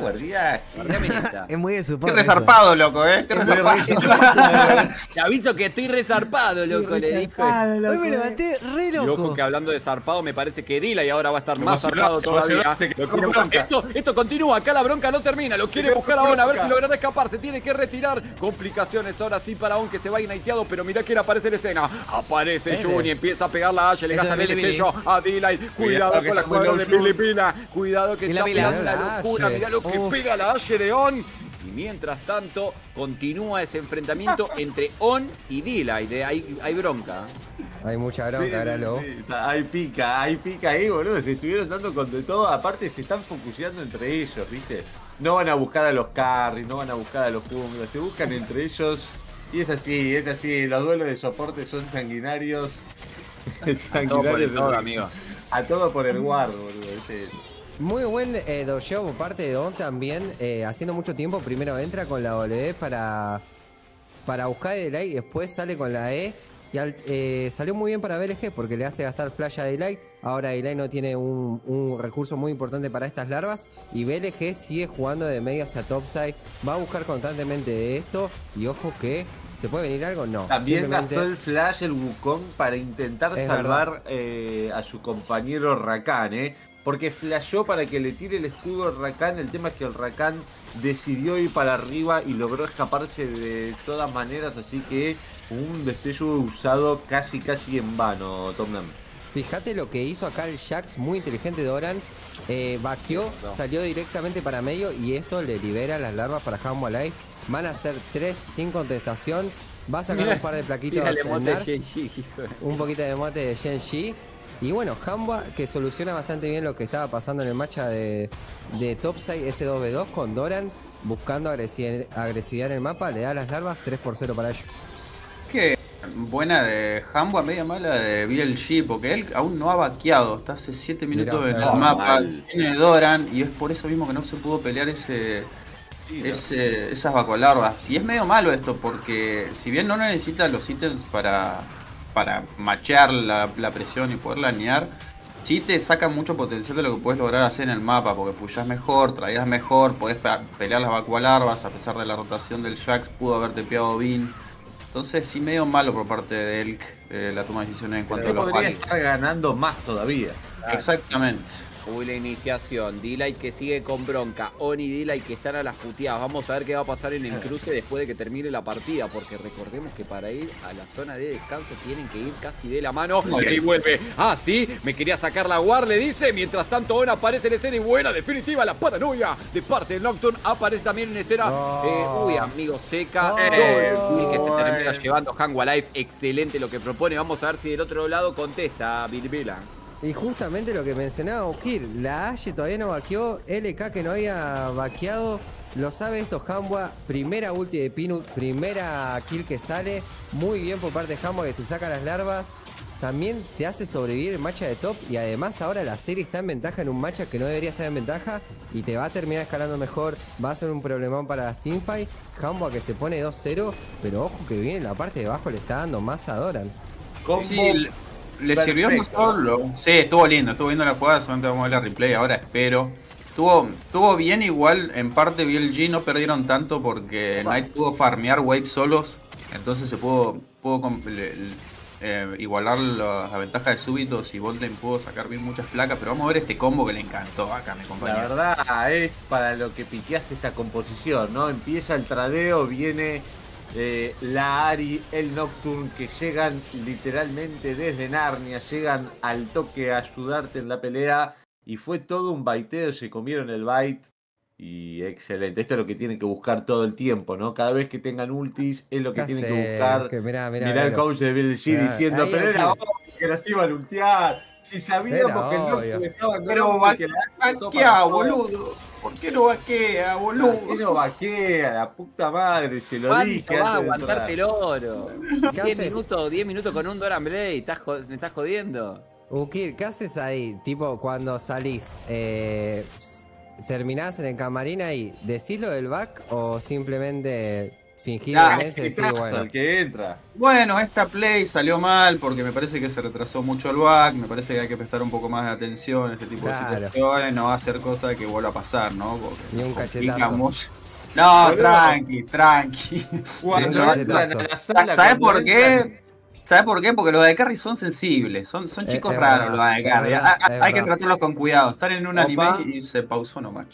S3: Guardia,
S2: es muy de su
S1: Qué resarpado, loco, ¿eh? Qué resarpado.
S5: Te aviso que estoy resarpado, loco, le dijo.
S2: Hoy me levanté re loco.
S5: Y ojo que hablando de zarpado, me parece que Dila y ahora va a estar más zarpado todavía. Esto, esto continúa, acá la bronca no termina. Lo quiere buscar a On, a ver si logrará escapar. Se tiene que retirar. Complicaciones ahora sí para On que se va inaiteado, pero mira quién aparece en escena. Aparece Jun y empieza a pegar la Ashe, le gasta el destello a Dila. Cuidado con la cuadra de Filipina. Cuidado que está pegando la locura. Mirá lo que pega la Ashe de On. Y mientras tanto, continúa ese enfrentamiento entre On y Dila. Y de ahí hay bronca.
S4: Hay mucha bronca, ahora lo.
S3: hay pica, hay pica ahí, boludo. Se estuvieron dando con de todo. Aparte, se están focuseando entre ellos, ¿viste? No van a buscar a los carries, no van a buscar a los junglas. Se buscan entre ellos. Y es así, es así. Los duelos de soporte son sanguinarios.
S5: sanguinarios. A todo por el todo, amigo.
S3: A todo por el guard, boludo.
S4: Muy buen eh, dojo por parte de Don también, eh, haciendo mucho tiempo. Primero entra con la W para, para buscar el y después sale con la E. Y eh, salió muy bien para BLG porque le hace gastar flash a Daylight. Ahora Daylight no tiene un, recurso muy importante para estas larvas. Y BLG sigue jugando de medio hacia topside. Va a buscar constantemente esto. Y ojo que ¿Se puede venir algo? No.
S3: También gastó el flash el Wukong para intentar salvar a su compañero Rakan, ¿eh? Porque flashó para que le tire el escudo al Rakan. El tema es que el Rakan decidió ir para arriba y logró escaparse de todas maneras, así que un destello usado casi casi en vano, Tomnam.
S4: Fíjate lo que hizo acá el Jax, muy inteligente Doran. Eh, vaqueó, salió directamente para medio y esto le libera las larvas para Hambo Alive. Van a ser tres sin contestación. Va a sacar un par de plaquitos. un poquito de mote de Shen y bueno, Hamba que soluciona bastante bien lo que estaba pasando en el match de, de Topside S2B2 con Doran buscando agresividad, en el mapa, le da las larvas 3 por 0 para ellos.
S1: Qué buena de Hamba, media mala de BLG, porque él aún no ha vaqueado, está hace 7 minutos en el mapa, tiene Doran y es por eso mismo que no se pudo pelear ese, ese esas vacolarvas. Y es medio malo esto, porque si bien no necesita los ítems para para machear la, presión y poder lanear, sí te saca mucho potencial de lo que puedes lograr hacer en el mapa, porque puyas mejor, traías mejor, podés pelear las larvas a pesar de la rotación del Jax, pudo haber tepeado Bean. Entonces sí medio malo por parte de Elk eh, la toma de decisiones en cuanto a los
S3: podría estar ganando más todavía.
S1: Exactamente.
S5: Uy, la iniciación. Delight que sigue con bronca. Oni y Delight que están a las puteadas. Vamos a ver qué va a pasar en el cruce después de que termine la partida. Porque recordemos que para ir a la zona de descanso tienen que ir casi de la mano. Y ahí vuelve. Ah, sí, me quería sacar la guard, le dice. Mientras tanto, On aparece en escena y buena, definitiva, la paranoia de parte del Nocturne. Aparece también en escena. Eh, uy, amigo seca. y que se termina llevando Hangwa Life. Excelente lo que propone. Vamos a ver si del otro lado contesta Bilbila.
S4: Y justamente lo que mencionaba Okir, la Ashe todavía no vaqueó, LK que no había vaqueado, lo sabe esto Hambua, primera ulti de Pinut, primera kill que sale, muy bien por parte de Hambua que te saca las larvas, también te hace sobrevivir en matcha de top y además ahora la serie está en ventaja en un matcha que no debería estar en ventaja y te va a terminar escalando mejor, va a ser un problemón para las teamfight, Hambua que se pone 2-0, pero ojo que bien, la parte de abajo le está dando más a Doran.
S1: Le sirvió no solo. Sí, estuvo lindo, estuvo viendo la jugada, solamente vamos a ver la replay ahora, espero. Estuvo, estuvo bien igual, en parte BLG no perdieron tanto porque Knight pudo farmear waves solos, entonces se pudo, pudo eh, igualar las ventajas de súbitos y Botlane pudo sacar bien muchas placas, pero vamos a ver este combo que le encantó acá, mi compañero.
S3: La verdad es para lo que piqueaste esta composición, ¿no? Empieza el tradeo, viene eh, la Ari, el Nocturne, que llegan literalmente desde Narnia, llegan al toque a ayudarte en la pelea. Y fue todo un baiteo, se comieron el bait. Y excelente. Esto es lo que tienen que buscar todo el tiempo, ¿no? Cada vez que tengan ultis es lo que
S4: ¿Qué
S3: tienen que buscar.
S4: Que mirá, mirá,
S3: Mirá el coach de Bill G diciendo,
S4: ahí
S3: pero era obvio que nos iban a ultear. Si sabíamos
S4: Era
S3: que el. Noxus estaba con
S1: Pero
S3: que la
S1: boludo. ¿Por qué no vaquea,
S3: ¿Por
S1: boludo?
S3: qué no vaquea? La puta madre, se lo
S5: ¿Cuánto
S3: dije.
S5: vas a aguantarte el oro?
S4: ¿Qué
S5: 10
S4: haces?
S5: minutos, 10 minutos con un Doran Blade, ¿estás ¿me estás jodiendo?
S4: Ukir, ¿qué haces ahí? Tipo, cuando salís, eh, terminás en el camarín ahí, ¿decís lo del back o simplemente fingir
S1: Ah,
S3: caso,
S4: bueno,
S3: el que entra.
S1: Bueno, esta play salió mal porque me parece que se retrasó mucho el back, me parece que hay que prestar un poco más de atención a este tipo
S4: Claro.
S1: de situaciones, no va a ser cosa que vuelva a pasar, ¿no? Porque
S4: Ni un cachetazo.
S1: No, tranqui, tranqui. ¿Sabes por qué? ¿Sabes por qué? Porque los de carry son sensibles, son, son
S4: Es-
S1: chicos
S4: es
S1: raros
S4: verdad,
S1: los de carry.
S4: verdad,
S1: Ah, ah, hay que tratarlos con cuidado. Están en un anime
S3: Opa.
S1: y se pausó nomás.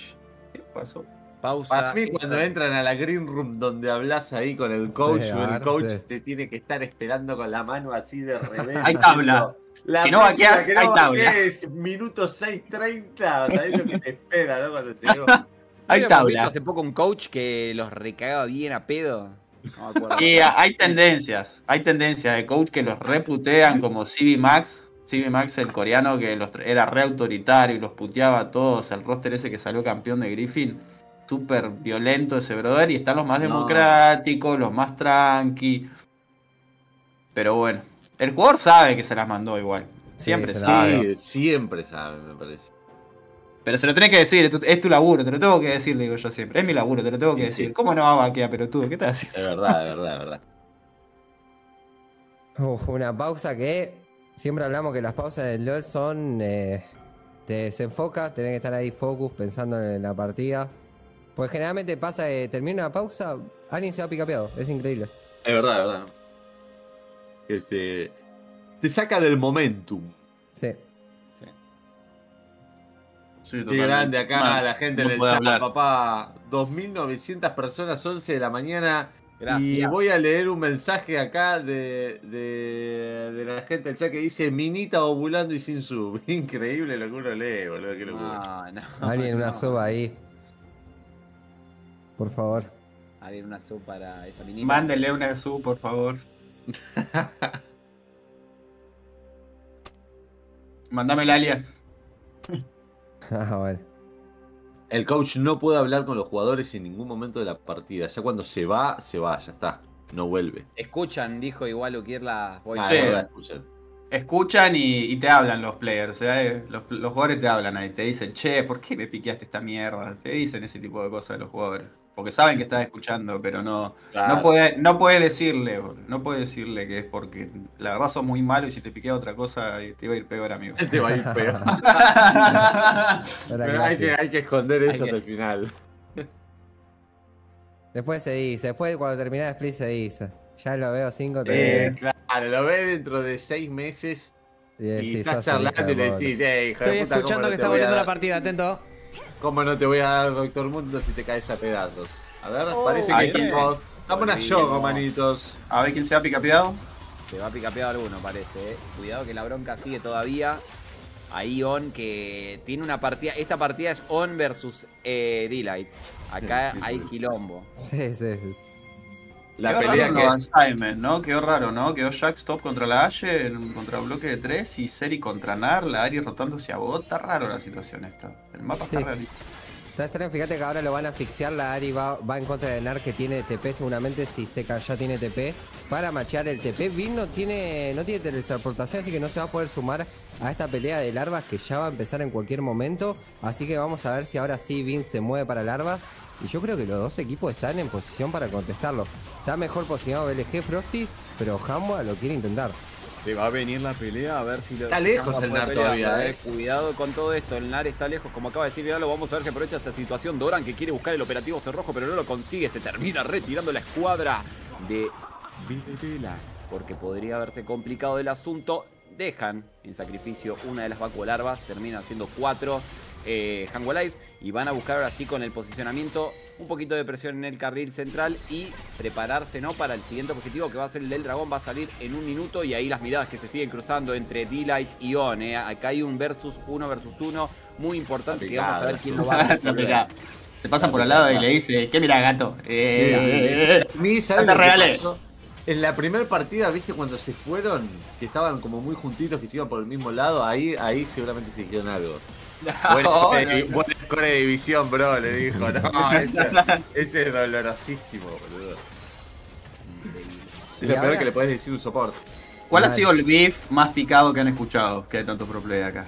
S1: ¿Qué pasó?
S5: Pausa.
S3: Para mí, cuando entran a la green room donde hablas ahí con el coach,
S4: Sí,
S3: el coach te tiene que estar esperando con la mano así de revés.
S1: Hay tabla.
S3: La
S1: Si no
S3: no
S1: hay tabla.
S3: vaquees, minuto 6.30, sabés lo que te espera, ¿no? Cuando te digo.
S1: Hay
S5: ¿Vieron visto
S1: tabla.
S5: hace poco un coach que los recagaba bien a pedo? No me acuerdo.
S1: Y hay tendencias, hay tendencias de coach que los reputean como CB Max. CB Max, el coreano que los era re autoritario y los puteaba a todos. El roster ese que salió campeón de Griffin. Súper violento ese brother. Y están los más
S3: No.
S1: democráticos, los más tranqui. Pero bueno, el jugador sabe que se las mandó igual. Siempre sabe.
S3: siempre sabe, me parece.
S1: Pero se lo tenés que decir, es tu, es tu laburo, te lo tengo que decir, le digo yo siempre. Es mi laburo, te lo tengo que
S3: Sí,
S1: decir.
S3: sí.
S1: ¿Cómo no va a vaquear, pelotudo? ¿Qué estás haciendo?
S3: Es verdad, es verdad, es verdad.
S4: Uf, una pausa que siempre hablamos que las pausas del LOL son. eh, te desenfocas, tenés que estar ahí focus pensando en la partida. Pues generalmente pasa que termina una pausa, alguien se va picapeado, es increíble.
S3: Es verdad, es verdad. Este, te saca del momentum.
S4: Sí.
S1: Sí,
S3: Qué grande acá
S1: Mal.
S3: la gente
S1: No
S3: en el chat,
S1: hablar.
S3: papá. 2.900 personas, 11 de la mañana. Y
S5: Gracias.
S3: voy a leer un mensaje acá de, de, de la gente del chat que dice Minita ovulando y sin sub. Increíble lo que uno lee, boludo. Qué locura.
S5: No, no.
S4: Alguien una soba ahí. Por favor.
S5: Alguien una sub para esa minita.
S1: Mándele una sub, por favor. Mándame el alias.
S4: Ah, bueno.
S3: El coach no puede hablar con los jugadores en ningún momento de la partida. Ya cuando se va, se va, ya está. No vuelve.
S5: Escuchan, dijo igual Ukir las voice.
S3: Ah,
S1: Sí.
S3: no la escuchan.
S1: Escuchan y, y te hablan los players. ¿eh? Los, los jugadores te hablan ahí. Te dicen, che, ¿por qué me piqueaste esta mierda? Te dicen ese tipo de cosas los jugadores. Porque saben que estás escuchando, pero no,
S3: Claro.
S1: no puede, no puede decirle, no puede decirle que es porque la verdad sos muy malo y si te piquea otra cosa te iba a ir peor, amigo.
S3: Te va a ir peor.
S4: Era
S3: Pero hay, que, hay que esconder
S5: Hay
S3: eso
S5: que-
S3: hasta el final.
S4: Después se dice, después cuando termina el split se dice. Ya lo veo 5
S3: Eh, claro, lo ve dentro de seis meses
S4: y
S3: y estás charlando y
S4: de
S3: le
S4: puta.
S3: decís, eh, hijo de
S2: Estoy
S3: puta, ¿cómo
S2: escuchando que está volviendo la partida, atento.
S3: ¿Cómo no te voy a dar Doctor Mundo si te caes a pedazos? A ver,
S5: Oh,
S3: parece que estamos. Dame una yoga, manitos.
S1: A ver quién se ha picapeado.
S5: Se va picapeado alguno, parece. eh. Cuidado que la bronca sigue todavía. Ahí On que tiene una partida. Esta partida es On versus eh, Delight. Acá
S3: Sí, sí,
S5: hay quilombo.
S4: Sí, sí, sí.
S3: La
S1: Quedó
S3: pelea
S1: raro
S3: que.
S1: los ¿no? Quedó raro, ¿no? Quedó Jack Stop contra la Ashe, en- contra bloque de 3 y Seri contra Nar, la Ari rotándose a bot. Está raro la situación esta. El mapa
S4: Sí.
S1: está raro.
S4: Está extraño, fíjate que ahora lo van a asfixiar, la Ari va, va en contra de Nar que tiene TP seguramente, si Seca ya tiene TP, para machear el TP. Vin no tiene, no tiene teletransportación, así que no se va a poder sumar a esta pelea de larvas que ya va a empezar en cualquier momento. Así que vamos a ver si ahora sí Vin se mueve para larvas. Y yo creo que los dos equipos están en posición para contestarlo. Está mejor posicionado BLG Frosty, pero Hamwa lo quiere intentar.
S5: Se va a venir la pelea, a ver si lo.
S3: Está
S5: si
S3: lejos el Nar
S5: pelear,
S3: todavía,
S5: eh. Cuidado con todo esto, el Nar está lejos, como acaba de decir Vidal, vamos a ver si aprovecha esta situación. Doran que quiere buscar el operativo cerrojo, pero no lo consigue, se termina retirando la escuadra de Villela, porque podría haberse complicado el asunto. Dejan en sacrificio una de las vacuolarvas, terminan siendo cuatro eh, Hango Life y van a buscar ahora sí con el posicionamiento un poquito de presión en el carril central y prepararse ¿no? para el siguiente objetivo que va a ser el del dragón. Va a salir en un minuto y ahí las miradas que se siguen cruzando entre D-Light y On. ¿eh? Acá hay un versus uno versus uno muy importante que vamos a ver quién lo va a
S1: picado. Se pasa por al lado y le dice, ¿qué mira gato? Eh,
S3: a mí,
S1: ¿sabes lo que pasó?
S3: En la primera partida, viste, cuando se fueron, que estaban como muy juntitos, que se iban por el mismo lado, ahí, ahí seguramente se dijeron algo. Buena, score de división, bro, le dijo. No, ese, es dolorosísimo, boludo. Es lo peor que le puedes decir un soporte.
S1: ¿Cuál ha sido el beef más picado que han escuchado? Que hay tanto pro play acá.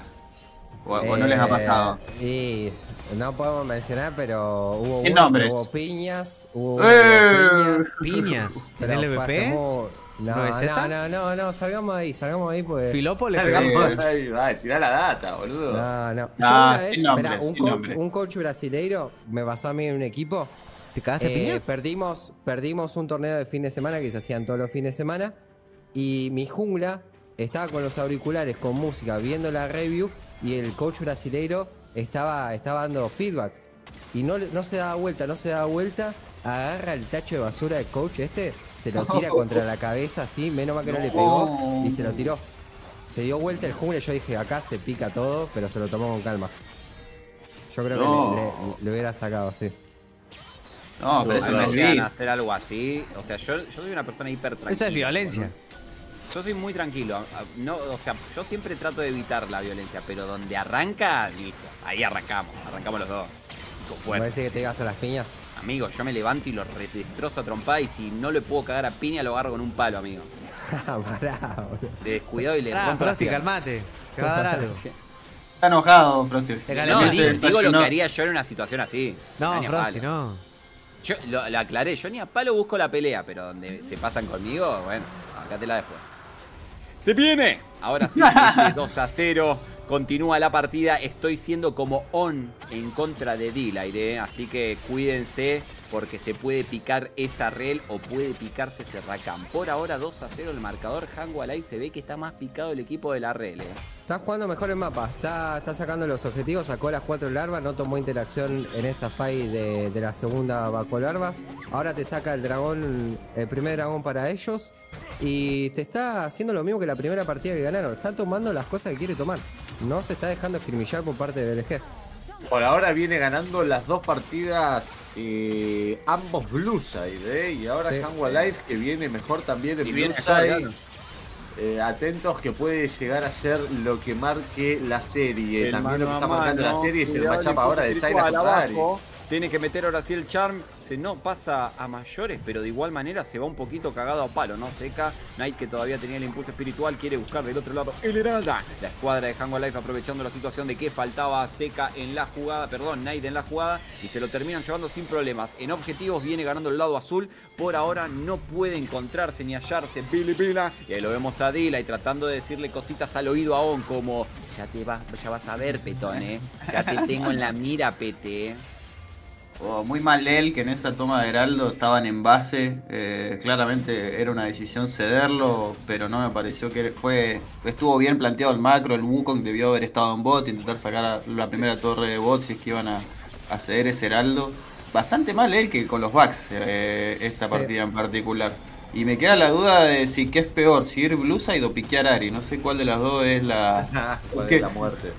S1: O, no les ha pasado.
S4: Y no podemos mencionar, pero hubo,
S1: hubo
S4: piñas, hubo ¡Eh!
S2: piñas. ¿En LVP?
S4: No, no, no, no, no, salgamos ahí, salgamos ahí pues.
S2: Filopo le
S3: Salgamos ahí, va, tirá la data, boludo.
S4: No, no.
S1: Ah, Yo una
S4: vez, un, coach, un coach brasileiro me pasó a mí en un equipo.
S2: ¿Te cagaste
S4: eh, Perdimos, perdimos un torneo de fin de semana que se hacían todos los fines de semana. Y mi jungla estaba con los auriculares, con música, viendo la review. Y el coach brasileiro estaba, estaba dando feedback. Y no, no se daba vuelta, no se daba vuelta. Agarra el tacho de basura del coach este, se lo tira contra la cabeza así, menos mal que no, le pegó y se lo tiró. Se dio vuelta el jungla y yo dije, acá se pica todo, pero se lo tomó con calma. Yo creo que le, hubiera sacado así.
S5: No, pero eso no es hacer algo así. O sea, yo, yo soy una persona hiper tranquila.
S2: Eso es violencia.
S5: Yo soy muy tranquilo. No, o sea, yo siempre trato de evitar la violencia, pero donde arranca, listo. Ahí arrancamos. Arrancamos los dos.
S4: Con que te ibas a las piñas?
S5: Amigo, yo me levanto y lo destrozo a trompada y si no le puedo cagar a piña, lo agarro con un palo, amigo.
S4: Pará,
S5: de descuidado y le
S2: ah, rompo Prosti, calmate. Te va a dar algo.
S1: Está enojado, Prosti.
S5: No, digo, lo que haría yo en una situación así.
S2: No, Prosti, no.
S5: Yo lo, aclaré, yo ni a palo busco la pelea, pero donde se pasan conmigo, bueno, acá te la después. ¡Se viene! Ahora sí, 2 a 0. Continúa la partida. Estoy siendo como on en contra de Delight, ¿eh? Así que cuídense porque se puede picar esa rel o puede picarse ese Rakan. Por ahora 2 a 0 el marcador. Hangualai se ve que está más picado el equipo de la rel. ¿eh?
S4: Está jugando mejor el mapa, está, está sacando los objetivos, sacó las cuatro larvas, no tomó interacción en esa fight de, la segunda vaco larvas. Ahora te saca el dragón, el primer dragón para ellos. Y te está haciendo lo mismo que la primera partida que ganaron. Está tomando las cosas que quiere tomar. No se está dejando escrimillar por parte de BLG.
S3: Por ahora viene ganando las dos partidas eh, ambos Blueside, ¿eh? Y ahora sí. Life que viene mejor también en Blueside. Eh, atentos que puede llegar a ser lo que marque la serie. también lo que está marcando la serie es el matchup ahora de Zaira
S5: tiene que meter ahora sí el charm. Se no pasa a mayores, pero de igual manera se va un poquito cagado a palo, ¿no? Seca. Knight que todavía tenía el impulso espiritual quiere buscar del otro lado el Heralda. La escuadra de Hango Life aprovechando la situación de que faltaba Seca en la jugada, perdón, Knight en la jugada y se lo terminan llevando sin problemas. En objetivos viene ganando el lado azul. Por ahora no puede encontrarse ni hallarse Billy. Y ahí lo vemos a Dila y tratando de decirle cositas al oído a On como ya te vas, ya vas a ver, petón, ¿eh? Ya te tengo en la mira, pete, ¿eh?
S1: muy mal él, que en esa toma de Heraldo estaban en base. Eh, claramente era una decisión cederlo, pero no me pareció que fue. Estuvo bien planteado el macro. El Wukong debió haber estado en bot, intentar sacar la primera torre de bot si es que iban a, ceder ese Heraldo. Bastante mal él que con los backs eh, esta partida en particular. Y me queda la duda de si qué es peor, si ir Blueside o piquear Ari. No sé cuál de las dos es la.
S3: ¿Cuál es la muerte?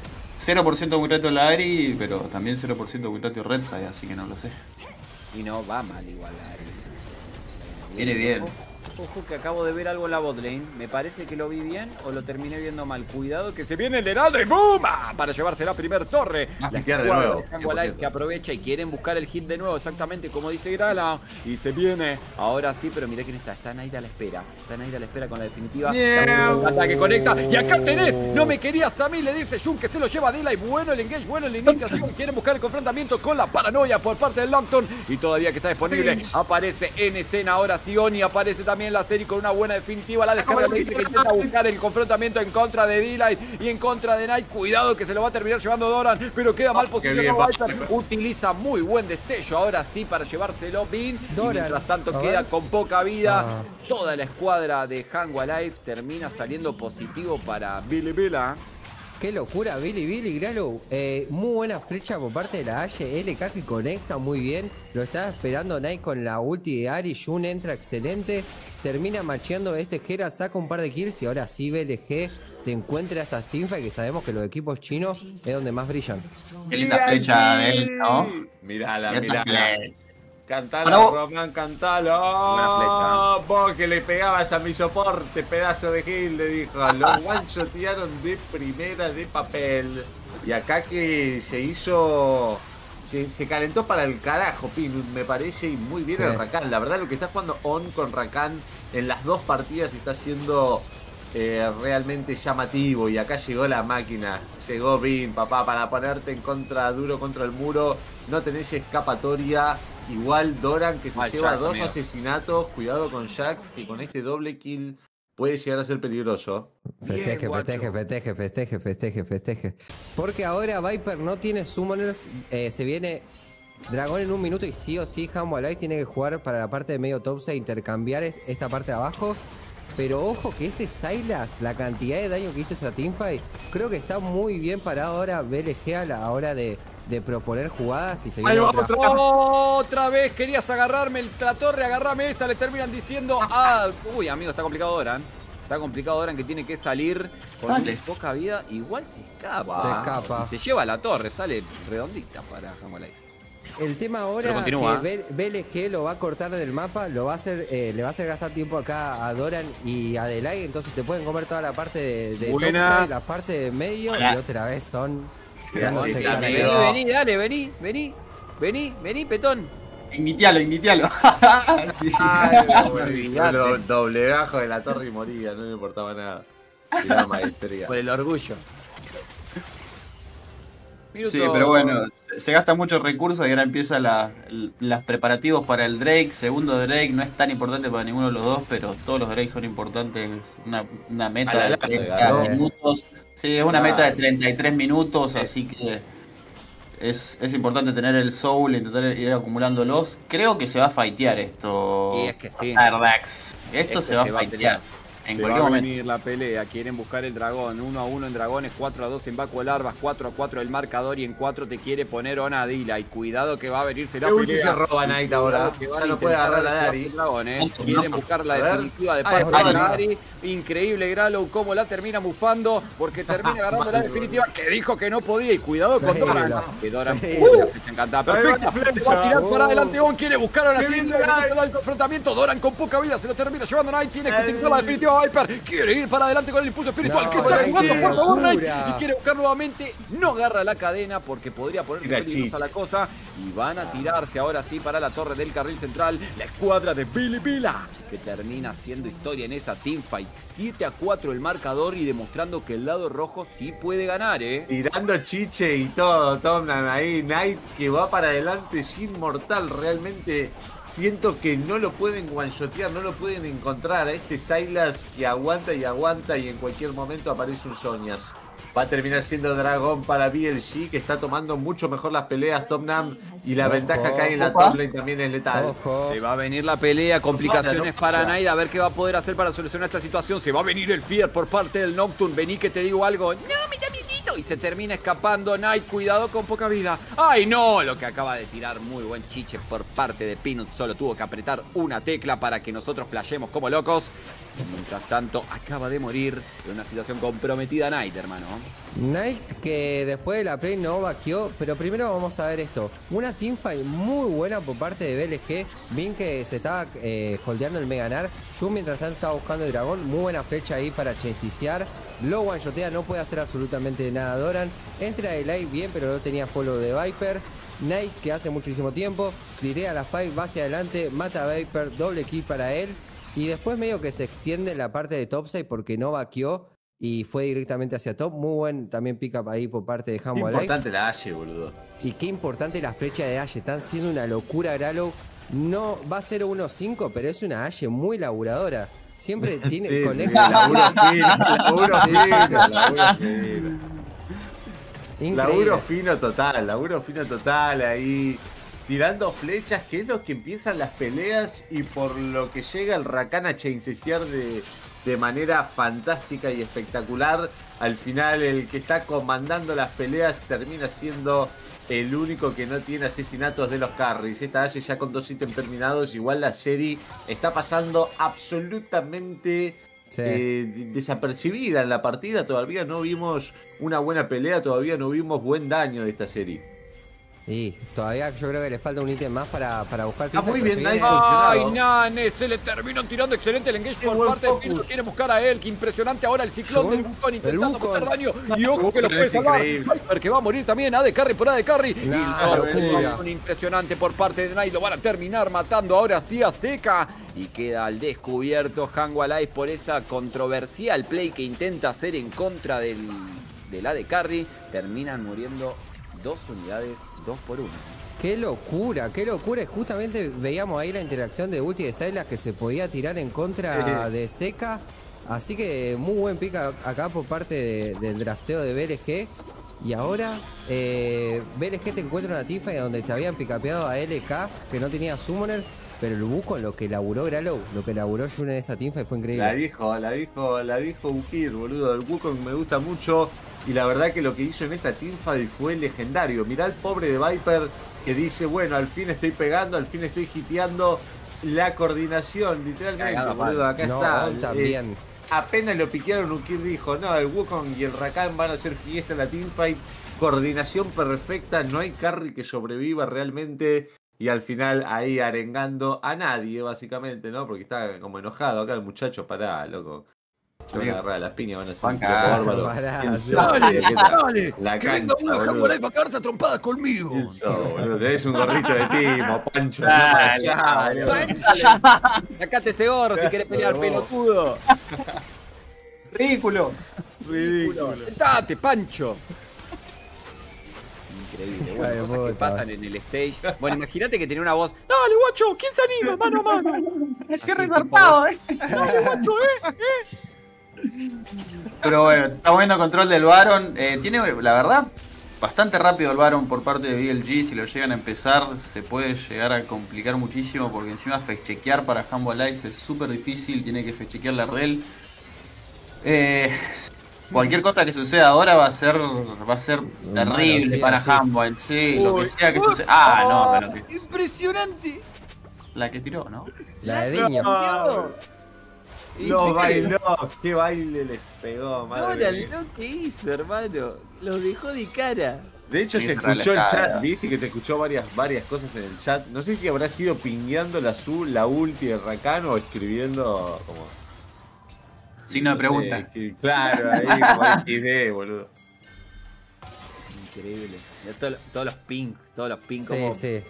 S1: 0% muy reto la Ari, pero también 0% muy reto Redside, así que no lo sé.
S5: Y no va mal igual la Ari.
S1: Viene bien.
S5: Ojo que acabo de ver algo en la botlane. Me parece que lo vi bien o lo terminé viendo mal. Cuidado que se viene el heraldo y ¡boom! Para llevarse la primer torre.
S3: la de nuevo.
S5: que aprovecha y quieren buscar el hit de nuevo, exactamente como dice Grala. Y se viene. Ahora sí, pero mira quién está. Está Naida a la espera. Está Naida a la espera con la definitiva. Ataque conecta. Y acá tenés. No me querías a mí, le dice Jun que se lo lleva a Y Bueno el engage, bueno el inicio. Así que quieren buscar el confrontamiento con la paranoia por parte del Longton. Y todavía que está disponible. Aparece en escena ahora Sioni. Aparece también en la serie con una buena definitiva. La descarga que intenta buscar el confrontamiento en contra de D-Light y en contra de Knight. Cuidado que se lo va a terminar llevando Doran, pero queda mal posicionado. Utiliza muy buen destello ahora sí para llevárselo Bin. mientras tanto queda con poca vida. Ah. Toda la escuadra de Hango Life termina saliendo positivo para Billy Villa.
S4: Qué locura, Billy Billy Gralo. Eh, muy buena flecha por parte de la Aye. LK que conecta muy bien. Lo está esperando Nike con la ulti de Ari. Jun entra excelente. Termina macheando este Gera, saca un par de kills y ahora sí BLG te encuentres a estas teamfights que sabemos que los equipos chinos es donde más brillan.
S1: Qué linda flecha de él, ¿no?
S3: Mirala, mirala. Cantalo,
S1: vos-
S3: Román, cantalo.
S5: Buena flecha.
S3: Vos que le pegabas a mi soporte, pedazo de gil, le dijo. Lo one-shotearon de primera de papel. Y acá que se hizo. Se, se calentó para el carajo, Pin, me parece, y muy bien
S4: Sí.
S3: el Rakan. La verdad, lo que está jugando On con Rakan en las dos partidas está siendo eh, realmente llamativo. Y acá llegó la máquina. Llegó Bin, papá, para ponerte en contra, duro contra el muro. No tenés escapatoria. Igual Doran que se
S5: Mal
S3: lleva dos
S5: amigo.
S3: asesinatos. Cuidado con Jax, que con este doble kill puede llegar a ser peligroso.
S4: Festeje, festeje, festeje, festeje, festeje, festeje. Porque ahora Viper no tiene summoners, eh, se viene dragón en un minuto y sí o sí Hambo Alive tiene que jugar para la parte de medio top e intercambiar es- esta parte de abajo. Pero ojo que ese Silas, la cantidad de daño que hizo esa teamfight, creo que está muy bien parado ahora BLG a la hora de, de proponer jugadas y se viene
S3: Ahí va
S4: otra.
S3: otra.
S5: Otra vez querías agarrarme el- la torre, agarrame esta, le terminan diciendo. Ah, uy, amigo, está complicado Doran. Está complicado Doran que tiene que salir con poca vida. Igual se escapa.
S4: Se escapa.
S5: Y se lleva la torre, sale redondita para Hamolai.
S4: El tema ahora
S5: continúa.
S4: que BLG lo va a cortar del mapa, lo va a hacer, eh, le va a hacer gastar tiempo acá a Doran y a Delay, entonces te pueden comer toda la parte de, de topside, la parte de medio
S1: Hola.
S4: y otra vez son
S3: Amigo.
S5: Vení, vení, dale, vení, vení. Vení, vení, petón.
S1: Ignitialo, ignitialo. Sí.
S3: Lo doblegajo de la torre y moría, no le importaba nada. Tiraba maestría.
S5: Por el orgullo. Minuto-
S1: Sí, pero bueno, se, gasta mucho recursos y ahora empieza la, las preparativos para el Drake. Segundo Drake no es tan importante para ninguno de los dos, pero todos los Drakes son importantes. Es Una, meta
S3: la
S1: de
S3: larga,
S1: 30
S4: ¿no?
S1: minutos. Sí, es una
S3: Claro.
S1: meta de 33 minutos,
S3: Sí.
S1: así que es, es importante tener el soul, intentar ir acumulándolos. Creo que se va a fightear esto.
S5: Y es que sí.
S1: Ardax. Esto se va
S5: se va a
S1: fightear. En
S6: Se
S1: cualquier
S6: va a
S1: momento.
S6: venir la pelea, quieren buscar el dragón, 1 a 1 en dragones, 4 a 2 en Baco Larvas, 4 a 4 el marcador y en 4 te quiere poner Onadila. Y cuidado que va a venirse la
S3: ¿Qué ulti
S6: pelea.
S3: se roba Knight ahora?
S6: Que
S3: Ya no puede agarrar a
S6: recuperar
S3: Dari.
S6: eh. Quieren
S1: no.
S6: buscar la definitiva de
S3: Ah,
S6: parte de. Dari. Increíble Gralo cómo la termina mufando porque termina agarrando la definitiva que dijo que no podía. Y cuidado con
S4: Sí,
S6: Doran. Que Doran
S4: sí.
S6: la.
S3: Ahí va
S6: Perfecta.
S3: la
S6: Se va a tirar para adelante. On quiere buscar a la
S3: Qué
S6: siguiente.
S3: bien, Knight.
S6: el confrontamiento. Doran con poca vida se lo termina llevando Knight. Tiene que utilizar la definitiva Viper. Quiere ir para adelante con el impulso espiritual.
S4: No,
S6: ¿Qué está jugando, por favor, Knight? Y quiere buscar nuevamente. No agarra la cadena porque podría
S3: Tira
S6: peligrosa la cosa. Y van a tirarse ahora sí para la torre del carril central. La escuadra de Billy Vila. Que termina haciendo historia en esa teamfight. 7 a 4 el marcador y demostrando que el lado rojo sí puede ganar, ¿eh?
S3: Tirando chiche y todo, Tomnan ahí. Knight que va para adelante sin mortal. Realmente siento que no lo pueden one-shotear, no lo pueden encontrar. A este Silas que aguanta y aguanta y en cualquier momento aparece un Sonias. Va a terminar siendo dragón para BLG que está tomando mucho mejor las peleas Tomnam y la
S4: Ojo.
S3: ventaja que hay en la
S1: Opa.
S3: top lane también es letal.
S4: Ojo.
S5: Se va a venir la pelea, complicaciones para
S3: no.
S5: Naid, a ver qué va a poder hacer para solucionar esta situación. Se va a venir el Fear por parte del Nocturne. Vení que te digo algo. No, mira, amiguito. Y se termina escapando Knight. Cuidado con poca vida. ¡Ay, no! Lo que acaba de tirar. Muy buen chiche por parte de Peanut. Solo tuvo que apretar una tecla para que nosotros flashemos como locos. Mientras tanto, acaba de morir de una situación comprometida Knight, hermano.
S4: Knight que después de la play no vaqueó, pero primero vamos a ver esto. Una teamfight muy buena por parte de BLG. Bien que se estaba eh, holdeando el Meganar. Yo mientras tanto estaba buscando el dragón. Muy buena flecha ahí para chencissear. Lo one-shotea, no puede hacer absolutamente nada Doran. Entra el live bien, pero no tenía follow de Viper. Knight que hace muchísimo tiempo. Tirea la fight, va hacia adelante, mata a Viper, doble kill para él. Y después medio que se extiende la parte de topside porque no vaqueó y fue directamente hacia top. Muy buen también pick up ahí por parte de
S3: Qué
S4: Humble Life.
S3: importante la Ashe, boludo.
S4: Y qué importante la flecha de Ashe. Están siendo una locura, Gralo. No va a ser 1-5, pero es una Ashe muy laburadora. Siempre tiene
S3: Sí, sí,
S4: conecta.
S3: laburo fino, laburo
S4: Sí, sí, sí.
S3: fino, laburo fino.
S4: Increíble.
S3: Laburo fino total, laburo fino total ahí. Tirando flechas, que es lo que empiezan las peleas y por lo que llega el Rakan a chainseciar de, de manera fantástica y espectacular. Al final el que está comandando las peleas termina siendo el único que no tiene asesinatos de los carries. Esta Ashe ya con dos ítems terminados, igual la serie está pasando absolutamente eh, desapercibida en la partida. Todavía no vimos una buena pelea, todavía no vimos buen daño de esta serie.
S4: Y todavía yo creo que le falta un ítem más para, para buscar
S3: Está muy bien, Nice
S5: Ay, Nane, se le terminó tirando excelente el engage por parte de Pino. Quiere buscar a él, que impresionante ahora el ciclón del Wukong intentando meter daño. Y ojo que lo puede salvar. Viper que va a morir también, A de Carry por A de Carry. y no, un impresionante por parte de Nice. Lo van a terminar matando ahora sí a Seca. Y queda al descubierto Hango Alive por esa controversial play que intenta hacer en contra del, del de Carry. Terminan muriendo dos unidades, dos por uno.
S4: Qué locura, qué locura. Justamente veíamos ahí la interacción de Ulti de Silas que se podía tirar en contra de Seca. Así que muy buen pick acá por parte del drafteo de BLG. Y ahora eh, BLG te encuentra una tifa donde te habían picapeado a LK que no tenía summoners. Pero el busco lo que laburó Gralo, lo que laburó Jun en esa teamfight fue increíble.
S3: La dijo, la dijo, la dijo Ukir, boludo. El Wukong me gusta mucho. Y la verdad que lo que hizo en esta teamfight fue legendario. Mirá el pobre de Viper que dice, bueno, al fin estoy pegando, al fin estoy hiteando. La coordinación, literalmente, boludo, acá está.
S4: También. Eh,
S3: apenas lo piquearon, Ukir dijo, no, el Wukong y el Rakan van a hacer fiesta en la teamfight. Coordinación perfecta, no hay carry que sobreviva realmente. Y al final ahí arengando a nadie, básicamente, ¿no? Porque está como enojado acá el muchacho, pará, loco. Se van a agarrar a las piñas, van a ser un poco bárbaro.
S5: La que venga una jamón para cagarse trompada conmigo.
S3: Eso, boludo, tenés un gorrito de timo, Pancho.
S5: Dale, dale, Sacate ese gorro si querés pelear, pelotudo.
S1: Ridículo.
S5: Ridículo. Sentate, Pancho increíble. Bueno, cosas que pasan en el stage. Bueno, imagínate que tenía una voz. Dale, guacho, ¿quién se anima? Mano a mano.
S1: Qué resarpado, eh. Dale, guacho, eh, eh. Pero bueno, está bueno control del Baron. Eh, tiene, la verdad, bastante rápido el Baron por parte de BLG. Si lo llegan a empezar, se puede llegar a complicar muchísimo porque encima fetchequear para Humble Lights es súper difícil. Tiene que fetchequear la rel. Eh, cualquier cosa que suceda ahora va a ser va a ser terrible para Humble. Sí, lo que sea que suceda. Ah, no, pero
S5: Impresionante.
S1: La que tiró, ¿no?
S4: La de Viña.
S3: No bailó, qué baile les pegó, madre.
S5: No, lo que hizo, hermano. Lo dejó de cara.
S3: De hecho, se escuchó el chat, viste que se escuchó varias, varias cosas en el chat. No sé si habrá sido pingueando la azul, la ulti de Rakan o escribiendo como.
S1: Signo de pregunta.
S3: claro, ahí como XD, boludo.
S5: Increíble. Todos, los ping, todos los ping como.
S4: Sí, sí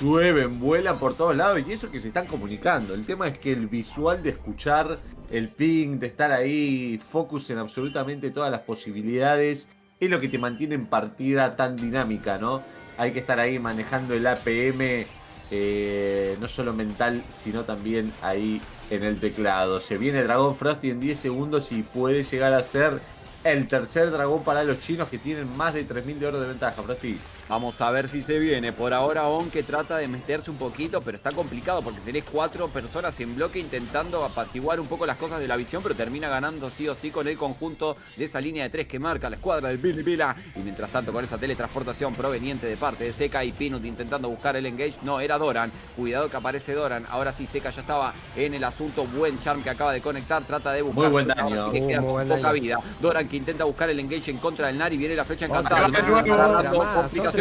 S3: llueven, vuelan por todos lados y eso que se están comunicando. El tema es que el visual de escuchar el ping, de estar ahí, focus en absolutamente todas las posibilidades, es lo que te mantiene en partida tan dinámica, ¿no? Hay que estar ahí manejando el APM, eh, no solo mental, sino también ahí en el teclado. Se viene Dragon Frosty en 10 segundos y puede llegar a ser el tercer dragón para los chinos que tienen más de 3.000 de oro de ventaja, Frosty.
S5: Vamos a ver si se viene. Por ahora On que trata de meterse un poquito, pero está complicado porque tenés cuatro personas en bloque intentando apaciguar un poco las cosas de la visión, pero termina ganando sí o sí con el conjunto de esa línea de tres que marca la escuadra de Billy Vila. Y mientras tanto con esa teletransportación proveniente de parte de Seca y Pinut intentando buscar el engage. No, era Doran. Cuidado que aparece Doran. Ahora sí, Seca ya estaba en el asunto. Buen charm que acaba de conectar. Trata de buscar.
S3: Muy buen daño.
S5: Que queda poca vida. Doran que intenta buscar el engage en contra del Nari. Viene la flecha encantada.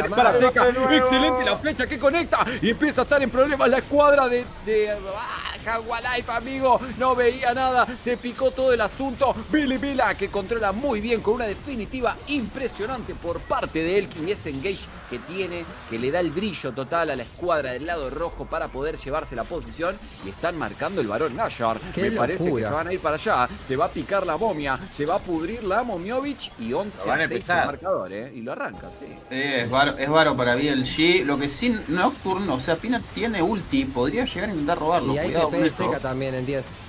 S5: Para Seca. Excelente la flecha que conecta. Y empieza a estar en problemas la escuadra de. de ah, amigo. No veía nada. Se picó todo el asunto. Billy Vila que controla muy bien con una definitiva impresionante por parte de Elkin. Y ese engage que tiene, que le da el brillo total a la escuadra del lado rojo para poder llevarse la posición. Y están marcando el varón Nashar. Me parece que se van a ir para allá. Se va a picar la momia. Se va a pudrir la Momiovich. Y 11 a 6 marcador, ¿eh? Y lo arranca, sí.
S1: es, varo, es varo para BLG. Lo que sí, Nocturne, o sea, Pina tiene ulti. Podría llegar a intentar robarlo.
S4: Y hay TP seca también en 10.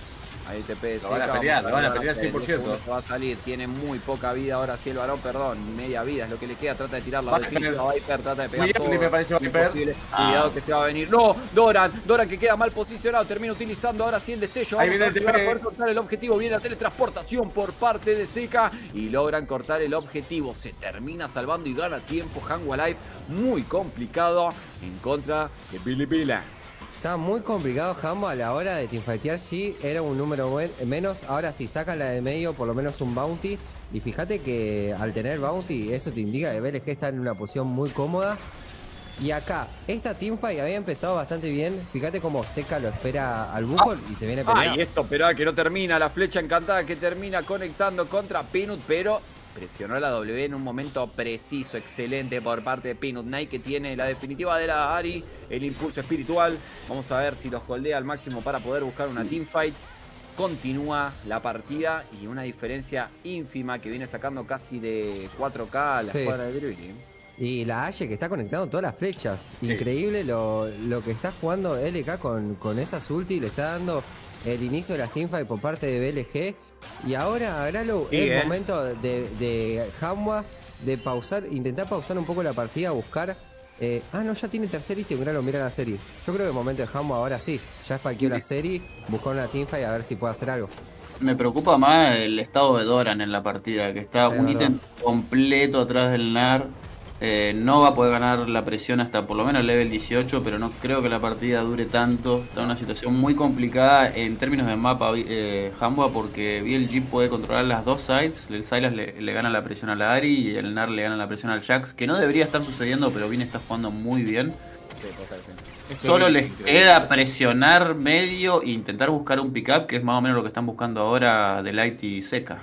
S5: Ahí TP
S3: Lo van a pelear, lo van a pelear 100%.
S5: Va a salir, tiene muy poca vida ahora sí el varón, perdón, media vida es lo que le queda, trata de tirarla. Viper, trata de pegar todo.
S3: me parece Viper.
S5: Cuidado ah. que se va a venir. No, Doran, Doran que queda mal posicionado, termina utilizando ahora sí el destello.
S3: Ahí viene el
S5: para poder cortar el objetivo, viene la teletransportación por parte de Seca y logran cortar el objetivo. Se termina salvando y gana tiempo Hangwa Life, muy complicado en contra de Billy Billy.
S4: Está muy complicado Jambo a la hora de teamfightear. Sí, era un número menos. Ahora si sacan la de medio, por lo menos un bounty. Y fíjate que al tener bounty, eso te indica que BLG está en una posición muy cómoda. Y acá, esta teamfight había empezado bastante bien. Fíjate cómo Seca lo espera al Bucol y se viene peleando.
S5: Ay, esto, pero que no termina. La flecha encantada que termina conectando contra Pinut, pero Presionó la W en un momento preciso, excelente por parte de Peanut Night que tiene la definitiva de la Ari, el impulso espiritual. Vamos a ver si los holdea al máximo para poder buscar una teamfight. Continúa la partida y una diferencia ínfima que viene sacando casi de 4K a la escuadra de Bruni.
S4: Y la Ashe que está conectando todas las flechas. Increíble lo, que está jugando LK con, con esas ulti. Le está dando el inicio de las teamfights por parte de BLG y ahora, Gralo, es el momento de, de Hamwa de pausar, intentar pausar un poco la partida, buscar. Eh, ah, no, ya tiene tercer ítem, Gralo, mira la serie. Yo creo que el momento de Hamwa ahora sí. Ya espaqueó la serie, buscó una teamfight a ver si puede hacer algo.
S1: Me preocupa más el estado de Doran en la partida, que está un ítem completo atrás del NAR. Eh, no va a poder ganar la presión hasta por lo menos el level 18, pero no creo que la partida dure tanto. Está en una situación muy complicada en términos de mapa eh, porque BLG puede controlar las dos sides. El Silas le, gana la presión a la Ari y el NAR le gana la presión al Jax, que no debería estar sucediendo, pero bien está jugando muy bien. Solo les queda presionar medio e intentar buscar un pickup, que es más o menos lo que están buscando ahora de Light y Seca.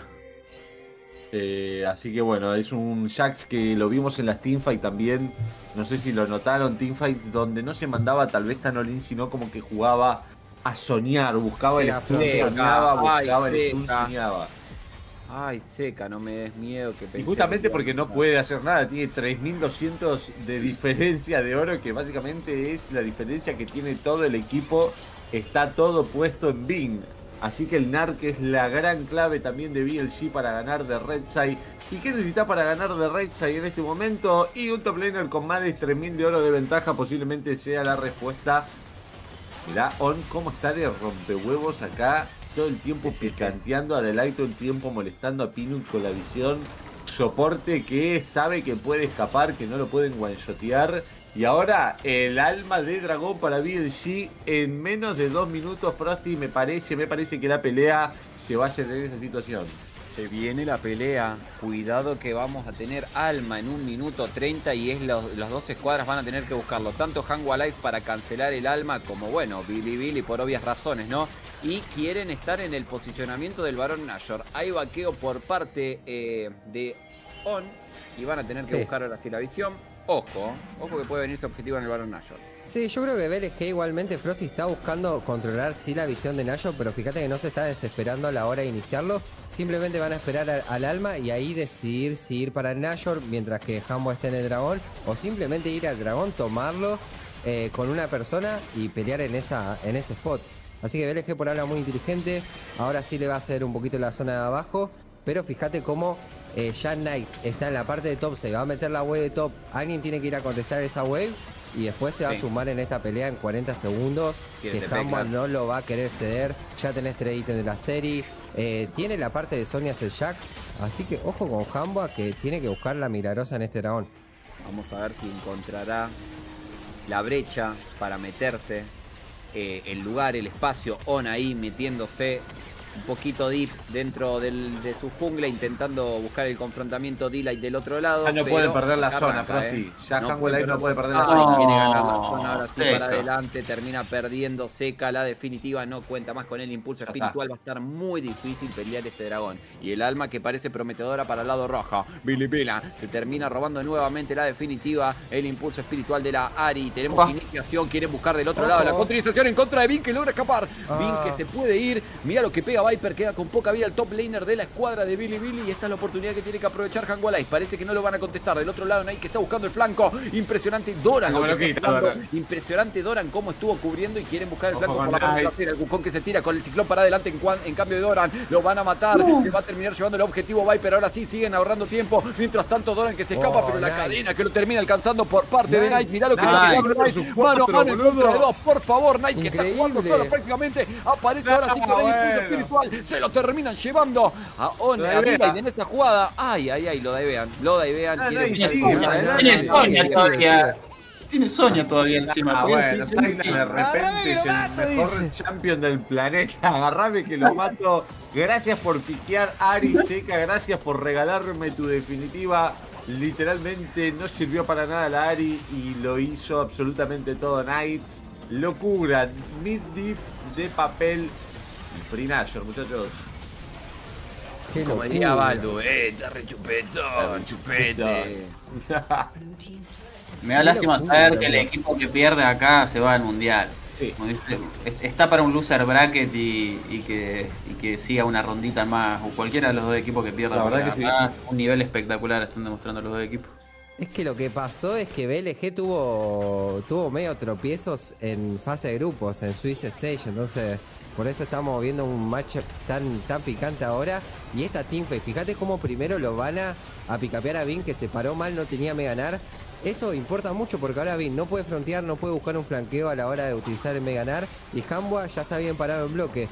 S3: Eh, así que bueno, es un Jax que lo vimos en las teamfights también. No sé si lo notaron, teamfights donde no se mandaba tal vez tan all sino como que jugaba a soñar, buscaba el stun, soñaba, buscaba el stun, soñaba.
S5: Ay, seca, no me des miedo que
S3: Y justamente porque no puede hacer nada, tiene 3200 de diferencia de oro, que básicamente es la diferencia que tiene todo el equipo. Está todo puesto en Bing. Así que el NARC es la gran clave también de BLG para ganar de Redside. ¿Y qué necesita para ganar de Redside en este momento? Y un top laner con más de 3000 de oro de ventaja posiblemente sea la respuesta. Mirá, On cómo está de rompehuevos acá. Todo el tiempo picanteando a Delight, todo el tiempo molestando a Pinut con la visión. Soporte que sabe que puede escapar, que no lo pueden one-shotear. Y ahora el alma de dragón para BLG en menos de dos minutos. Frosty me parece, me parece que la pelea se va a hacer en esa situación.
S5: Se viene la pelea. Cuidado que vamos a tener alma en un minuto 30 y es los, las dos escuadras van a tener que buscarlo. Tanto Hangwa Life para cancelar el alma como, bueno, Billy Billy por obvias razones, ¿no? Y quieren estar en el posicionamiento del varón Nashor. Hay vaqueo por parte eh, de On y van a tener que buscar ahora sí la visión. Ojo, ojo que puede venirse objetivo en el Baron Nashor.
S4: Sí, yo creo que BLG igualmente Frosty está buscando controlar sí la visión de Nashor, pero fíjate que no se está desesperando a la hora de iniciarlo. Simplemente van a esperar al, alma y ahí decidir si ir para el Nashor mientras que Hambo esté en el dragón o simplemente ir al dragón, tomarlo eh, con una persona y pelear en, esa, en ese spot. Así que BLG por ahora muy inteligente. Ahora sí le va a hacer un poquito la zona de abajo. Pero fíjate cómo eh, Knight está en la parte de top, se va a meter la wave de top, alguien tiene que ir a contestar esa wave y después se va a sumar en esta pelea en 40 segundos, que Hamba no lo va a querer ceder, ya tenés tres ítems de la serie, eh, tiene la parte de Sonia Jax, así que ojo con Hamba que tiene que buscar la milagrosa en este dragón.
S5: Vamos a ver si encontrará la brecha para meterse, eh, el lugar, el espacio, On ahí metiéndose un poquito deep dentro del, de su jungla, intentando buscar el confrontamiento D-Light del otro lado.
S3: Ya no pueden perder la zona, Frosty. ¿eh? Ya no, puede, no puede perder la zona.
S5: Quiere ganar la zona, ahora sí para adelante, termina perdiendo seca la definitiva, no cuenta más con el impulso espiritual, va a estar muy difícil pelear este dragón. Y el alma que parece prometedora para el lado rojo, Billy Pila, se termina robando nuevamente la definitiva, el impulso espiritual de la Ari. Tenemos iniciación, quieren buscar del otro lado la continuación en contra de Vin que logra escapar. Vin que se puede ir, mira lo que pega Viper queda con poca vida el top laner de la escuadra de Billy Billy y esta es la oportunidad que tiene que aprovechar Hangualais. Parece que no lo van a contestar. Del otro lado, Nike que está buscando el flanco. Impresionante Doran. Impresionante Doran cómo estuvo cubriendo y quieren buscar el flanco por la parte El Wukong que se tira con el ciclón para adelante en, cambio de Doran. Lo van a matar. Se va a terminar llevando el objetivo Viper. Ahora sí siguen ahorrando tiempo. Mientras tanto, Doran que se escapa, pero la cadena que lo termina alcanzando por parte de Knight. Mirá lo que está Knight. Mano a mano en contra de dos. Por favor, Knight que está jugando solo prácticamente. Aparece ahora sí con el impulso se lo terminan llevando a On arriba en esta jugada. Ay, ay, ay, lo daivean. Lo daivean.
S1: Tiene Sonia, Sonia. tiene Sonia todavía encima.
S3: Ah, bueno, Zaina de repente es el mejor champion del planeta. Agarrame que lo mato. Gracias por piquear Ari Seca, gracias por regalarme tu definitiva. Literalmente no sirvió para nada la Ari y lo hizo absolutamente todo Knight. Locura, mid diff de papel Free Nashor, muchachos.
S5: Como diría Baldu, eh, está rechupetón, chupete.
S1: Me da lástima saber que el equipo que pierde acá se va al mundial. Sí. Está para un loser bracket y, que, que, siga una rondita más. O cualquiera de los dos equipos que pierda. La verdad que sí. Un nivel espectacular están demostrando los dos equipos.
S4: Es que lo que pasó es que BLG tuvo, tuvo medio tropiezos en fase de grupos, en Swiss Stage. Entonces, por eso estamos viendo un match tan, tan picante ahora. Y esta teamfight, fíjate cómo primero lo van a, a picapear a Vin, que se paró mal, no tenía me ganar. Eso importa mucho porque ahora Vin no puede frontear, no puede buscar un flanqueo a la hora de utilizar el Meganar. Y Hambua ya está bien parado en bloque.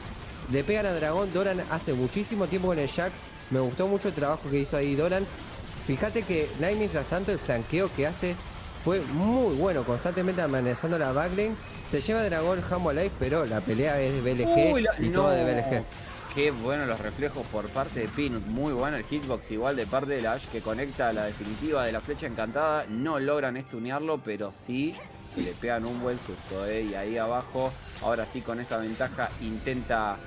S4: Le pegan a Dragón, Doran hace muchísimo tiempo con el Jax. Me gustó mucho el trabajo que hizo ahí Doran. Fíjate que Night mientras tanto el flanqueo que hace fue muy bueno, constantemente amenazando la backlane. Se lleva Dragón Hambo Life, pero la pelea es de BLG y todo de BLG.
S5: Qué bueno los reflejos por parte de Pinut. Muy bueno el hitbox igual de parte de la Ash que conecta la definitiva de la flecha encantada. No logran estunearlo, pero sí le pegan un buen susto. ¿eh? Y ahí abajo, ahora sí con esa ventaja, intenta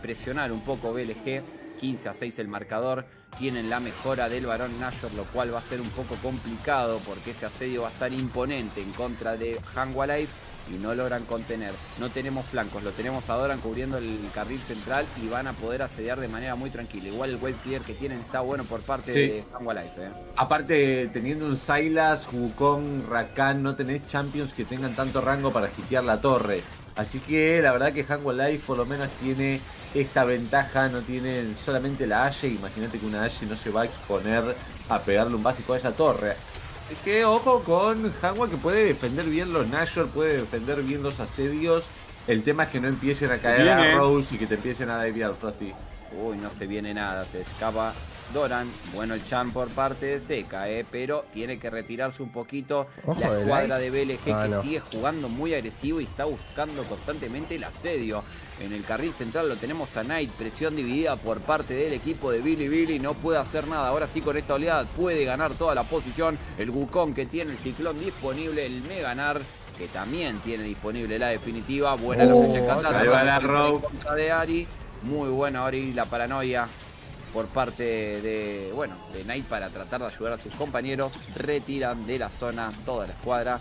S5: presionar un poco BLG. 15 a 6 el marcador. Tienen la mejora del varón Nashor, lo cual va a ser un poco complicado porque ese asedio va a estar imponente en contra de Hangwa Life y no logran contener. No tenemos flancos, lo tenemos a Doran cubriendo el carril central y van a poder asediar de manera muy tranquila. Igual el wave clear que tienen está bueno por parte de Life. ¿eh?
S3: Aparte, teniendo un Silas, Wukong, Rakan, no tenés champions que tengan tanto rango para hitear la torre. Así que la verdad que Hangwa Life por lo menos tiene esta ventaja, no tienen solamente la Ashe. Imagínate que una Ashe no se va a exponer a pegarle un básico a esa torre. Es que ojo con Hanwha que puede defender bien los Nashor, puede defender bien los asedios. El tema es que no empiecen a caer a Rose y que te empiecen a desviar, Frosty.
S5: Uy, no se viene nada, se escapa Doran. Bueno el champ por parte de Seca, eh, pero tiene que retirarse un poquito. la escuadra de BLG ah, que sigue jugando muy agresivo y está buscando constantemente el asedio. En el carril central lo tenemos a Knight, presión dividida por parte del equipo de Billy Billy, no puede hacer nada. Ahora sí con esta oleada puede ganar toda la posición. El Wukong que tiene el ciclón disponible, el Meganar que también tiene disponible la definitiva. Buena la fecha
S3: encantada.
S5: contra de Ari. Muy buena Ari la paranoia por parte de, bueno, de Knight para tratar de ayudar a sus compañeros. Retiran de la zona toda la escuadra.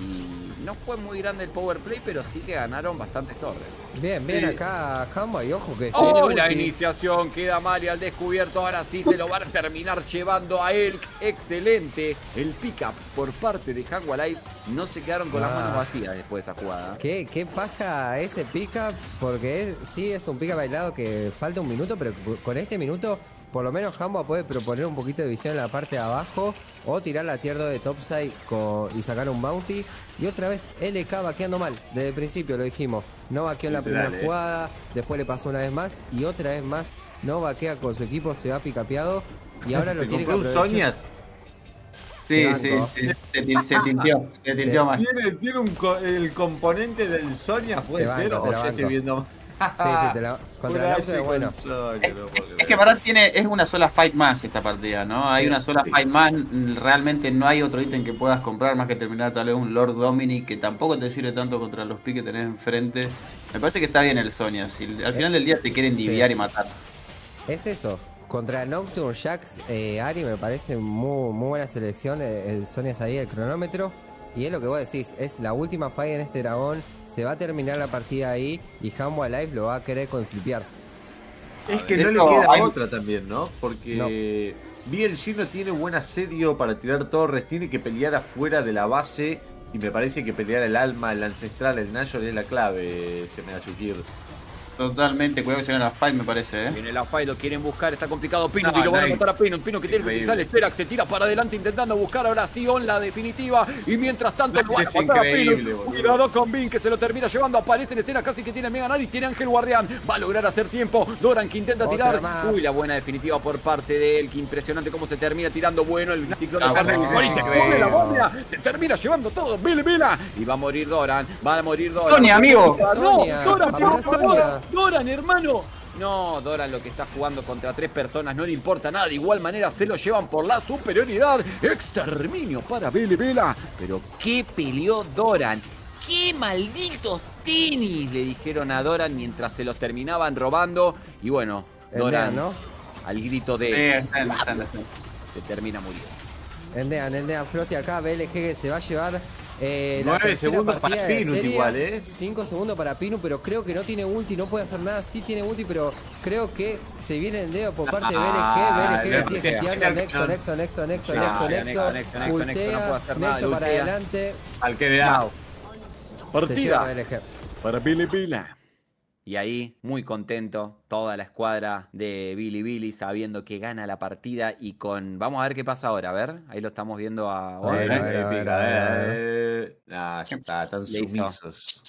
S5: Y no fue muy grande el power play, pero sí que ganaron bastantes torres.
S4: Bien, bien acá Jamba y ojo que
S5: ¡Oh! La iniciación queda Mari al descubierto. Ahora sí se lo va a terminar llevando a él. Excelente. El pick-up por parte de Hangwa Life. No se quedaron con las manos ah. vacías después de esa jugada.
S4: ¿Qué, qué paja ese pick-up? Porque sí es un pick-up bailado que falta un minuto, pero con este minuto por lo menos Hamba puede proponer un poquito de visión en la parte de abajo o tirar la tierra de topside y sacar un bounty. Y otra vez LK vaqueando mal, desde el principio lo dijimos. No vaqueó en la primera jugada, después le pasó una vez más y otra vez más no vaquea con su equipo, se va picapeado y ahora lo tiene que aprovechar.
S3: Soñas?
S1: Sí, sí, se, se, tintió, se tintió más.
S3: ¿Tiene, tiene un, el componente del Soñas, puede ser, o ya estoy viendo
S4: sí, sí, te la, contra
S1: el bueno. Es, que verdad tiene, es una sola fight más esta partida, ¿no? Hay una sola fight más, realmente no hay otro ítem que puedas comprar más que terminar tal vez un Lord Dominic que tampoco te sirve tanto contra los piques que tenés enfrente. Me parece que está bien el Sonia, si al final del día te quieren diviar y matar.
S4: Es eso, contra Nocturne Jax, eh, Ari me parece muy, muy buena selección. Eh, el Sonia es ahí, el cronómetro. Y es lo que vos decís, es la última falla en este dragón. Se va a terminar la partida ahí y Hambo Alive lo va a querer conflipear.
S3: Es que no le queda otra también, ¿no? Porque BLG no tiene buen asedio para tirar torres, tiene que pelear afuera de la base. Y me parece que pelear el alma, el ancestral, el Nashor es la clave, se me da
S1: Totalmente, cuidado que se viene la fight, me parece, ¿eh?
S5: Viene la fight, lo quieren buscar, está complicado Pinot y lo van a matar a Pinot. Pinot que tiene que utilizar el Sterak, se tira para adelante intentando buscar ahora sí on la definitiva. Y mientras tanto lo van a matar a Pinot. Cuidado con Bin que se lo termina llevando, aparece en escena casi que tiene a ganar y tiene Ángel Guardián. Va a lograr hacer tiempo. Doran que intenta tirar. Uy, la buena definitiva por parte de él. Qué impresionante cómo se termina tirando bueno el ciclón de carne. Moriste, la momia. Te termina llevando todo. Billy Vila. Y va a morir Doran. Va a morir Doran.
S1: Sonia, amigo.
S5: No, Doran, por favor. Doran, hermano. No, Doran lo que está jugando contra tres personas no le importa nada. De igual manera se lo llevan por la superioridad. Exterminio para Billy Vela. Pero qué peleó Doran. ¡Qué malditos tenis! Le dijeron a Doran mientras se los terminaban robando. Y bueno, Doran, ¿no? al grito de... se termina muriendo.
S4: Endean, Endean, Frosty acá, BLG que se va a llevar
S3: eh, 9 segundos para Pinu igual, ¿eh?
S4: 5 segundos para Pinu, pero creo que no tiene ulti, no puede hacer nada. Sí tiene ulti, pero creo que se viene el dedo por parte de BLG. BLG sigue gestionando Nexo, Nexo, Nexo, Nexo, Nexo, Nexo. Ultea, Nexo para adelante.
S3: Al que.
S5: Partida para Billy Pila. Y ahí, muy contento, toda la escuadra de Billy Billy sabiendo que gana la partida y con... Vamos a ver qué pasa ahora, a ver, ahí lo estamos viendo a...
S3: a ver, a ver, a ver, ya está, están sumisos.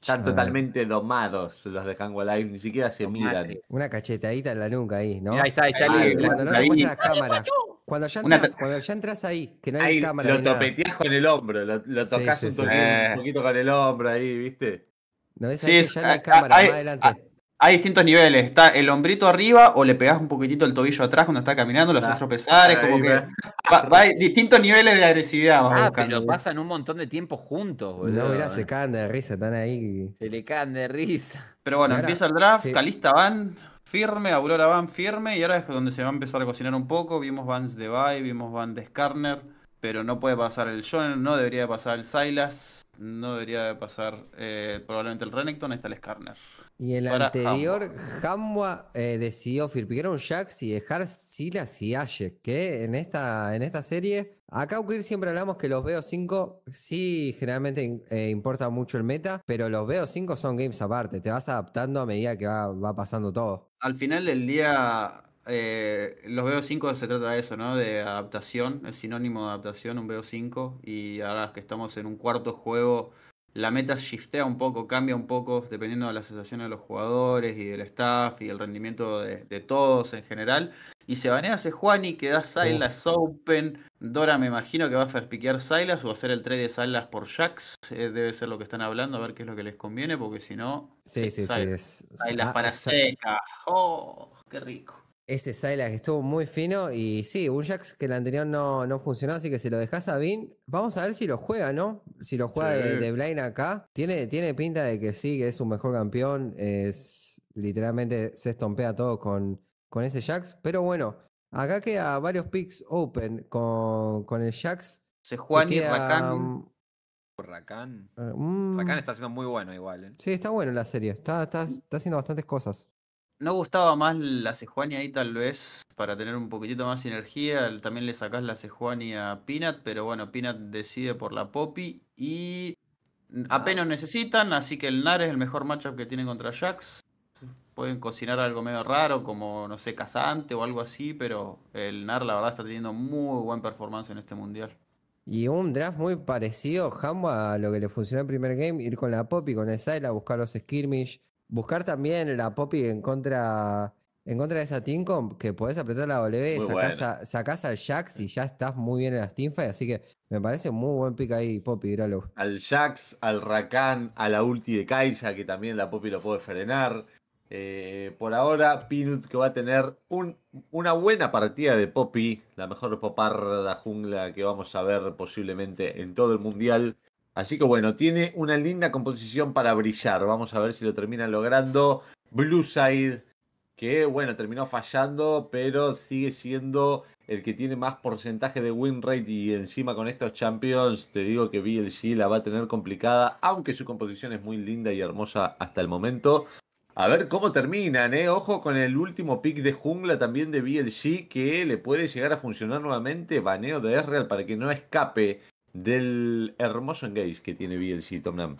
S3: Están totalmente domados los de Hango Live, ni siquiera se miran.
S4: Una cachetadita en la nuca ahí, ¿no?
S5: ahí está, ahí está. Ahí,
S4: cuando no te muestran las cámaras. Cuando ya, entras, cuando ya entras ahí, que no hay cámara.
S3: Lo topeteas con el hombro, lo, lo tocas un, un poquito con el hombro ahí, ¿viste?
S4: ¿No ves? Sí, ya hay cámara, hay, más adelante.
S1: Hay distintos niveles. Está el hombrito arriba o le pegás un poquitito el tobillo atrás cuando está caminando, lo haces ah, tropezar. Es como que. Va, hay distintos niveles de agresividad.
S5: Ah, pero pasan un montón de tiempo juntos, boludo.
S4: No, mira, se caen de risa, están ahí.
S5: Se le caen de risa.
S1: Pero bueno, empieza el draft, Calista van firme, Aurora van firme, y ahora es donde se va a empezar a cocinar un poco. Vimos Vans de Vi, vimos Van de Skarner, pero no puede pasar el John, no debería pasar el Silas. No debería de pasar eh, probablemente el Renekton, ahí está el Skarner.
S4: Y el anterior, Hamwa eh, decidió firpicar un Jax y dejar Silas y Ashe, que en esta, en esta serie, acá siempre hablamos que los BO5 sí generalmente eh, importa mucho el meta, pero los BO5 son games aparte, te vas adaptando a medida que va, va pasando todo.
S1: Al final del día, eh, los BO5 se trata de eso, ¿no? De adaptación, es sinónimo de adaptación un BO5 y ahora que estamos en un cuarto juego, la meta shiftea un poco, cambia un poco dependiendo de la sensación de los jugadores y del staff y el rendimiento de, todos en general. Y se banea a Sejuani que da Silas Open. Dora me imagino que va a ferpiquear Silas o hacer el trade de Silas por Jax. Eh, debe ser lo que están hablando, a ver qué es lo que les conviene, porque si no...
S4: Sí, sí, sí.
S1: Silas para seca. ¡Oh! ¡Qué rico!
S4: Ese Silas estuvo muy fino y sí, un Jax que el anterior no, no funcionó, así que si lo dejas a Vin, vamos a ver si lo juega, ¿no? Si lo juega de, Blaine acá. Tiene, tiene pinta de que sí, que es un mejor campeón. Es literalmente se estompea todo con, con ese Jax. Pero bueno, acá queda varios picks open con, con el Jax.
S1: Se juega y Rakan.
S5: Rakan. Uh, mm. Rakan está siendo muy bueno igual. ¿eh?
S4: Sí, está bueno la serie. Está, está, está haciendo bastantes cosas.
S1: No gustaba más la Sejuani ahí tal vez para tener un poquitito más energía. También le sacás la Sejuani a Peanut, pero bueno, Peanut decide por la Poppy y apenas necesitan, así que el NAR es el mejor matchup que tienen contra Jax. Pueden cocinar algo medio raro como, no sé, Casante o algo así, pero el NAR la verdad está teniendo muy buen performance en este mundial.
S4: Y un draft muy parecido, Jambo, a lo que le funcionó en el primer game, ir con la Poppy, con el a buscar los skirmish buscar también la Poppy en contra, en contra de esa Teamcom, que podés apretar la W, sacás, al Jax y ya estás muy bien en las teamfights, así que me parece muy buen pick ahí, Poppy, gralo.
S3: Al Jax, al Rakan, a la ulti de Kaisa, que también la Poppy lo puede frenar. Eh, por ahora, Pinut que va a tener un, una buena partida de Poppy, la mejor poparda jungla que vamos a ver posiblemente en todo el mundial. Así que bueno, tiene una linda composición para brillar. Vamos a ver si lo termina logrando. Blue Side, que bueno, terminó fallando, pero sigue siendo el que tiene más porcentaje de win rate y encima con estos champions, te digo que BLG la va a tener complicada, aunque su composición es muy linda y hermosa hasta el momento. A ver cómo terminan, ¿eh? Ojo con el último pick de jungla también de BLG que le puede llegar a funcionar nuevamente. Baneo de Ezreal para que no escape del hermoso engage que tiene BLC Tom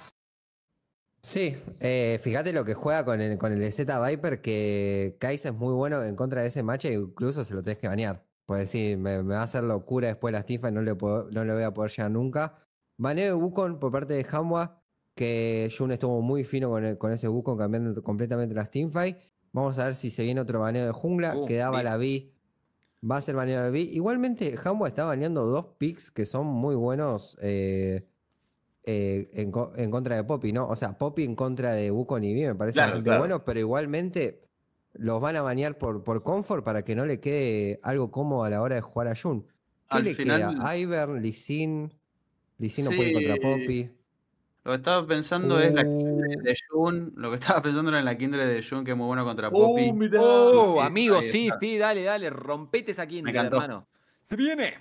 S4: Sí, eh, fíjate lo que juega con el, con el Z Viper, que Kai'Sa es muy bueno en contra de ese match e incluso se lo tenés que banear. Puede decir, me, va a hacer locura después de las Tifa y no le, puedo, no le voy a poder llegar nunca. Baneo de Wukong por parte de Hamwa, que Jun estuvo muy fino con, con ese Wukong cambiando completamente las teamfight. Vamos a ver si se viene otro baneo de jungla. Uh, Quedaba la B. Va a ser baneo de B. Igualmente, Hamwa está baneando dos picks que son muy buenos. Eh, eh, en, contra de Poppy, ¿no? O sea, Poppy en contra de Wukong y Vi me parece bastante bueno, pero igualmente los van a banear por, por comfort para que no le quede algo cómodo a la hora de jugar a Jun. ¿Qué le queda? Ivern, Sin. Sin no puede contra Poppy.
S1: Lo que estaba pensando es la Kindred uh. de Jun. Lo que estaba pensando era en la Kindred de Jun, que es muy bueno contra Poppy.
S5: Oh, oh amigo, sí, sí, dale, dale. Rompete esa Kindred, hermano. ¡Se viene!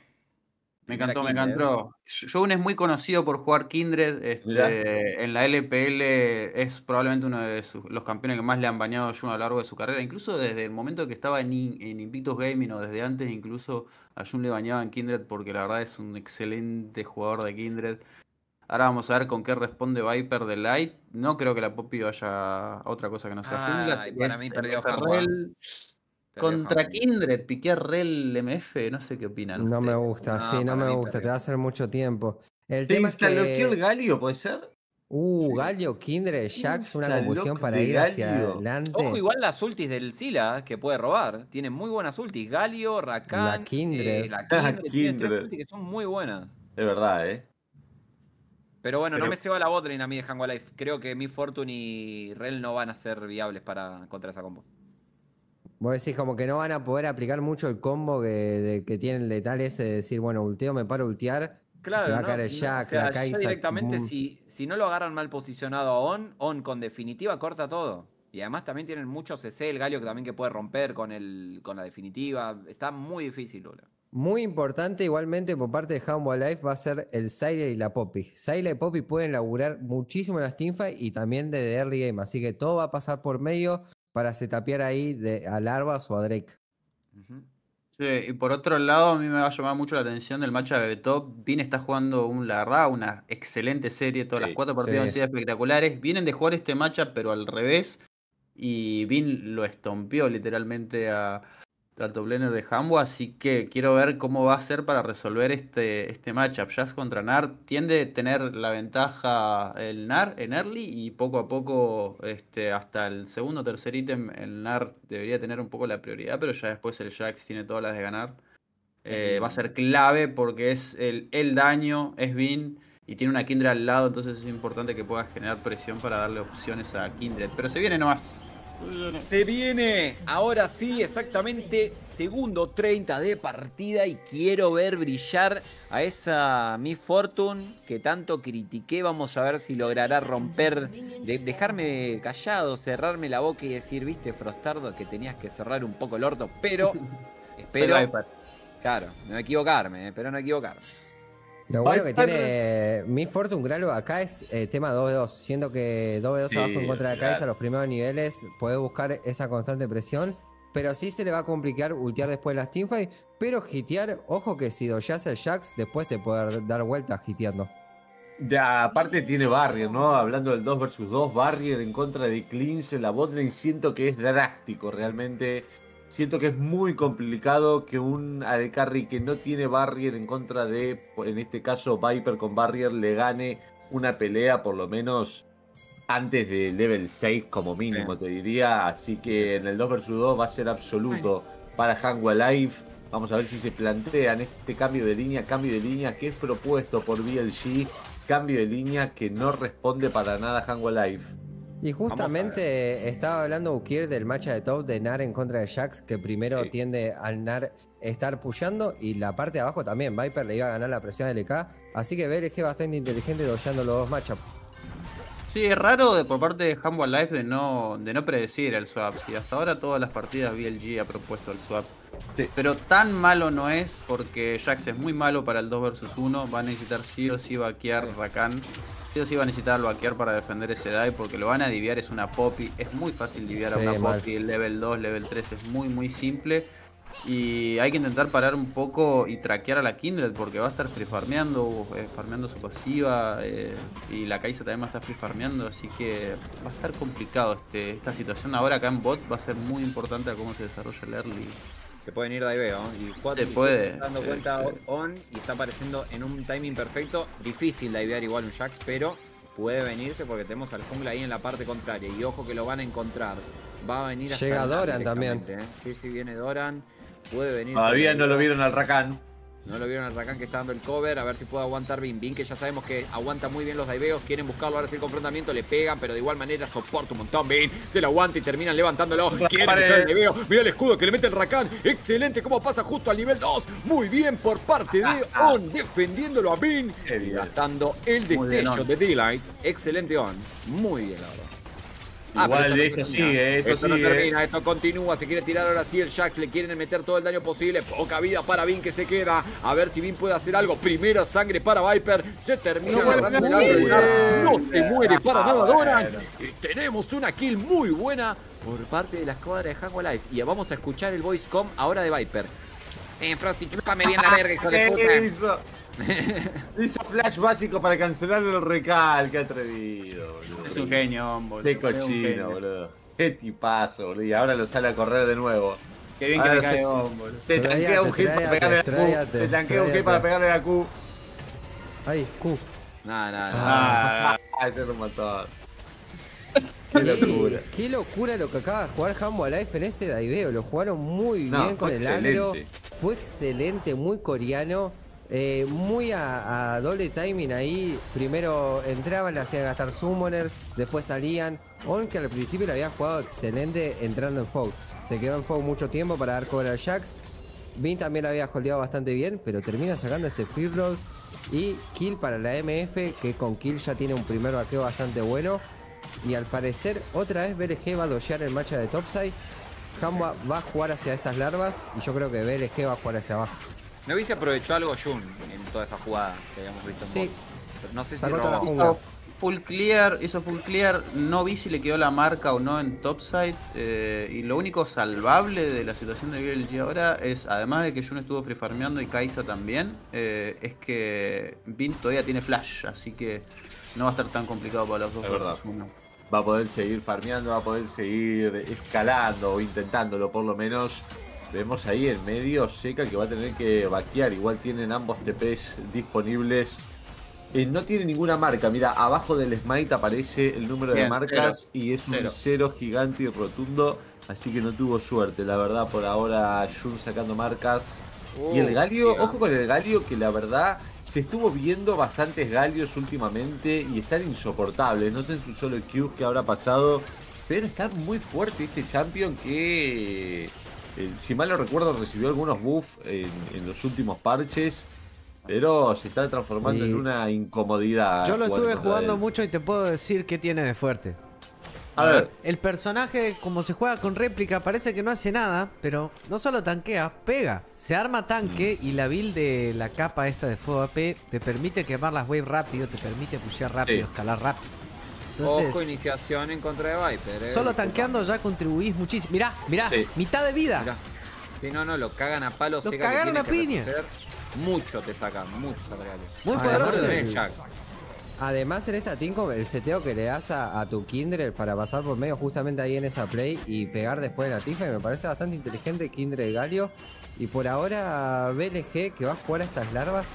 S1: Me encantó, me encantó. Jun es muy conocido por jugar Kindred. Este, en la LPL es probablemente uno de los campeones que más le han bañado a Jun a lo largo de su carrera. Incluso desde el momento que estaba en, en Invictus Gaming o desde antes, incluso a Jun le bañaban Kindred porque la verdad es un excelente jugador de Kindred. Ahora vamos a ver con qué responde Viper de Light. No creo que la Poppy vaya a otra cosa que no sea
S5: ah, Para mí perdió
S1: contra Kindred, piqué a Rel MF, no sé qué opinan.
S4: No me gusta, sí, no me gusta, te va a hacer mucho tiempo. El tema es que...
S3: el Galio, puede ser?
S4: Uh, Galio, Kindred, Jax, una confusión para ir hacia adelante.
S5: Ojo, igual las ultis del Sila que puede robar. Tienen muy buenas ultis. Galio, Rakan.
S4: La Kindred.
S5: Eh, la Kindred. que son muy buenas.
S3: Es verdad, ¿eh?
S5: Pero bueno, no me ceba la botlane a mí de Hango Life. Creo que mi Fortune y Rel no van a ser viables para contra esa combo.
S4: Vos decís como que no van a poder aplicar mucho el combo que, de, que tiene el letal ese de decir, bueno, ulteo, me paro a ultear.
S5: Claro, va a caer el Jack, la directamente, si, si no lo agarran mal posicionado a On, On con definitiva corta todo. Y además también tienen mucho CC, el Galio que también que puede romper con, el, con la definitiva. Está muy difícil, Lula.
S4: Muy importante igualmente por parte de Humble Life va a ser el Sile y la Poppy. Sile y Poppy pueden laburar muchísimo en las teamfights y también de early game, así que todo va a pasar por medio para setapear ahí de, a Larvas o a Drake.
S1: Sí, y por otro lado, a mí me va a llamar mucho la atención del match de top. Vin está jugando, un, la verdad, una excelente serie. Todas las cuatro partidas han sido espectaculares. Vienen de jugar este matchup, pero al revés. Y Vin lo estompió literalmente a, al top de Hambo, así que quiero ver cómo va a ser para resolver este, este matchup. Jazz contra NAR tiende a tener la ventaja el NAR en early y poco a poco, este, hasta el segundo o tercer ítem, el NAR debería tener un poco la prioridad, pero ya después el Jax tiene todas las de ganar. Eh, va a ser clave porque es el, el daño, es Bin y tiene una Kindred al lado, entonces es importante que pueda generar presión para darle opciones a Kindred. Pero se viene nomás.
S5: Se viene, ahora sí, exactamente, segundo 30 de partida y quiero ver brillar a esa Miss Fortune que tanto critiqué. Vamos a ver si logrará romper, dejarme callado, cerrarme la boca y decir, viste, Frostardo, que tenías que cerrar un poco el orto, pero espero... Claro, no equivocarme, eh, pero no equivocarme.
S4: Lo bueno que tiene Mi Fortune Gralo acá es eh, tema 2v2, siendo que 2v2 abajo en contra de cabeza a los primeros niveles. Puede buscar esa constante presión, pero sí se le va a complicar ultear después de las teamfights, pero hitear, ojo que si doyas el Jax, después te puede dar vueltas hiteando.
S3: Ya, aparte tiene Barrier, ¿no? Hablando del 2 vs 2, Barrier en contra de Cleanse en la botlane, siento que es drástico realmente Siento que es muy complicado que un AD Carry que no tiene barrier en contra de, en este caso Viper con barrier, le gane una pelea por lo menos antes de level 6 como mínimo, te diría. Así que en el 2 vs 2 va a ser absoluto para Hangwa Life. Vamos a ver si se plantean este cambio de línea, cambio de línea que es propuesto por BLG, cambio de línea que no responde para nada a Life.
S4: Y justamente estaba hablando Ukir del match de top de Nar en contra de Jax, que primero tiende al Nar estar pushando y la parte de abajo también. Viper le iba a ganar la presión LK. Así que BLG bastante inteligente doyando los dos matchups.
S1: Sí, es raro de, por parte de Humble Life de no, de no predecir el swap. Si hasta ahora todas las partidas BLG ha propuesto el swap. Pero tan malo no es porque Jax es muy malo para el 2 vs 1. Va a necesitar sí o sí vaquear Rakan sí va a necesitar vaquear para defender ese die porque lo van a diviar, es una Poppy. Es muy fácil diviar a una Poppy, el level 2, level 3 es muy muy simple. Y hay que intentar parar un poco y traquear a la Kindred porque va a estar free farmeando, eh, farmeando su pasiva eh, y la Kaisa también va a estar free farmeando, así que va a estar complicado este, esta situación ahora acá en bot, va a ser muy importante a cómo se desarrolla el early.
S5: Se pueden ir de ahí, veo. Y
S1: se puede.
S5: Está dando cuenta on y está apareciendo en un timing perfecto. Difícil de idear igual un Jax, pero puede venirse porque tenemos al jungla ahí en la parte contraria. Y ojo que lo van a encontrar. Va a venir
S4: hasta Llega Doran también.
S5: ¿eh? Sí, sí, viene Doran. Puede venir.
S3: Todavía no lo vieron al Rakan.
S5: No lo vieron al Rakan que está dando el cover. A ver si puede aguantar Bin. Bin que ya sabemos que aguanta muy bien los diveos. Quieren buscarlo. Ahora sí el confrontamiento. Le pegan, pero de igual manera soporta un montón. Bin se lo aguanta y terminan levantándolo. Quieren el diveo. Mira el escudo que le mete el Rakan. Excelente cómo pasa justo al nivel 2. Muy bien por parte de On. Defendiéndolo a Bin. Y gastando el destello de Daylight. Excelente On. Muy bien, la verdad.
S3: Ah, Igual esto, sigue, esto,
S5: esto
S3: no
S5: termina, esto continúa. Se quiere tirar ahora sí el Jax. Le quieren meter todo el daño posible. Poca vida para Vin que se queda. A ver si Vin puede hacer algo. Primera sangre para Viper. Se termina agarrando el No se muere para nada Doran. Y tenemos una kill muy buena por parte de la escuadra de Hango Life. Y vamos a escuchar el voice com ahora de Viper.
S7: Eh, Frosty, chúpame bien la verga, hijo de puta.
S3: Hizo flash básico para cancelar el recal, qué atrevido,
S1: boludo. Es un genio, boludo.
S3: Qué cochino, boludo. Qué tipazo, boludo. Y ahora lo sale a correr de nuevo.
S1: Qué bien que le cae boludo.
S3: Se tanquea un hit para pegarle a la Q. Se tanquea un hit para pegarle a la Q.
S4: Ahí, Q.
S5: Nada, nada,
S3: nada. Ah, ese es un montón.
S4: Qué locura. Qué locura lo que acaba de jugar Humble Life en ese Daiveo. Lo jugaron muy bien con el agro. Fue excelente, muy coreano. Eh, muy a, doble timing ahí. Primero entraban, le hacían gastar summoners, después salían. Aunque al principio le había jugado excelente entrando en Fog. Se quedó en Fog mucho tiempo para dar cover al Jax. Vin también lo había holdeado bastante bien, pero termina sacando ese free roll. Y kill para la MF, que con kill ya tiene un primer vaqueo bastante bueno. Y al parecer, otra vez BLG va a doshear el match de topside. Hamba va a jugar hacia estas larvas y yo creo que BLG va a jugar hacia abajo.
S5: No hubiese aprovechó algo Jun en toda esa jugada que habíamos visto en
S4: Sí.
S5: No sé
S4: si hizo
S1: full clear, hizo full clear, no vi si le quedó la marca o no en topside. Eh, y lo único salvable de la situación de BLG ahora es, además de que Jun estuvo free farmeando y Kaisa también, eh, es que Bin todavía tiene flash, así que no va a estar tan complicado para los dos
S3: versus uno. Va a poder seguir farmeando, va a poder seguir escalando o intentándolo por lo menos. Vemos ahí en medio Seca que va a tener que vaquear. Igual tienen ambos TPs disponibles. Eh, no tiene ninguna marca. Mira, abajo del Smite aparece el número de marcas y es un cero gigante y rotundo. Así que no tuvo suerte. La verdad, por ahora Jun sacando marcas. y el uh, Galio, ojo con el Galio que la verdad se estuvo viendo bastantes Galios últimamente y están insoportables. No sé en su solo Q que habrá pasado. Pero está muy fuerte este champion que eh, si mal no recuerdo, recibió algunos buffs en, los últimos parches. Pero se está transformando en una incomodidad.
S2: Yo lo estuve jugando mucho y te puedo decir qué tiene de fuerte.
S3: A ver.
S2: El personaje, como se juega con réplica, parece que no hace nada, pero no solo tanquea, pega. Se arma tanque y la build de la capa esta de fuego AP te permite quemar las waves rápido, te permite pushear rápido, escalar rápido.
S5: Ojo, iniciación en contra de Viper.
S2: Eh, solo tanqueando ya contribuís muchísimo. Mirá, mirá, mitad de vida.
S5: Si no, no, lo cagan a palos.
S2: Lo cagaron a piña.
S5: Mucho te sacan, mucho
S2: Muy poderoso.
S4: Además en esta Tinko el seteo que le das a, tu Kindred para pasar por medio justamente ahí en esa play y pegar después de la tifa me parece bastante inteligente Kindred Galio y por ahora BLG que va a jugar a estas larvas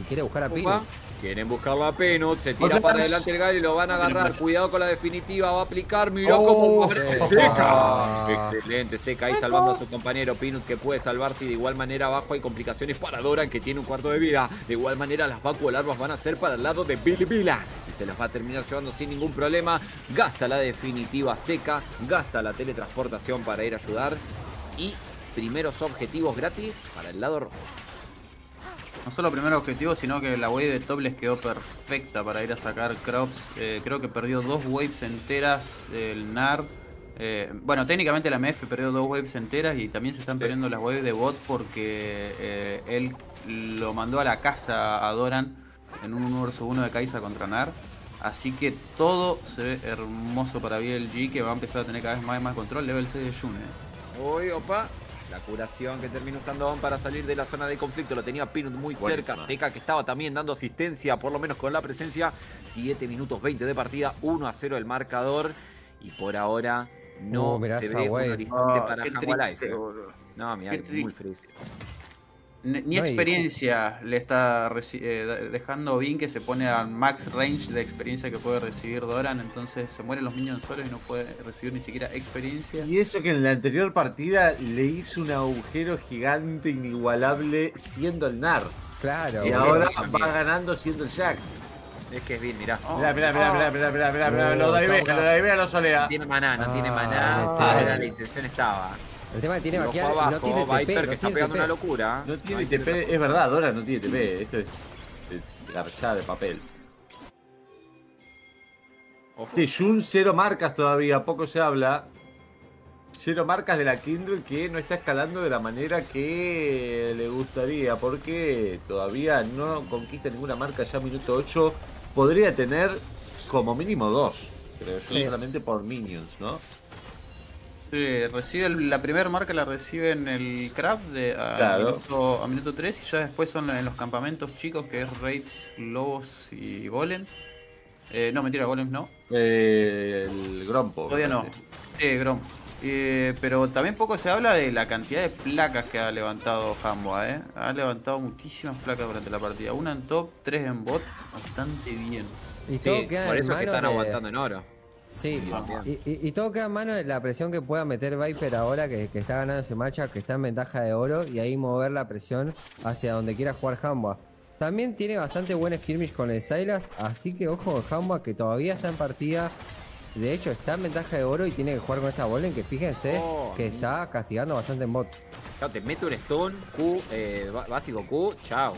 S4: y quiere buscar a Pino.
S5: Quieren buscarlo a Penut, se tira para adelante el Gal y lo van a agarrar. Cuidado con la definitiva, va a aplicar. Mirá cómo oh, seca. Excelente, seca ahí salvando a su compañero Pinut que puede salvarse. Y de igual manera abajo hay complicaciones para Doran que tiene un cuarto de vida. De igual manera las Vacuo Larvas van a ser para el lado de Billy Vila. Y se las va a terminar llevando sin ningún problema. Gasta la definitiva seca, gasta la teletransportación para ir a ayudar. Y primeros objetivos gratis para el lado rojo.
S1: No solo primer objetivo, sino que la wave de top les quedó perfecta para ir a sacar crops. Eh, creo que perdió dos waves enteras el NAR. Eh, bueno, técnicamente la MF perdió dos waves enteras y también se están perdiendo las waves de bot porque eh, él lo mandó a la casa a Doran en un 1 vs 1 de Kaisa contra NAR. Así que todo se ve hermoso para BLG que va a empezar a tener cada vez más y más control. Level 6 de June.
S5: Uy, opa. La curación que termina usando On para salir de la zona de conflicto. Lo tenía Pinut muy cerca. Teca que estaba también dando asistencia, por lo menos con la presencia. 7 minutos 20 de partida. 1 a 0 el marcador. Y por ahora no
S4: Oh, mirá
S5: se ve un horizonte
S1: Ah,
S5: para
S1: triste,
S5: Life. eh. No, mira,
S1: Qué
S5: muy
S1: triste. Ni, experiencia le está eh, dejando Bin que se pone al max range de experiencia que puede recibir Doran, entonces se mueren los minions solos y no puede recibir ni siquiera experiencia.
S3: Y eso que en la anterior partida le hizo un agujero gigante inigualable siendo el NAR.
S4: Claro.
S3: Y ahora va ganando siendo el Jax.
S5: Es que es bien, mirá.
S1: Oh,
S3: Mirá, mirá, mirá, mirá, mirá, mirá, mirá, mirá,
S4: Oh,
S3: lo daivea, lo daivea, lo solea.
S5: No tiene maná, no tiene
S4: Ah,
S5: maná.
S4: este-
S5: Ah, la intención estaba.
S4: El tema que tiene y no
S5: abajo,
S4: tiene TP.
S5: Viper
S4: no
S5: que está pegando
S4: TP.
S5: una locura.
S3: No tiene TP, es verdad, Dora no tiene TP. Esto es es garchada de papel.
S5: Ojo.
S3: Sí, Jun cero marcas todavía, poco se habla. Cero marcas de la Kindle que no está escalando de la manera que le gustaría, porque todavía no conquista ninguna marca ya minuto 8. Podría tener como mínimo dos, creo yo,
S4: Sí.
S3: solamente por minions, ¿no?
S1: Sí, recibe el- la primera marca la recibe en el craft de, a,
S3: Claro.
S1: minuto, a minuto 3 y ya después son en los campamentos chicos que es raids, lobos y golems. Eh, no, mentira, golems no.
S3: Eh, el Grompo.
S1: Todavía no. Sí, Grom. Eh, pero también poco se habla de la cantidad de placas que ha levantado Hamboa, ¿eh? Ha levantado muchísimas placas durante la partida. Una en top, tres en bot. Bastante bien.
S4: Y todo
S5: Sí,
S4: queda
S5: por
S4: en
S5: eso es que
S4: manos
S5: están
S4: de-
S5: aguantando en oro.
S4: Sí, y, y- y todo queda en manos de la presión que pueda meter Viper ahora que, que está ganando ese matchup, que está en ventaja de oro, y ahí mover la presión hacia donde quiera jugar Hamba. También tiene bastante buen skirmish con el Silas, así que ojo con Hamba que todavía está en partida. De hecho, está en ventaja de oro y tiene que jugar con esta Bolen, que fíjense
S5: Oh,
S4: que está castigando bastante en bot.
S5: Claro, te mete un stun, Q, eh, básico Q, chao.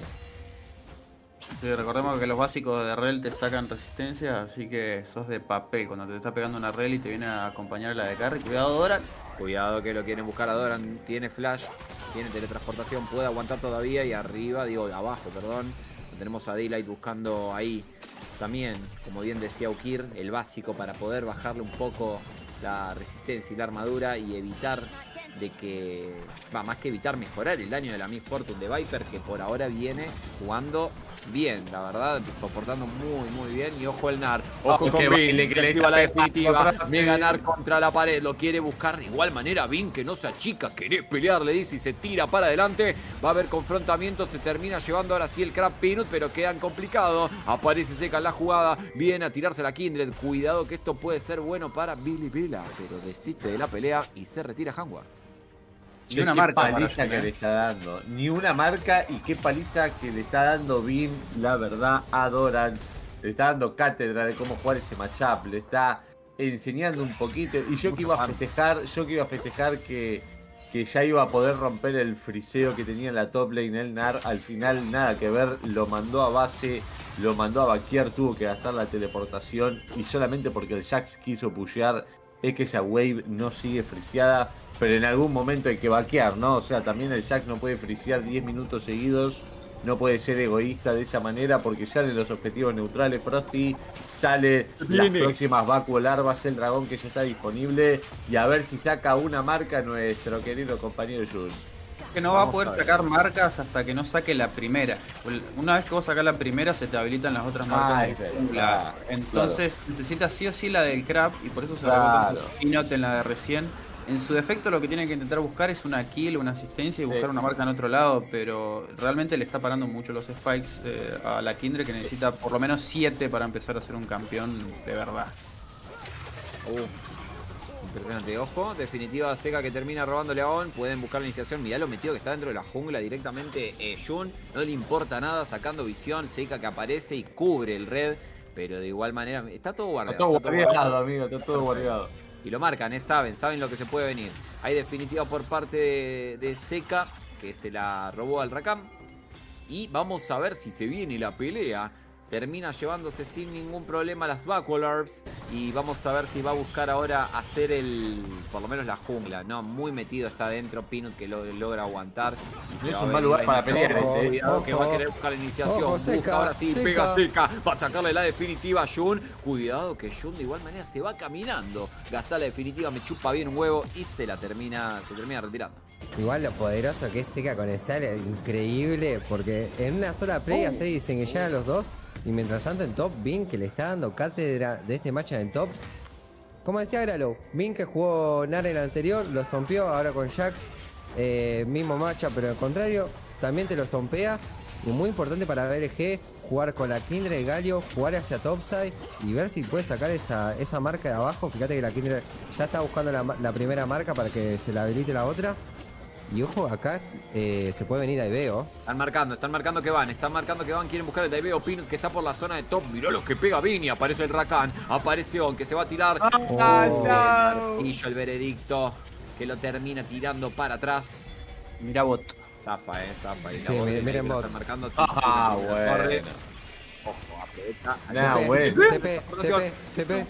S1: Sí, recordemos que los básicos de rel te sacan resistencia, así que sos de papel. Cuando te está pegando una rel y te viene a acompañar la de carry, cuidado Dora.
S5: Cuidado que lo quieren buscar a Doran. Tiene flash, tiene teletransportación, puede aguantar todavía. Y arriba, digo, abajo, perdón. Tenemos a Daylight buscando ahí también, como bien decía Ukir, el básico para poder bajarle un poco la resistencia y la armadura y evitar de que, va, más que evitar, mejorar el daño de la Miss Fortune de Viper, que por ahora viene jugando bien, la verdad, soportando muy, muy bien. Y ojo el NAR, ojo
S3: Ojo
S5: con
S3: que baile, que le
S5: activa la definitiva. Mega NAR contra la pared, lo quiere buscar de igual manera. Vin que no se achica, querés pelear, le dice y se tira para adelante. Va a haber confrontamiento, se termina llevando ahora sí el Crab Peanut, pero quedan complicado. Aparece seca en la jugada, viene a tirarse la Kindred. Cuidado que esto puede ser bueno para Billy Vila, pero desiste de la pelea y se retira Hanwha.
S1: Ni
S3: Che,
S1: una
S3: qué
S1: marca
S3: paliza que
S1: eh.
S3: le está dando. Ni una marca y qué paliza que le está dando Bin, la verdad, a Doran. Le está dando cátedra de cómo jugar ese matchup. Le está enseñando un poquito. Y yo que iba a festejar, yo que iba a festejar que, que ya iba a poder romper el friseo que tenía en la top lane el NAR. Al final nada que ver, lo mandó a base, lo mandó a vaquear, tuvo que gastar la teleportación. Y solamente porque el Jax quiso pushear es que esa wave no sigue friseada. Pero en algún momento hay que vaquear, ¿no? O sea, también el Jack no puede frisear 10 minutos seguidos. No puede ser egoísta de esa manera porque salen los objetivos neutrales Frosty, sale las próximas Vacuo Larvas, el dragón que ya está disponible y a ver si saca una marca nuestro querido compañero Jun.
S1: Que no va a poder
S3: a
S1: sacar marcas hasta que no saque la primera. Una vez que vos sacás la primera, se te habilitan las otras marcas.
S3: Ah, claro.
S1: Entonces necesitas sí o sí la del crab y por eso se
S3: Claro.
S1: rebota un en la de recién. En su defecto lo que tiene que intentar buscar es una kill, una asistencia y
S3: Sí.
S1: buscar una marca en otro lado, pero realmente le está parando mucho los spikes eh, a la Kindred que necesita por lo menos 7 para empezar a ser un campeón de verdad.
S5: Uh, impresionante. Ojo, definitiva Seca que termina robándole a On. Pueden buscar la iniciación. Mirá lo metido que está dentro de la jungla directamente. Eh, Jun no le importa nada sacando visión. Seca que aparece y cubre el red. Pero de igual manera, está todo guardado.
S3: Está todo
S5: está todo guardado.
S3: guardado, amigo, está todo guardado.
S5: Y lo marcan, ¿eh? saben, saben lo que se puede venir. Hay definitiva por parte de, Seca, que se la robó al Rakam. Y vamos a ver si se viene la pelea. Termina llevándose sin ningún problema las Backwalarps. Y vamos a ver si va a buscar ahora hacer el. por lo menos la jungla. No, muy metido está adentro. Pinut que lo logra aguantar. Y se
S3: Es un mal lugar para pelear,
S4: Ojo,
S3: este.
S5: Cuidado que va a querer buscar la iniciación.
S4: Ojo,
S5: Busca
S4: Seca,
S5: ahora sí,
S4: Seca.
S5: pega seca. Va a sacarle la definitiva a Jun. Cuidado que Jun de igual manera se va caminando. Gasta la definitiva, me chupa bien un huevo y se la termina, se termina retirando.
S4: Igual lo poderoso que es Seca con el sal increíble, porque en una sola play
S3: Oh.
S4: hace diseñar a los dos, y mientras tanto en top, Bin que le está dando cátedra de este match en top. Como decía Gralo, Bin que jugó Nara en el anterior, lo estompeó, ahora con Jax, eh, mismo matcha, pero al contrario, también te lo estompea. Y muy importante para BLG, jugar con la Kindred Galio, jugar hacia topside y ver si puede sacar esa, esa marca de abajo. Fíjate que la Kindred ya está buscando la, la primera marca para que se la habilite la otra. Y ojo, acá eh, se puede venir veo.
S5: Están marcando, están marcando que van, están marcando que van, quieren buscar el Daibeo Pin que está por la zona de top. Mirá lo que pega Vini, aparece el Rakan, aparece On que se va a tirar.
S3: ¡Ah,
S4: Oh.
S5: Martillo, el veredicto, que lo termina tirando para atrás.
S1: Mira bot.
S5: Zafa, eh, zafa. Y la
S4: Sí,
S5: bot
S4: miren- bot.
S5: están marcando.
S3: Ah, bueno.
S5: Ojo, aprieta.
S3: Nah, bueno.
S4: TP, TP, TP.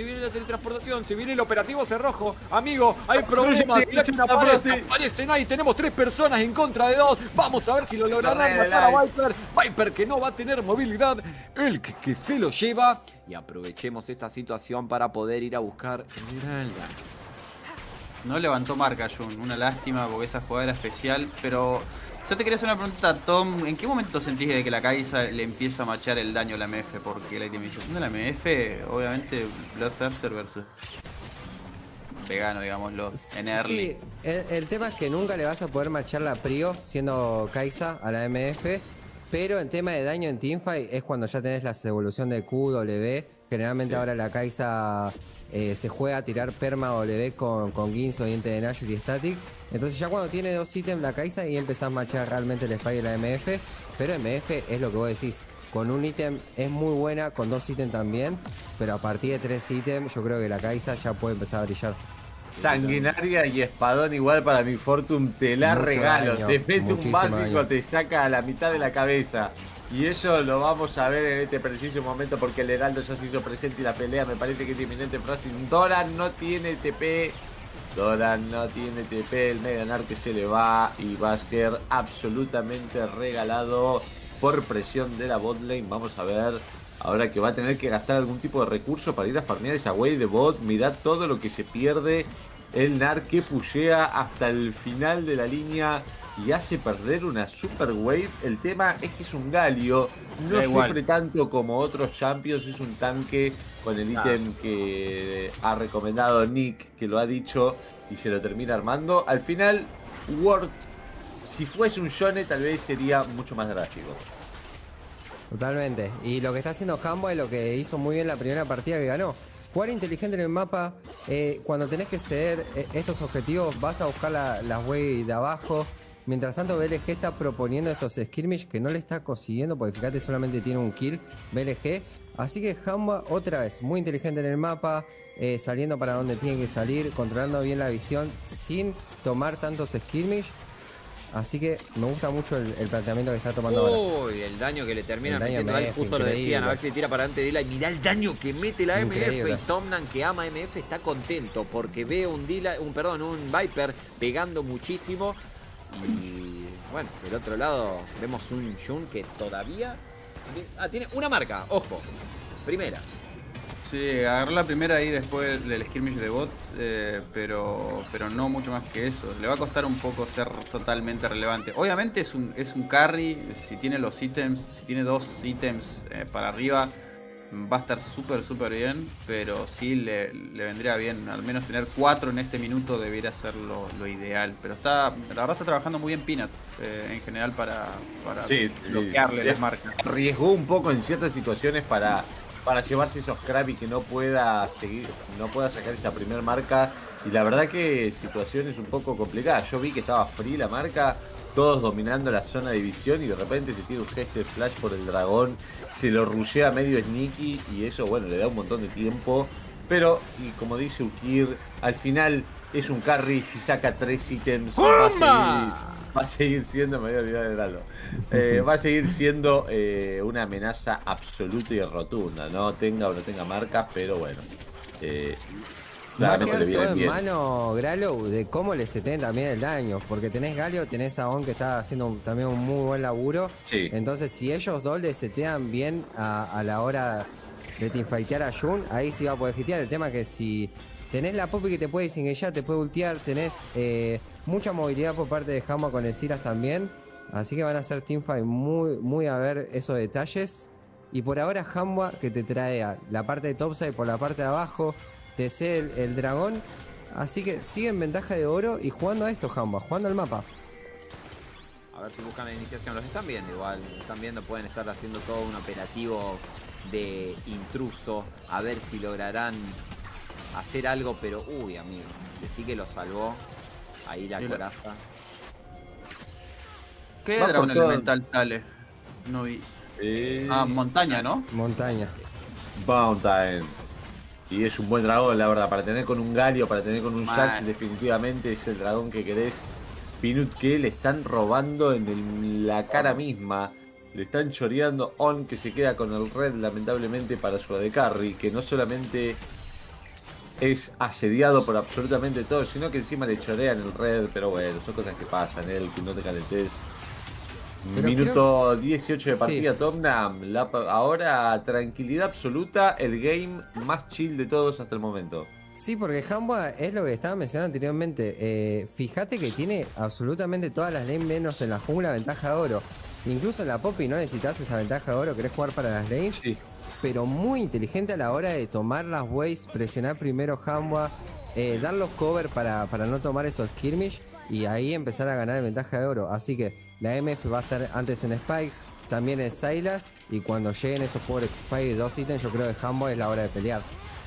S5: Se viene la teletransportación, se viene el operativo cerrojo. Amigo, hay problemas. aparecen ahí. Tenemos tres personas en contra de dos. Vamos a ver si lo lograrán matar a. Viper. Viper que no va a tener movilidad. El que, que se lo lleva. Y aprovechemos esta situación para poder ir a buscar daño.
S1: No levantó marca Jun, una lástima porque esa jugada era especial, pero yo te quería hacer una pregunta, Tom, ¿en qué momento sentís de que la Kai'Sa le empieza a machar el daño a la MF? Porque la itemización de la MF, obviamente, Bloodthirster versus vegano, digámoslo, en early.
S4: Sí, el, el tema es que nunca le vas a poder marchar la Prio siendo Kaisa a la MF, pero en tema de daño en teamfight es cuando ya tenés la evolución de Q, W. Generalmente ahora la Kaisa eh, se juega a tirar perma W con, con Ginzo, diente de Nashor y Static. Entonces ya cuando tiene dos ítems la Kaisa y empezás a marchar realmente el spy de la MF, pero MF es lo que vos decís. Con un ítem es muy buena, con dos ítems también, pero a partir de tres ítems yo creo que la Kaisa ya puede empezar a brillar.
S3: Sanguinaria y espadón igual para mi Fortune, te la
S4: Mucho
S3: regalo.
S4: daño,
S3: te mete un básico,
S4: daño.
S3: te saca a la mitad de la cabeza. Y eso lo vamos a ver en este preciso momento porque el Heraldo ya se hizo presente y la pelea me parece que es inminente. Frosting Doran no tiene TP. Doran no tiene TP. El Meganar que se le va y va a ser absolutamente regalado por presión de la botlane. Vamos a ver. Ahora que va a tener que gastar algún tipo de recurso para ir a farmear esa wave de bot. Mirad todo lo que se pierde. El Nar que pushea hasta el final de la línea y hace perder una super wave. El tema es que es un Galio. No
S1: Da igual.
S3: sufre tanto como otros champions. Es un tanque con el
S5: Ah.
S3: ítem que ha recomendado Nick, que lo ha dicho y se lo termina armando. Al final, Ward, si fuese un Shone, tal vez sería mucho más drástico.
S4: Totalmente. Y lo que está haciendo Hambo es lo que hizo muy bien la primera partida que ganó. Jugar inteligente en el mapa, eh, cuando tenés que ceder eh, estos objetivos, vas a buscar la- las waves de abajo. Mientras tanto, BLG está proponiendo estos skirmish que no le está consiguiendo, porque fíjate, solamente tiene un kill BLG. Así que Hamba, otra vez, muy inteligente en el mapa, eh, saliendo para donde tiene que salir, controlando bien la visión, sin tomar tantos skirmish. Así que me gusta mucho el, el planteamiento que está tomando ahora.
S5: Uy, el daño que le termina
S4: El daño
S5: metiendo a él,
S4: MF,
S5: justo lo decían, a ver si tira para adelante de Dila. Y mirá el daño que mete la
S4: Increíble.
S5: MF. Y Tomnan, que ama MF, está contento porque ve un Dila, un perdón, un Viper pegando muchísimo. Y bueno, del otro lado vemos un Jun que todavía. Ah, tiene una marca, ojo. Primera.
S1: Sí, agarró la primera ahí después del skirmish de bot, eh, pero, pero no mucho más que eso. Le va a costar un poco ser totalmente relevante. Obviamente es un, es un carry, si tiene los ítems, si tiene dos ítems eh, para arriba, va a estar súper, súper bien, pero sí le, le vendría bien. Al menos tener cuatro en este minuto debería ser lo, lo ideal. Pero está, la verdad está trabajando muy bien Peanut eh, en general para, para
S3: Sí, sí,
S1: bloquearle
S3: sí.
S1: las marcas.
S3: arriesgó un poco en ciertas situaciones para, para llevarse esos crab y que no pueda seguir, no pueda sacar esa primer marca. Y la verdad que situaciones un poco complicadas. Yo vi que estaba free la marca, todos dominando la zona de visión y de repente se tira un gesto de flash por el dragón, se lo rushea medio sneaky y eso bueno le da un montón de tiempo. Pero, y como dice Ukir, al final es un carry, si saca tres ítems va a seguir, va a seguir siendo, me de darlo. Eh, va a seguir siendo eh, una amenaza absoluta y rotunda, no tenga o no tenga marcas, pero bueno. eh,
S4: Va a quedar todo en
S3: bien.
S4: mano, Gralo, de cómo le seten también el daño. Porque tenés Galio, tenés a On que está haciendo un- también un muy buen laburo.
S3: Sí.
S4: Entonces, si ellos dos le setean bien a, a la hora de teamfightear a Jun, ahí sí va a poder hitear. El tema es que si tenés la Poppy que te puede ya te puede ultear, tenés eh, mucha movilidad por parte de Hamba con el Silas también. Así que van a ser teamfight muy, muy a ver esos detalles. Y por ahora Hamba que te trae a la parte de topside por la parte de abajo, te sé el, dragón. Así que sigue en ventaja de oro y jugando a esto Hamba, jugando al mapa.
S5: A ver si buscan la iniciación. Los están viendo igual. Están viendo, pueden estar haciendo todo un operativo de intruso. A ver si lograrán hacer algo. Pero, uy, amigo. Decí que lo salvó. Ahí la coraza.
S1: ¿Qué dragón elemental sale? No vi. Ah, montaña, ¿no?
S4: Montaña.
S3: Mountain. Y es un buen dragón, la verdad. Para tener con un Galio, para tener con un Jax, definitivamente es el dragón que querés Pinut que le están robando en la cara misma. Le están choreando On que se queda con el red lamentablemente para su AD Carry. Que no solamente es asediado por absolutamente todo, sino que encima le chorean el red. Pero bueno, son cosas que pasan, el que no te Minuto 18 de partida, Tottenham. ahora tranquilidad absoluta, el game más chill de todos hasta el momento.
S4: Sí, porque Hamba es lo que estaba mencionando anteriormente. Eh, fíjate que tiene absolutamente todas las lanes menos en la jungla ventaja de oro. Incluso en la Poppy no necesitas esa ventaja de oro, querés jugar para las lanes. Sí. Pero muy inteligente a la hora de tomar las waves, presionar primero Hamba, eh, dar los cover para, para no tomar esos skirmish y ahí empezar a ganar ventaja de oro. Así que la MF va a estar antes en Spike, también en Silas y cuando lleguen esos pobres Spike de dos ítems, yo creo que Hamba es la hora de pelear.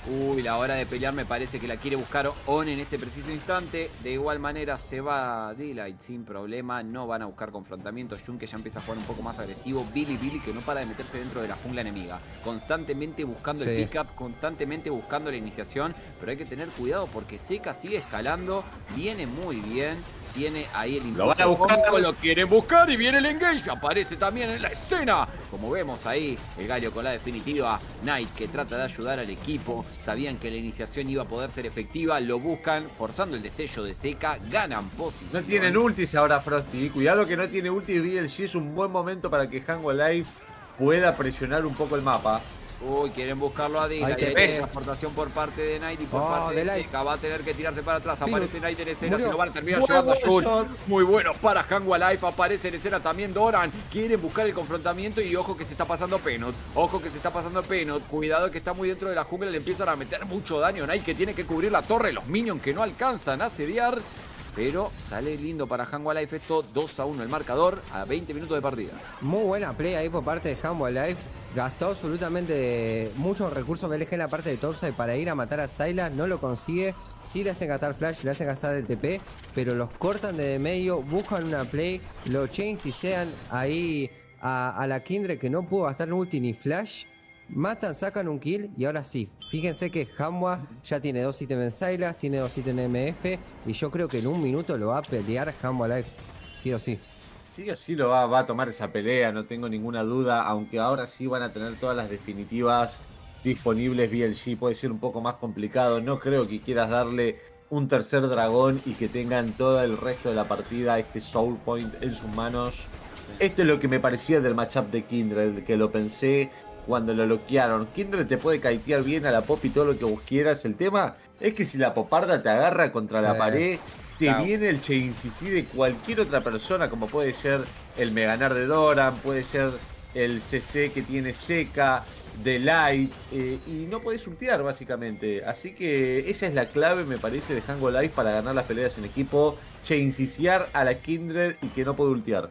S5: Uy, la hora de pelear me parece que la quiere buscar On en este preciso instante. De igual manera se va Daylight sin problema. No van a buscar confrontamientos. Jun que ya empieza a jugar un poco más agresivo. Billy Billy que no para de meterse dentro de la jungla enemiga. Constantemente buscando el pickup, constantemente buscando la iniciación. Pero hay que tener cuidado porque Seca sigue escalando. Viene muy bien tiene ahí el
S3: Lo van a buscar.
S5: Lo quieren buscar y viene el engage. Aparece también en la escena. Como vemos ahí, el gallo con la definitiva. Knight que trata de ayudar al equipo. Sabían que la iniciación iba a poder ser efectiva. Lo buscan, forzando el destello de seca. Ganan posición.
S3: No tienen ultis ahora Frosty. Cuidado que no tiene ultis. BLG es un buen momento para que Hango Life pueda presionar un poco el mapa.
S5: Uy, quieren buscarlo a Dila. Hay aportación por parte de Knight y por oh, parte de, Seca. Va a tener que tirarse para atrás. Aparece Knight en escena. Se lo van a terminar llevando a Jun. Muy bueno para Hangwa Life. Aparece en escena también Doran. Quieren buscar el confrontamiento y ojo que se está pasando Penot. Ojo que se está pasando Penot. Cuidado que está muy dentro de la jungla. Le empiezan a meter mucho daño. Knight que tiene que cubrir la torre. Los minions que no alcanzan a sediar. Pero sale lindo para Hanwha Life esto, 2 a 1 el marcador a 20 minutos de partida.
S4: Muy buena play ahí por parte de Hanwha Life. Gastó absolutamente muchos recursos BLG en la parte de topside para ir a matar a Sylas. No lo consigue. Sí le hacen gastar flash, le hacen gastar el TP. Pero los cortan de medio, buscan una play. Lo chains y sean ahí a, la Kindred que no pudo gastar ulti ni flash. Matan, sacan un kill y ahora sí. Fíjense que Hamwa ya tiene dos ítems en Silas, tiene dos ítems en MF y yo creo que en un minuto lo va a pelear Hamwa Life, sí o sí.
S3: Sí o sí lo va, va a tomar esa pelea, no tengo ninguna duda, aunque ahora sí van a tener todas las definitivas disponibles BLG, puede ser un poco más complicado, no creo que quieras darle un tercer dragón y que tengan todo el resto de la partida este Soul Point en sus manos. Esto es lo que me parecía del matchup de Kindred, que lo pensé cuando lo bloquearon. Kindred te puede caitear bien a la pop y todo lo que vos quieras. El tema es que si la poparda te agarra contra la pared, te viene el CC de cualquier otra persona, como puede ser el Meganar de Doran, puede ser el CC que tiene Seca, de Light, eh, y no puedes ultear básicamente. Así que esa es la clave, me parece, de Hango Life para ganar las peleas en equipo: chainciciar a la Kindred y que no puede ultear.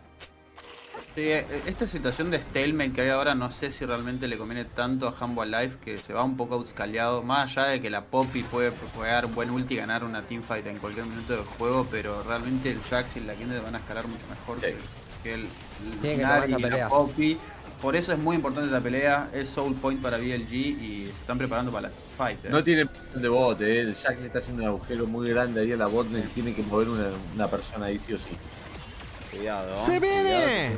S1: Sí, eh, esta situación de stalemate que hay ahora no sé si realmente le conviene tanto a Humble Life que se va un poco outscaleado, más allá de que la Poppy puede jugar buen ulti y ganar una teamfight en cualquier minuto del juego, pero realmente el Jax y la Kindred van a escalar mucho mejor que, el, el y la Poppy. Por eso es muy importante esta pelea, es Soul Point para BLG y se están preparando para la fight.
S3: ¿eh? No tiene de bot, ¿eh? el Jax está haciendo un agujero muy grande ahí en la bot, tiene que mover una, una persona ahí sí o sí.
S5: Cuidado.
S2: ¡Se viene!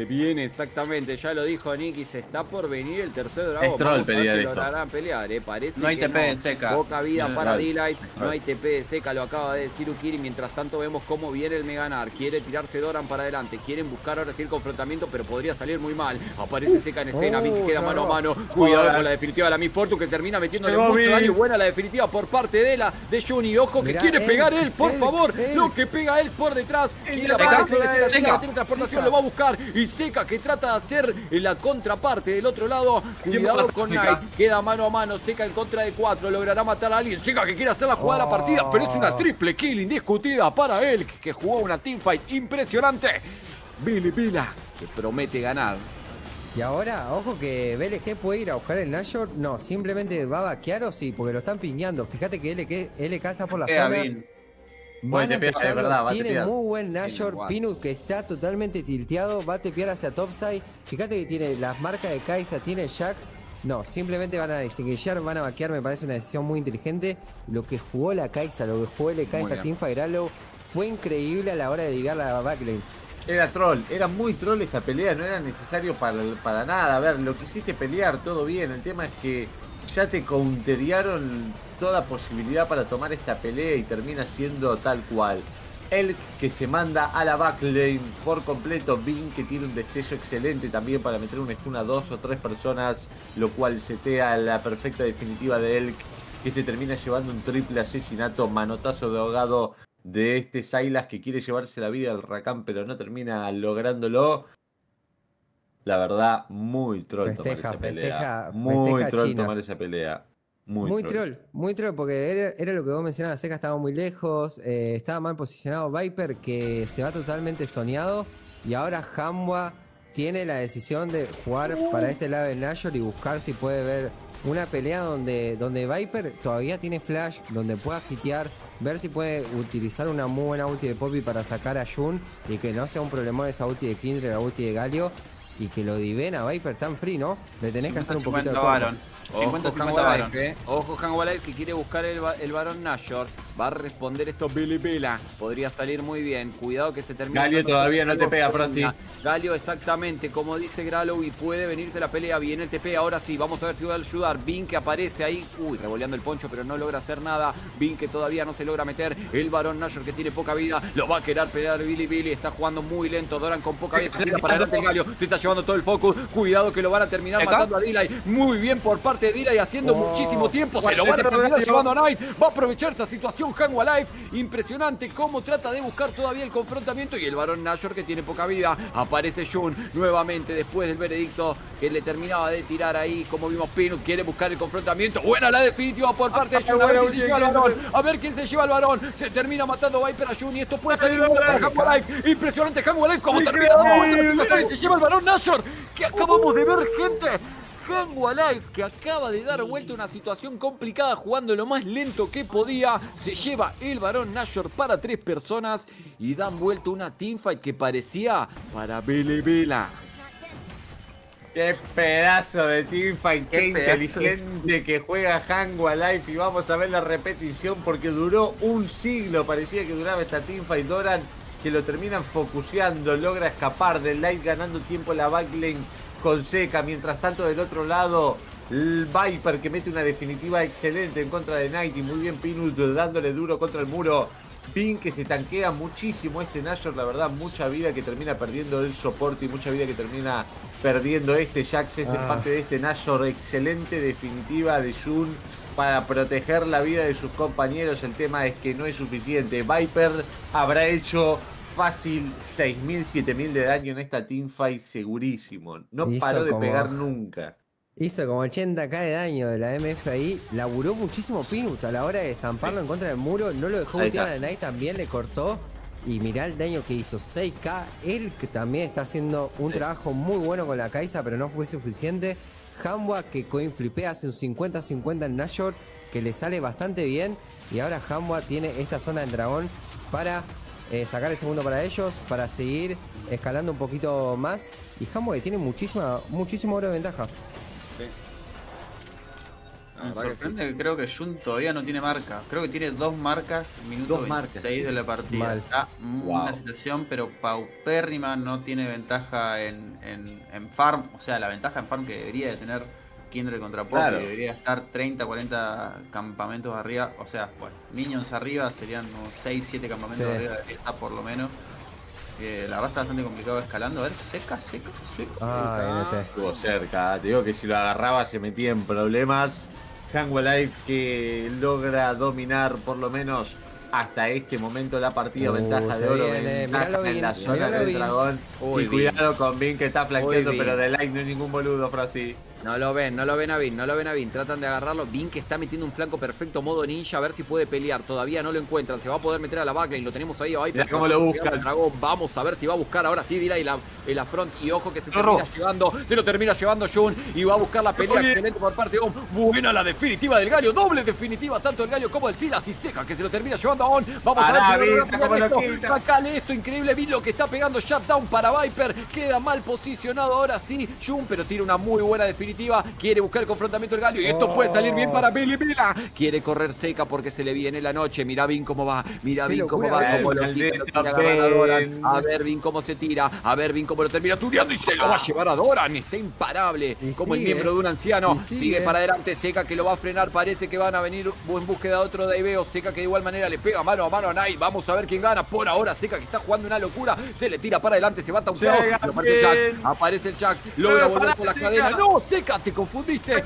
S5: Se viene, exactamente. Ya lo dijo Nicky. Se está por venir el tercer dragón.
S3: Es troll
S5: Vamos a ver
S3: pelear
S5: si
S3: esto.
S5: lograrán pelear, eh. Parece
S1: No hay
S5: que
S1: TP de seca.
S5: Poca vida
S1: No,
S5: para
S3: no.
S5: D-Light. No hay TP de seca, lo acaba de decir Ukiri. Mientras tanto vemos cómo viene el Meganar. Quiere tirarse Doran para adelante. Quieren buscar ahora sí el confrontamiento, pero podría salir muy mal. Aparece seca en escena.
S4: Oh,
S5: Vin que queda mano a mano. Cuidado con la definitiva de la Miss Fortune que termina metiéndole
S3: Llegó
S5: mucho daño. Buena la definitiva por parte de la de Juni. Ojo que
S4: Mirá,
S5: quiere pegar él, por favor. Lo que pega él por detrás. Quiere aparecer tiene transportación, lo va a buscar. Y Seca que trata de hacer la contraparte del otro lado. Cuidado con. Knight. Queda mano a mano. Seca en contra de cuatro. Logrará matar a alguien. Seca que quiere hacer la jugada de la partida. Pero es una triple kill indiscutida para él. Que jugó una teamfight impresionante. Billy Vila que promete ganar.
S4: Y ahora, ojo que BLG puede ir a buscar el Nashor. No, simplemente va a vaquear o sí, porque lo están piñando. Fíjate que LK, LK está por la
S1: Queda
S4: zona.
S1: bien.
S4: Van a
S3: es verdad, va a
S4: tiene muy buen Nashor. Pinus que está totalmente tilteado. Va a tepear hacia topside. Fíjate que tiene las marcas de Kaisa, tiene Jax. No, simplemente van a desenguillar, van a vaquear. Me parece una decisión muy inteligente. Lo que jugó la Kaisa, lo que jugó LK esta. Teamfight Halo fue increíble a la hora de ligar la backlane.
S3: Era troll, era muy troll esta pelea, no era necesario para, para nada. A ver, lo que hiciste pelear, todo bien. El tema es que ya te counterearon toda posibilidad para tomar esta pelea y termina siendo tal cual. Elk que se manda a la backlane por completo. Vin que tiene un destello excelente también para meter un stun a dos o tres personas, lo cual setea la perfecta definitiva de Elk que se termina llevando un triple asesinato, manotazo de ahogado de este Silas que quiere llevarse la vida al Rakan pero no termina lográndolo. La verdad, muy troll
S4: Festeja,
S3: tomar esa pelea.
S4: festeja,
S3: muy
S4: festeja
S3: troll
S4: China.
S3: tomar esa pelea. Muy,
S4: Muy,
S3: troll.
S4: troll, muy troll, porque era, era lo que vos mencionabas, Seca estaba muy lejos, eh, estaba mal posicionado Viper, que se va totalmente soñado, y ahora Hamwa tiene la decisión de jugar para este lado del Nashor y buscar si puede ver una pelea donde, donde Viper todavía tiene flash, donde pueda hitear, ver si puede utilizar una muy buena ulti de Poppy para sacar a Jun, y que no sea un problema esa ulti de Kindred, la ulti de Galio, y que lo diven a Viper tan free, ¿no? Le tenés que hacer un poquito de
S1: 50
S4: combo.
S1: Baron.
S5: Ojo
S1: 50-50
S5: Hanwha
S1: Baron.
S5: Life, eh. Ojo Hanwha Life que quiere buscar el, el varón Nashor. Va a responder esto Billy Vila. Podría salir muy bien. Cuidado que se termina.
S3: Galio todavía no te pega, Frosty.
S5: Galio exactamente, como dice Gralo y puede venirse la pelea. Viene el TP, ahora sí, vamos a ver si va a ayudar. Vin que aparece ahí, uy, revoleando el poncho, pero no logra hacer nada. Vin que todavía no se logra meter. El varón Nashor que tiene poca vida, lo va a querer pelear Billy Billy. Está jugando muy lento. Doran con poca vida. Se tira para adelante el Galio. Se está llevando todo el focus. Cuidado que lo van a terminar matando a Dilay. Muy bien por parte de Dilay haciendo
S4: Oh.
S5: muchísimo tiempo. Se lo van a terminar llevando a Knight. Va a aprovechar esta situación Hanwha Life. Impresionante cómo trata de buscar todavía el confrontamiento. Y el varón Nashor que tiene poca vida. Aparece Jun nuevamente después del veredicto que le terminaba de tirar ahí. Como vimos, Pinut quiere buscar el confrontamiento. Buena la definitiva por parte de Jun. A ver quién se lleva el varón. A ver quién se lleva el varón. Se termina matando Viper a Jun. Y esto puede salir para Hanwha Life. Impresionante Hanwha Life. Como termina. Se lleva el varón Nashor. Que acabamos de ver, gente. Life, que acaba de dar vuelta a una situación complicada jugando lo más lento que podía, se lleva el varón Nashor para tres personas y dan vuelta una teamfight que parecía para Bele Vela.
S3: Qué pedazo de teamfight, qué,
S1: Qué pedazo de-
S3: inteligente que juega Hanwha Life y vamos a ver la repetición porque duró un siglo, parecía que duraba esta teamfight Doran que lo terminan focuseando, logra escapar del light ganando tiempo la backlane con seca, mientras tanto del otro lado el Viper que mete una definitiva excelente en contra de Knight y muy bien Pinut dándole duro contra el muro. Pin que se tanquea muchísimo este Nashor, la verdad, mucha vida que termina perdiendo el soporte y mucha vida que termina perdiendo este Jax es
S4: Ah.
S3: parte de este Nashor excelente definitiva de Jun para proteger la vida de sus compañeros. El tema es que no es suficiente. Viper habrá hecho fácil 6.000, 7.000 de daño en esta teamfight segurísimo. No
S4: Hizo
S3: paró de
S4: como-
S3: pegar nunca.
S4: Hizo como 80k de daño de la MF ahí. Laburó muchísimo Pinut a la hora de estamparlo en contra del muro. No lo dejó
S3: está.
S4: a Knight, también le cortó. Y mirá el daño que hizo. 6k. Él que también está haciendo un
S3: Sí.
S4: trabajo muy bueno con la Kaisa, pero no fue suficiente. Hanwha que coin flipea hace un 50-50 en Nashor, que le sale bastante bien. Y ahora Hanwha tiene esta zona del dragón para eh, sacar el segundo para ellos, para seguir escalando un poquito más. Y que tiene muchísima, muchísimo oro de ventaja.
S1: Me sorprende que, creo que Jun todavía no tiene marca. Creo que tiene dos marcas, minuto dos 26 de la partida. Está una situación, pero paupérrima, no tiene ventaja en, en, farm. O sea, la ventaja en farm que debería de tener Kindred contra Pop, debería estar 30, 40 campamentos arriba. O sea, bueno, Minions arriba serían unos 6, 7 campamentos arriba de está por lo menos. Eh, la verdad está bastante complicado escalando. A ver, seca, seca, seca.
S3: Ah, Estuvo cerca. Te digo que si lo agarraba se metía en problemas. Hangwell Life que logra dominar por lo menos hasta este momento la partida. Uh, ventaja de oro, ventaja en la zona del dragón. y cuidado con Vin que está flanqueando, pero de Light no hay ningún boludo, Frosty.
S5: No lo ven, no lo ven a Vin, no lo ven a Vin. Tratan de agarrarlo. Vin que está metiendo un flanco perfecto, modo ninja, a ver si puede pelear. Todavía no lo encuentran. Se va a poder meter a la backline. Lo tenemos ahí. ahí
S3: cómo lo busca
S5: el dragón. Vamos a ver si va a buscar ahora sí, dirá y la, la front. Y ojo que se termina llevando. Se lo termina llevando Jun. Y va a buscar la pelea. Excelente por parte de On. Buena la definitiva del gallo. Doble definitiva. Tanto el gallo como el Silas y Seca que se lo termina llevando a On. Vamos a ver si esto. Sacale esto. Increíble. Vin lo que está pegando shutdown para Viper. Queda mal posicionado ahora sí. Jun, pero tiene una muy buena definitiva. Quiere buscar el confrontamiento del gallo. Y esto puede salir bien para Billy Mila. Quiere correr seca porque se le viene la noche. Mira bien cómo va. Mira bien cómo va. Cómo lo A ver bien cómo se tira. A ver bien cómo lo termina tuneando. Y se lo va a llevar a Doran. Está imparable. como el miembro de un anciano. Sigue. para adelante. Seca que lo va a frenar. Parece que van a venir en búsqueda de otro Daiveo. Seca que de igual manera le pega mano a mano a Nai. Vamos a ver quién gana. Por ahora Seca que está jugando una locura. Se le tira para adelante. Se va a. Aparece el Jack. Logra volver por la cadena. No, Seca, te confundiste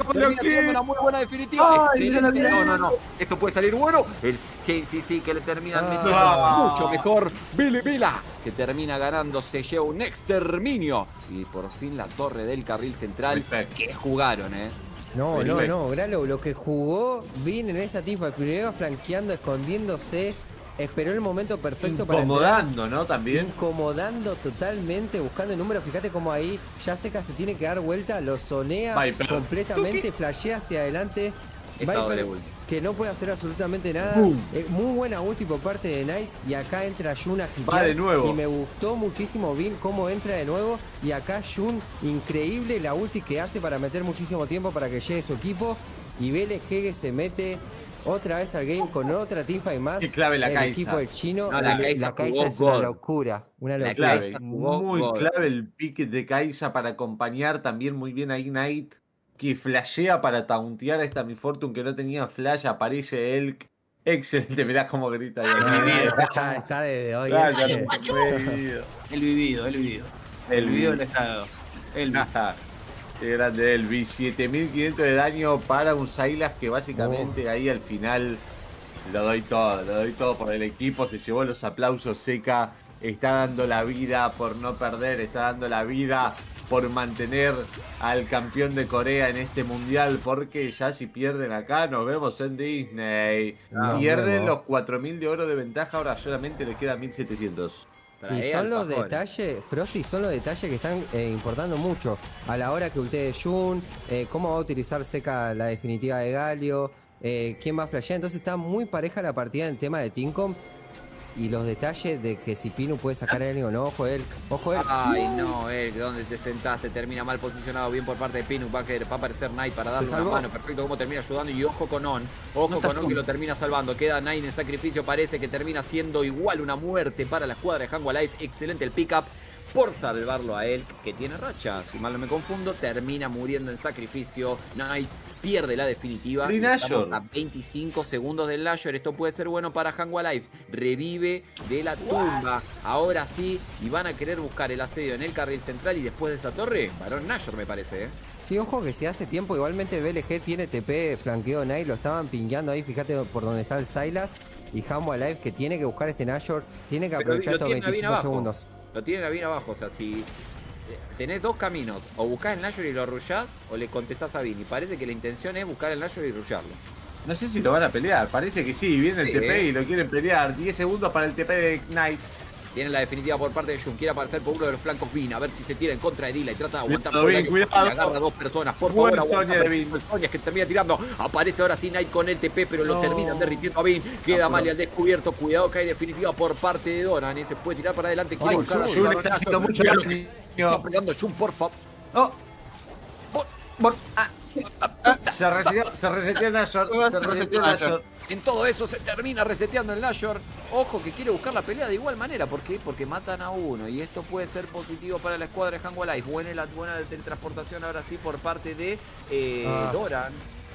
S5: una muy buena definitiva. No, no, no. Esto puede salir bueno. El sí, sí, sí, que le terminan metiendo ah. mucho mejor. Billy Vila, que termina ganando, se lleva un exterminio. Y por fin la torre del carril central. Que jugaron, eh.
S4: No, no, no, Gralo, lo que jugó Vin en esa tifa, primero flanqueando, escondiéndose, esperó el momento perfecto
S3: para Incomodando, ¿no? También.
S4: Incomodando totalmente, buscando el número. Fíjate cómo ahí ya Seca se tiene que dar vuelta, lo sonea completamente, flashea hacia adelante. Viper, que no puede hacer absolutamente nada. Eh, muy buena ulti por parte de Knight. Y acá entra Jun a
S3: Va de nuevo.
S4: Y me gustó muchísimo bien cómo entra de nuevo. Y acá Jun, increíble la ulti que hace para meter muchísimo tiempo para que llegue su equipo. Y BLG se mete otra vez al game con otra teamfight más.
S3: Qué clave la
S4: el equipo del chino.
S5: la, la es
S4: una locura. Una locura.
S3: muy clave el pique de Kaisa para acompañar también muy bien a Ignite. Que flashea para tauntear a esta Mi Fortune que no tenía flash. Aparece Elk. Excelente, mirá cómo grita.
S4: está, está desde hoy.
S1: el vivido, el vivido. El vivido del estado. El vivido.
S3: Qué grande Elvi. 7500 de daño para un Silas que básicamente ahí al final lo doy todo. Lo doy todo por el equipo. Se llevó los aplausos seca. Está dando la vida por no perder. Está dando la vida por mantener al campeón de Corea en este mundial. Porque ya si pierden acá nos vemos en Disney. pierden los 4000 de oro de ventaja. Ahora solamente les queda 1700.
S4: Y son los detalles, Frosty, son los detalles que están eh, importando mucho. A la hora que ustedes Jun, eh, cómo va a utilizar Seca la definitiva de Galio, eh, quién va a flashear. Entonces está muy pareja la partida en tema de Teamcom y los detalles de que si Pinu puede sacar a alguien o no. Ojo él, ojo él.
S5: Ay, no, él, ¿dónde te sentaste? Termina mal posicionado, bien por parte de Pinu. Va a, aparecer Knight para darle una mano. Perfecto, cómo termina ayudando. Y ojo con On. Ojo con On que lo termina salvando. Queda Knight en sacrificio. Parece que termina siendo igual una muerte para la escuadra de Hango Life. Excelente el pickup por salvarlo a él, que tiene racha, si mal no me confundo, termina muriendo en sacrificio. Knight pierde la definitiva. a 25 segundos del Lasher. Esto puede ser bueno para Hangwa Lives. Revive de la tumba. Ahora sí. Y van a querer buscar el asedio en el carril central. Y después de esa torre, Varón Nashor me parece. ¿eh?
S4: Sí, ojo que si hace tiempo, igualmente BLG tiene TP flanqueo Night. Lo estaban pingueando ahí. Fíjate por donde está el Silas. Y Hangwa Lives que tiene que buscar este Nashor. Tiene que aprovechar estos 25 segundos.
S5: Lo tiene bien abajo. O sea, si tenés dos caminos. O buscás el Nashor y lo arrullás, o le contestás a Vini. Parece que la intención es buscar el Nashor y arrullarlo.
S3: No sé si lo van a pelear. Parece que sí. Viene el TP y lo quieren pelear. 10 segundos para el TP de Knight.
S5: Tiene la definitiva por parte de Jun. Quiere aparecer por uno de los flancos Vin. A ver si se tira en contra de Dila y trata de aguantar
S3: por el cuidado.
S5: agarra a dos personas. Por favor, aguanta. Vin. que termina tirando. Aparece ahora sí Knight con el TP, pero lo terminan derritiendo a Vin. Queda mal y al descubierto. Cuidado que hay definitiva por parte de Donan. Se puede tirar para adelante. Quiere buscar a
S3: Jun está haciendo mucho
S5: Está pegando Jun, por favor.
S3: No.
S5: Por, por, ah,
S3: Se reseteó, se reseteó Nashor. Se reseteó Nashor.
S5: En todo eso se termina reseteando el Nashor. Ojo que quiere buscar la pelea de igual manera. ¿Por qué? Porque matan a uno. Y esto puede ser positivo para la escuadra de Hanwha Life. Buena la buena teletransportación ahora sí por parte de eh,
S4: Ah.
S5: Doran.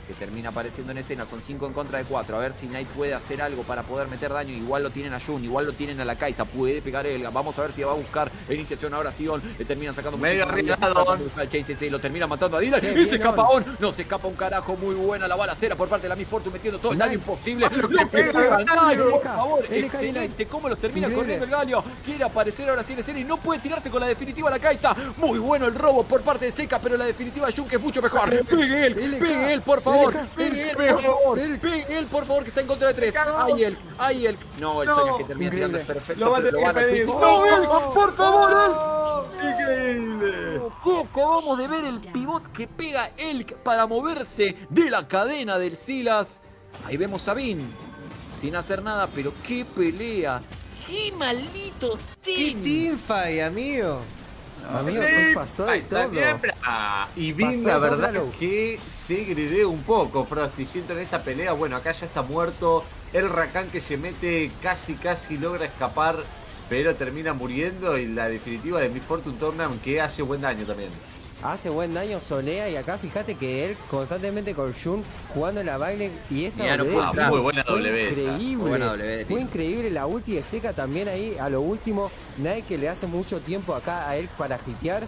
S5: Que termina apareciendo en escena. Son 5 en contra de 4. A ver si Knight puede hacer algo para poder meter daño. Igual lo tienen a Jun. Igual lo tienen a la Kaisa. Puede pegar Elga. Vamos a ver si va a buscar iniciación ahora Sion. Le terminan sacando
S3: Medio
S5: Lo termina matando a Dylan. Y se escapa
S4: On.
S5: On. No se escapa un carajo. Muy buena la balacera por parte de la Miss Fortune. Metiendo todo el daño imposible. Lo
S3: que
S5: pega Knight, por favor. Excelente. Cómo los termina corriendo el Galio. Quiere aparecer ahora sí en escena y no puede tirarse con la definitiva la Kaisa. Muy bueno el robo por parte de Seca, pero la definitiva de Jun que es mucho mejor. Pegue él, pegue él, por favor. Él,
S4: LK,
S5: por favor. Por favor, que está en contra de tres. Ay, él, ay, él. No, el que termina tirando perfecto.
S3: Lo a pedir.
S5: No, él, por favor, él.
S3: Increíble.
S5: ¿Qué acabamos de ver el pivot que pega Elk para moverse de la cadena del Silas? Ahí vemos a Vin sin hacer nada, pero qué pelea. ¡Qué maldito
S2: ¡Qué
S5: team!
S2: teamfight, amigo!
S4: Amigo, ¿qué pasó de todo?
S3: Y Vin, la verdad
S4: claro.
S3: que se gredea un poco, Frosty. Siento en esta pelea, bueno, acá ya está muerto. El Rakan que se mete casi, casi logra escapar, pero termina muriendo. Y la definitiva de Mi Fortune Tournament que hace buen daño también.
S4: Hace buen daño Solea y acá fíjate que él constantemente con Jun jugando en la Wagner y esa
S5: Mirá, no puede
S4: fue
S3: buena W
S4: increíble.
S5: Muy buena W
S4: fue increíble la ulti de Seca también ahí a lo último. Nike que le hace mucho tiempo acá a él para hitear.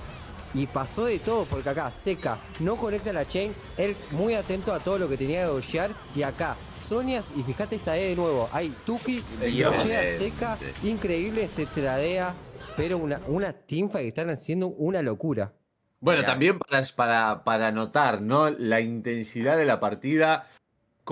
S4: Y pasó de todo, porque acá Seca no conecta la chain, él muy atento a todo lo que tenía que doshear. Y acá Sonias, y fíjate esta E de nuevo, hay Tuki, doshea Seca, increíble, se tradea, pero una, una teamfight que están haciendo una locura.
S3: Bueno, también para, para, para notar, ¿no? La intensidad de la partida.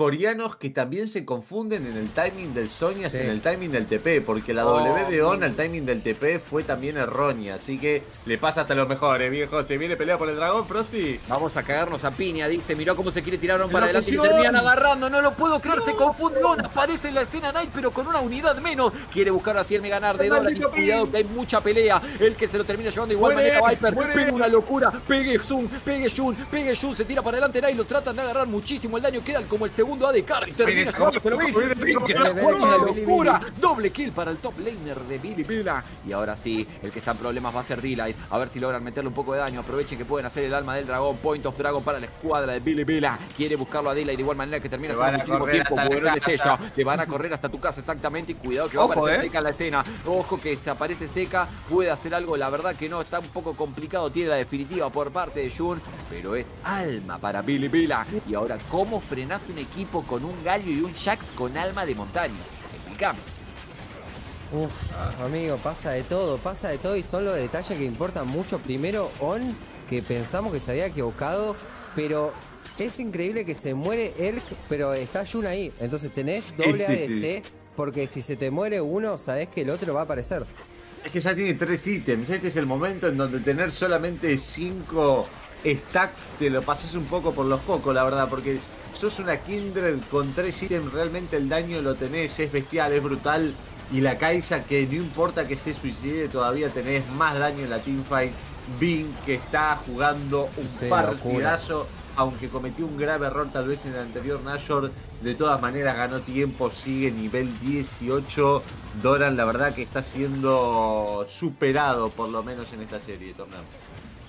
S3: Coreanos que también se confunden en el timing del Sonias
S4: Sí.
S3: y en el timing del TP, porque la
S5: Oh,
S3: W de On al timing del TP fue también errónea, así que le pasa hasta los mejores, viejo. Se viene pelea por el dragón, Frosty.
S5: Vamos a cagarnos a piña, dice. Miró cómo se quiere tirar para
S3: ¡La
S5: adelante y terminan agarrando. No lo puedo creer, se confundió. Aparece en la escena Knight, pero con una unidad menos. Quiere buscar así el ganar de
S3: ¡El
S5: Dora. Y
S3: maldito
S5: cuidado que hay mucha pelea. El que se lo termina llevando igual
S3: ¡Muere!
S5: manera Viper.
S3: ¡Muere!
S5: Pega una locura. Pegue Zoom, pegue Jun, pegue Jun. Se tira para adelante Knight. Lo tratan de agarrar muchísimo. El daño queda como el segundo Carry. Termina
S3: Billy,
S5: que
S3: Billy,
S5: está
S4: Billy,
S5: jugando
S4: Billy,
S5: locura. Doble kill para el top laner de Billy Vila. Y ahora sí, el que está en problemas va a ser D-Light. A ver si logran meterle un poco de daño. Aprovechen que pueden hacer el alma del dragón. Point of Dragon para la escuadra de Billy Vila. Quiere buscarlo a D-Light de igual manera que termina
S3: Te
S5: haciendo
S3: a
S5: muchísimo tiempo. Bueno, destello. Te van a correr hasta tu casa exactamente. Y cuidado que va
S1: Ojo,
S5: a aparecer
S1: eh.
S5: seca la escena. Ojo que se aparece seca. Puede hacer algo. La verdad que no. Está un poco complicado. Tiene la definitiva por parte de Jun. Pero es alma para Billy Vila. Y ahora, ¿cómo frenás un equipo con un galio y un Jax con alma de montañas? Explícame.
S4: Uf, amigo, pasa de todo, pasa de todo y son los detalles que importan mucho. Primero, On, que pensamos que se había equivocado, pero es increíble que se muere Elk, pero está Jun ahí. Entonces tenés doble
S3: sí,
S4: ADC, porque si se te muere uno, sabés que el otro va a aparecer.
S3: Es que ya tiene tres ítems. Este es el momento en donde tener solamente cinco stacks te lo pasas un poco por los cocos, la verdad, porque sos una Kindred con tres ítems, realmente el daño lo tenés, es bestial, es brutal. Y la Kaisa, que no importa que se suicide, todavía tenés más daño en la teamfight. Bing, que está jugando un
S4: Sí,
S3: partidazo, aunque cometió un grave error tal vez en el anterior Nashor, de todas maneras ganó tiempo, sigue nivel 18. Doran, la verdad que está siendo superado por lo menos en esta serie de torneo.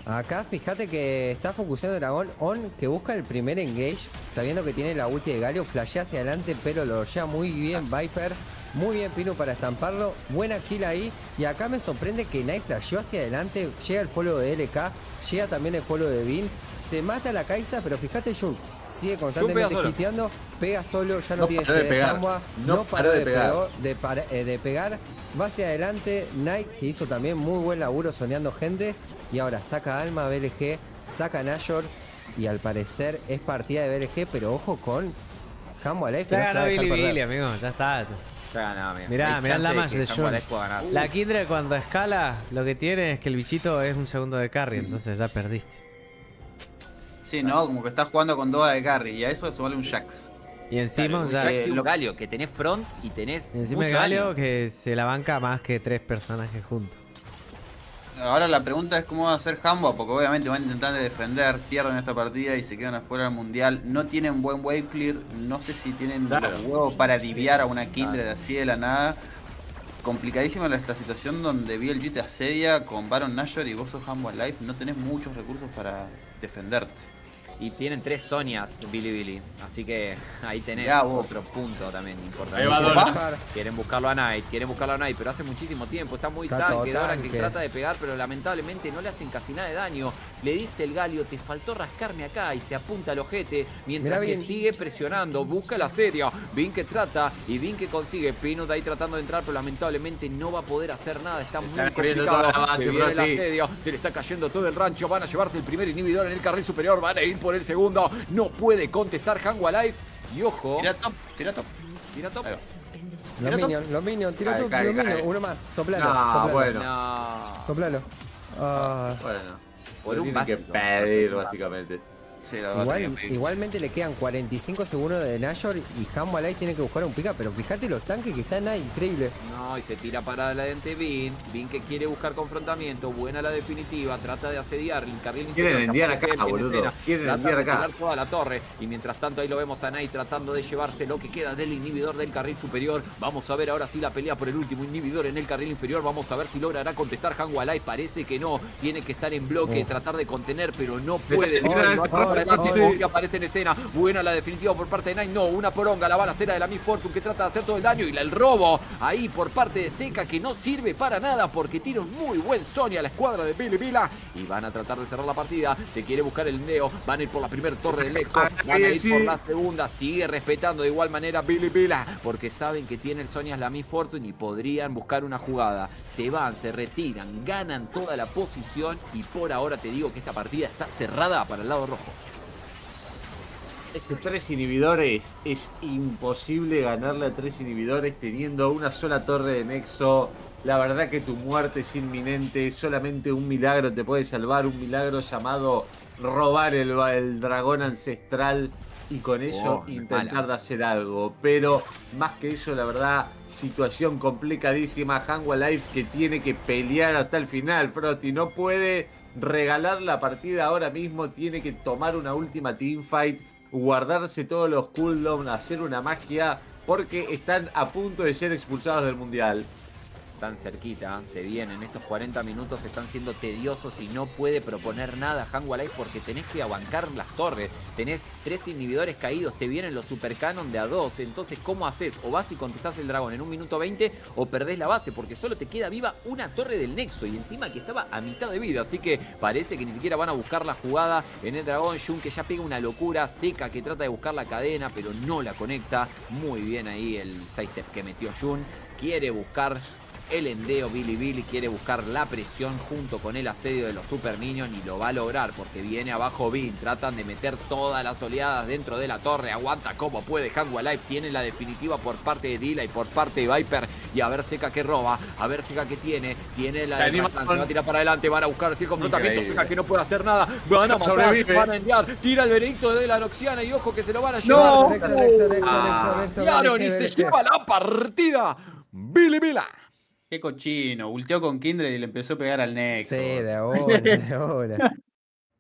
S4: Acá fíjate que está focusando Dragón On, que busca el primer engage, sabiendo que tiene la ulti de Galio, flashea hacia adelante, pero lo lleva muy bien Viper. Muy bien Pino para estamparlo, buena kill ahí. Y acá me sorprende que Knight flasheó hacia adelante, llega el follow de LK, llega también el follow de Vin. Se mata la Kaisa, pero fíjate Jun, sigue constantemente hiteando, pega solo, ya no,
S3: No
S4: tiene
S3: paró de
S4: sed de
S3: pegar,
S4: Hanwha,
S3: no
S4: no,
S3: paró
S4: paró
S3: de
S4: de,
S3: pegar.
S4: de para- eh, de pegar. Va hacia adelante, Knight que hizo también muy buen laburo soñando gente. Y ahora saca Alma BLG, saca Nashor. Y al parecer es partida de BLG, pero ojo con Hambo Alex.
S2: Ya
S4: no
S2: ganó Billy
S4: perder.
S2: Billy, amigo. Ya está.
S5: Ya ganaba, amigo.
S2: Mirá,
S5: Hay
S2: mirá damage
S5: que
S2: de. La Kindred cuando escala, lo que tiene es que el bichito es un segundo de carry, entonces ya perdiste.
S1: Sí, no, como que estás jugando con Doa de carry y a eso se vale un Jax.
S2: Y encima
S5: Claro,
S2: ya.
S5: un Jax y
S2: y
S5: un Galio, que tenés front y tenés
S2: encima el
S5: mucho
S2: Galio
S5: daño.
S2: que se la banca más que tres personajes juntos.
S1: Ahora la pregunta es cómo va a hacer Hambo, porque obviamente van a intentar defender, pierden esta partida y se quedan afuera del mundial. No tienen buen wave clear, no sé si tienen los huevos para diviar a una Kindred así de la nada. Complicadísima esta situación donde BLG te asedia con Baron Nashor y vos sos Hambo Life, no tenés muchos recursos para defenderte.
S5: Y tienen tres Sonias, Billy Billy. Así que ahí tenés otro punto también importante. Quieren buscarlo a Knight, quieren buscarlo a Knight, pero hace muchísimo tiempo. Está muy tanque, Doran que trata de pegar, pero lamentablemente no le hacen casi nada de daño. Le dice el Galio, te faltó rascarme acá y se apunta al ojete. Mientras que sigue presionando, busca la asedia. Vin que trata y Vin que consigue. Pino de ahí tratando de entrar, pero lamentablemente no va a poder hacer nada. Está muy complicado. Se le está cayendo todo el rancho. Van a llevarse el primer inhibidor en el carril superior. Van a ir por el segundo. No puede contestar Hangwa Life. Y ojo.
S1: Tira top, tira top.
S5: Tira top.
S4: Los minions, los minions, tira los minions. Uno más, soplalo. No, soplalo. bueno. No. Soplalo.
S3: Ah. Bueno. Por un que pedir, básicamente.
S4: Igual, igualmente le quedan 45 segundos de Nashor y Light tiene que buscar un pica, pero fíjate los tanques que están ahí, increíble.
S5: No, y se tira para adelante Vin. Vin que quiere buscar confrontamiento, buena la definitiva, trata de asediar el carril
S3: Quieren enviar acá, boludo. Quieren enviar acá.
S5: toda la torre. Y mientras tanto ahí lo vemos a Nai tratando de llevarse lo que queda del inhibidor del carril superior. Vamos a ver ahora si la pelea por el último inhibidor en el carril inferior. Vamos a ver si logrará contestar Light Parece que no. Tiene que estar en bloque, oh. tratar de contener, pero no puede que aparece en escena. Buena la definitiva por parte de Nine. No, una poronga, la balacera de la Miss Fortune que trata de hacer todo el daño. Y el robo ahí por parte de Seca que no sirve para nada porque tiene un muy buen Sony a la escuadra de Billy Vila. Y van a tratar de cerrar la partida. Se quiere buscar el Neo. Van a ir por la primera torre del Eco. Van a ir por la segunda. Sigue respetando de igual manera Billy Vila. Porque saben que tiene el Sony a la Miss Fortune y podrían buscar una jugada. Se van, se retiran, ganan toda la posición. Y por ahora te digo que esta partida está cerrada para el lado rojo.
S3: Es que tres inhibidores es imposible ganarle a tres inhibidores teniendo una sola torre de nexo. La verdad que tu muerte es inminente, solamente un milagro te puede salvar, un milagro llamado robar el, dragón ancestral y con eso oh, intentar de hacer algo. Pero más que eso, la verdad, situación complicadísima. Life que tiene que pelear hasta el final, Frosty. No puede regalar la partida ahora mismo, tiene que tomar una última teamfight guardarse todos los cooldowns, hacer una magia, porque están a punto de ser expulsados del mundial
S5: tan cerquita, se vienen. Estos 40 minutos están siendo tediosos y no puede proponer nada Hangwa Life porque tenés que abancar las torres. Tenés tres inhibidores caídos, te vienen los super canon de a dos. Entonces, ¿cómo haces? O vas y contestás el dragón en un minuto 20 o perdés la base porque solo te queda viva una torre del Nexo y encima que estaba a mitad de vida. Así que parece que ni siquiera van a buscar la jugada en el dragón. Jun que ya pega una locura seca que trata de buscar la cadena pero no la conecta. Muy bien ahí el sidestep que metió Jun. Quiere buscar el endeo Billy Billy quiere buscar la presión junto con el asedio de los Super Minions y lo va a lograr porque viene abajo Bin. Tratan de meter todas las oleadas dentro de la torre. Aguanta como puede. Hangwa Life tiene la definitiva por parte de Dila y por parte de Viper. Y a ver Seca que roba. A ver Seca que tiene. Tiene la de va a tirar para adelante. Van a buscar así confrontamiento. Seca que no puede hacer nada. Van a matar. Van a enviar. Tira el veredicto de la Noxiana y ojo que se lo van a llevar. No. y se lleva la partida. Billy Vila.
S1: Qué cochino. Ulteó con Kindred y le empezó a pegar al Nexo.
S4: Sí, de ahora, de ahora.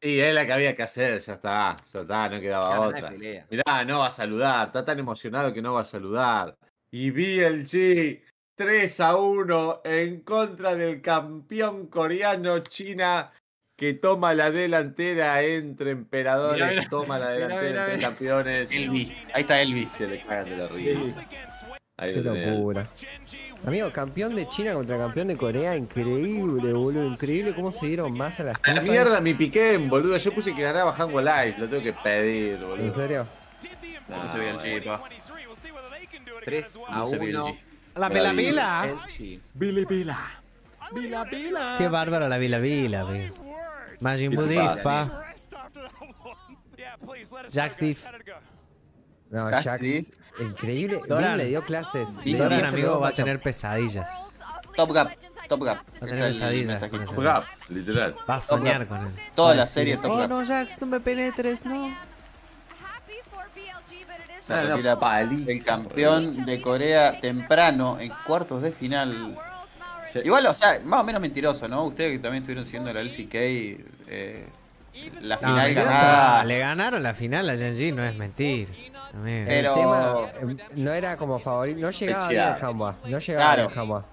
S3: Y es la que había que hacer, ya está, ya está, no quedaba otra. Mirá, no va a saludar, está tan emocionado que no va a saludar. Y BLG 3 a 1 en contra del campeón coreano China que toma la delantera entre emperadores, toma la delantera entre campeones.
S1: Elvis, ahí está Elvis.
S3: Se le cagan de la
S4: Qué locura. Amigo, campeón de China contra campeón de Corea, increíble, boludo. Increíble cómo se dieron más a las
S3: A la mierda mi piqué, boludo. Yo puse que ganaba Hango Live, lo tengo que pedir, boludo.
S4: ¿En serio?
S1: No, se ve el chipa.
S5: 3 a 1.
S2: La Vila Vila.
S5: Vila Vila. Vila Vila.
S2: Qué bárbaro la Vila Vila, Majin Buu pa. Jack Steve.
S4: No, Jax, increíble. Doran, le dio clases.
S2: Doran, amigo, va a tener pesadillas.
S1: Top Gap, Top Gap.
S2: Va a tener pesadillas.
S3: Top Gap, literal.
S2: Va a soñar con él.
S1: Toda la serie
S2: Top Gap. Oh, no, Jax, no me penetres, no.
S1: el campeón de Corea temprano en cuartos de final Igual, o sea, más o menos mentiroso, ¿no? Ustedes que también estuvieron siguiendo la LCK, eh, la final ganada.
S2: Le ganaron la final a Genji, no es mentir.
S1: Pero...
S4: El tema eh, no era como favorito, no llegaba bien el Hamba, no llegaba
S1: Claro.
S4: bien el.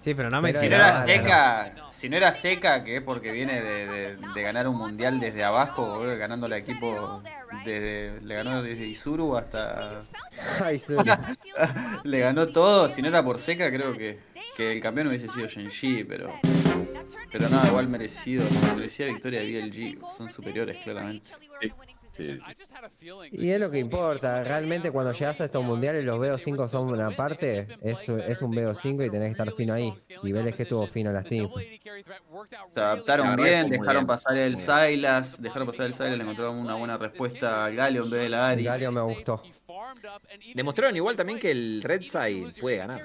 S2: Sí, pero no me
S4: Pero
S1: Si no era seca, si no era seca, que es porque viene de, de- de ganar un mundial desde abajo, boludo, ganando al equipo desde, le ganó desde Isuru hasta le ganó todo, si no era por seca creo que, que el campeón hubiese sido Genji, pero pero nada, igual merecido, merecida victoria de BLG, son superiores claramente.
S3: Sí, sí.
S4: Y es lo que importa, realmente cuando llegas a estos mundiales los BO5 son una parte, es, es un BO5 y tenés que estar fino ahí. Y Vélez que estuvo fino en las teams.
S1: Se adaptaron bien, dejaron pasar el. Silas, dejaron pasar el Silas, le encontraron una buena respuesta al Galio en vez de la Ari.
S4: Galio me gustó.
S5: Demostraron igual también que el Red Side puede ganar.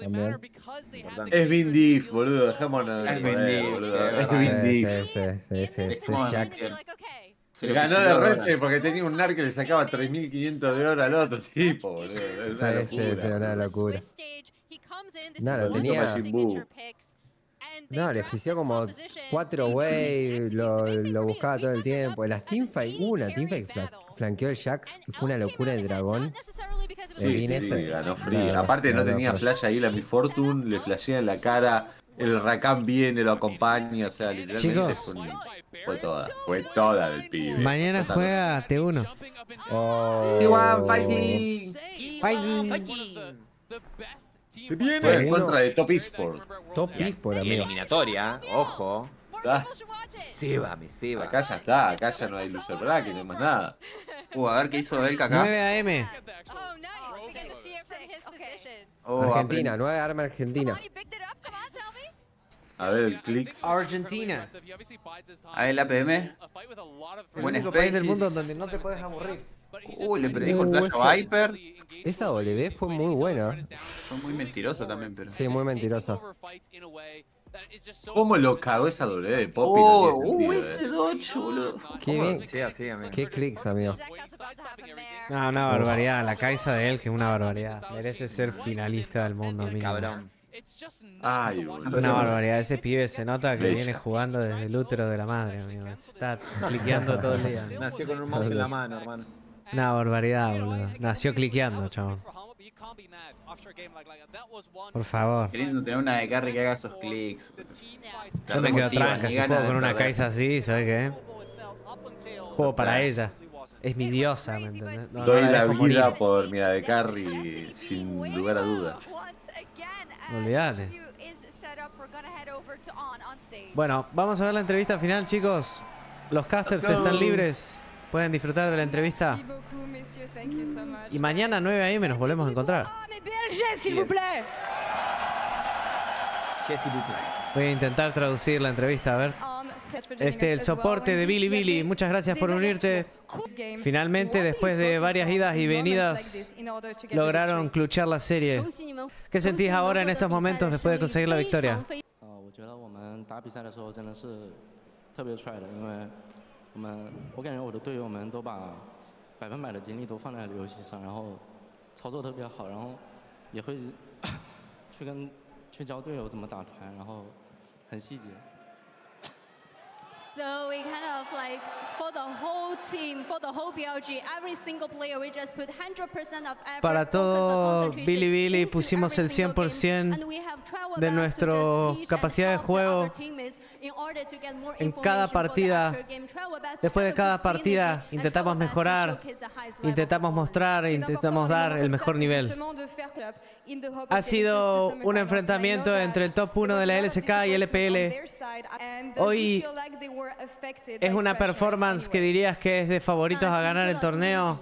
S4: También.
S3: Es Vin Diff, boludo.
S1: Es Vin Diff,
S3: boludo.
S1: es.
S3: Vin
S4: Sí,
S3: Diff.
S4: sí, sí, sí, sí,
S1: Es
S4: Jax.
S1: Se lo
S3: Ganó de. Side porque tenía un NAR que le sacaba 3500 de oro al otro tipo, boludo.
S4: Sí, sí, sí,
S3: locura.
S4: una locura.
S8: Nada,
S4: Nada, tenía-. No, le ofició como cuatro way, lo, lo buscaba todo el tiempo. Las teamfight, hubo una teamfight que fla- flanqueó el Jax, fue una locura el dragón.
S3: Sí,
S4: El
S3: sí, ganó free.
S4: no,
S3: Aparte no,
S4: no, no,
S3: tenía flash ahí la Mi Fortune, le flashea en la cara, el Rakan viene, lo acompaña, o sea, literalmente
S2: Chicos.
S3: fue, un- fue toda, fue toda del pibe.
S2: Mañana
S3: Total.
S2: juega T1.
S4: Oh.
S3: Se viene en
S4: Bueno.
S3: contra de Top Esport.
S4: Top Esport,
S5: Y
S4: amigo.
S5: eliminatoria, ojo. Me ceba, me ceba.
S3: Acá ya está, acá ya no hay loser bracket, no hay más nada.
S1: Uh, a ver qué hizo Belka acá.
S2: 9 AM.
S1: Oh,
S4: Argentina, nueva arma Argentina.
S3: A ver el clicks.
S2: Argentina.
S1: A el APM.
S2: El
S1: Buen
S2: único país del mundo donde no te puedes aburrir.
S1: Uy, le predijo el
S4: Uh,
S1: flash Viper.
S4: Esa W fue muy buena.
S1: Fue muy mentiroso también, pero.
S4: Sí, muy mentirosa.
S3: ¿Cómo lo cagó esa W de Poppy?
S1: Oh,
S3: No
S1: uh, ese
S3: eh.
S1: dodge, boludo.
S4: Qué bien.
S5: Sí, así, amigo.
S4: Qué clics, amigo.
S2: No, una barbaridad. La Kaisa de él, que es una barbaridad. Merece ser finalista del mundo, mínimo.
S5: Cabrón.
S3: Ay, boludo.
S2: Una barbaridad. Ese pibe se nota que
S3: Bella.
S2: viene jugando desde el útero de la madre, amigo. Está cliqueando todo el día.
S5: Nació con un mouse en la mano, hermano.
S2: Una barbaridad, boludo. Nació cliqueando, chabón. Por favor.
S1: Queriendo tener una de carry que haga esos clics.
S2: Yo me quedo tranca. Si juego con una Kaisa así, ¿sabes qué? Juego para ella. Es mi diosa, ¿me entendés? No,
S3: Doy la
S2: morir.
S3: vida por Mira de Carry sin lugar a duda.
S2: Olvídate. Bueno, vamos a ver la entrevista final, chicos. Los casters están libres. Pueden disfrutar de la entrevista. Y mañana 9 a.m. nos volvemos a encontrar. Voy a intentar traducir la entrevista, a ver. Este, el soporte de Billy Billy. Muchas gracias por unirte. Finalmente, después de varias idas y venidas, lograron cluchar la serie. ¿Qué sentís ahora en estos momentos después de conseguir la victoria?
S8: So we kind of like for the whole team, for the whole BLG, every single player, we just put 100% of effort.
S2: Para todo
S8: concentration
S2: Billy Billy
S8: into
S2: pusimos el
S8: single game.
S2: 100%
S8: And we have tried our
S2: de nuestra capacidad de juego
S8: other teammates in order to get more
S2: en cada partida. Después de cada partida intentamos mejorar, intentamos mostrar e intentamos dar el mejor nivel. Ha sido un enfrentamiento entre el top 1 de la LCK y el LPL. Hoy es una performance que dirías que es de favoritos a ganar el torneo,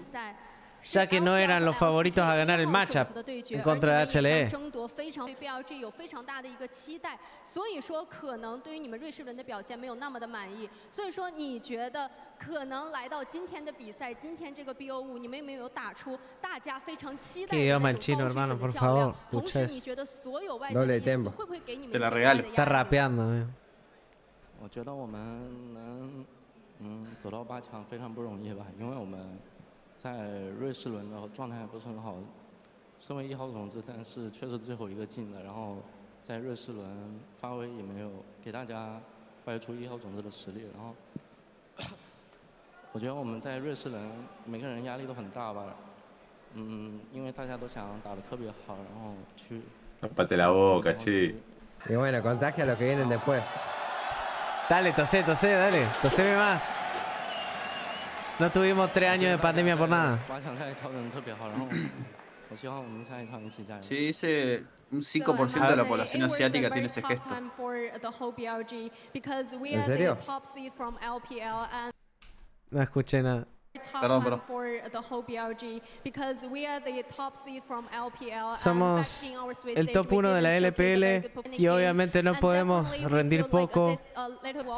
S2: ya que no eran los favoritos a ganar el matchup en contra de HLE.
S8: 争夺非常对 BLG 有非常大的一个期待，所以说可能对于你们瑞士轮的表现没有那么的满意，所以说你觉得可能来到今天的比赛，今天这个 BO 五，你们有没有打出大家非常期待
S2: Que
S8: 的
S2: idioma
S8: 那
S2: el
S8: 种
S2: chino,
S8: 高水
S2: hermano,
S8: 准
S2: por
S8: 的较量
S2: favor,？
S8: 同时，
S2: escucha
S8: 你
S2: eso.
S8: 觉得所有外
S4: No
S8: 线
S4: le
S8: 的因素
S4: temo.
S8: 会不会给你们
S1: Te la
S8: 一些
S1: regalo.
S8: 额外的
S2: Está
S8: 压力呢
S2: rapeando. eh.
S9: 我觉得我们能嗯走到八强非常不容易吧，因为我们 在瑞士轮的状态不是很好，身为一号种子，但是却是最后一个进的，然后在瑞士轮发挥也没有给大家发挥出一号种子的实力。然后，我觉得我们在瑞士轮每个人压力都很大吧。嗯，因为大家都想打得特别好，然后去。
S3: Tapate la boca, che.
S4: Y bueno, contagia a los que vienen después.
S2: Dale, tosé, tosé, dale. Toseme más. No tuvimos tres años de pandemia por nada.
S1: Sí, dice un 5% de la población asiática tiene ese gesto.
S4: ¿En serio?
S2: No escuché nada.
S1: Perdón, perdón.
S2: Somos el top 1 de la LPL y obviamente no podemos rendir poco.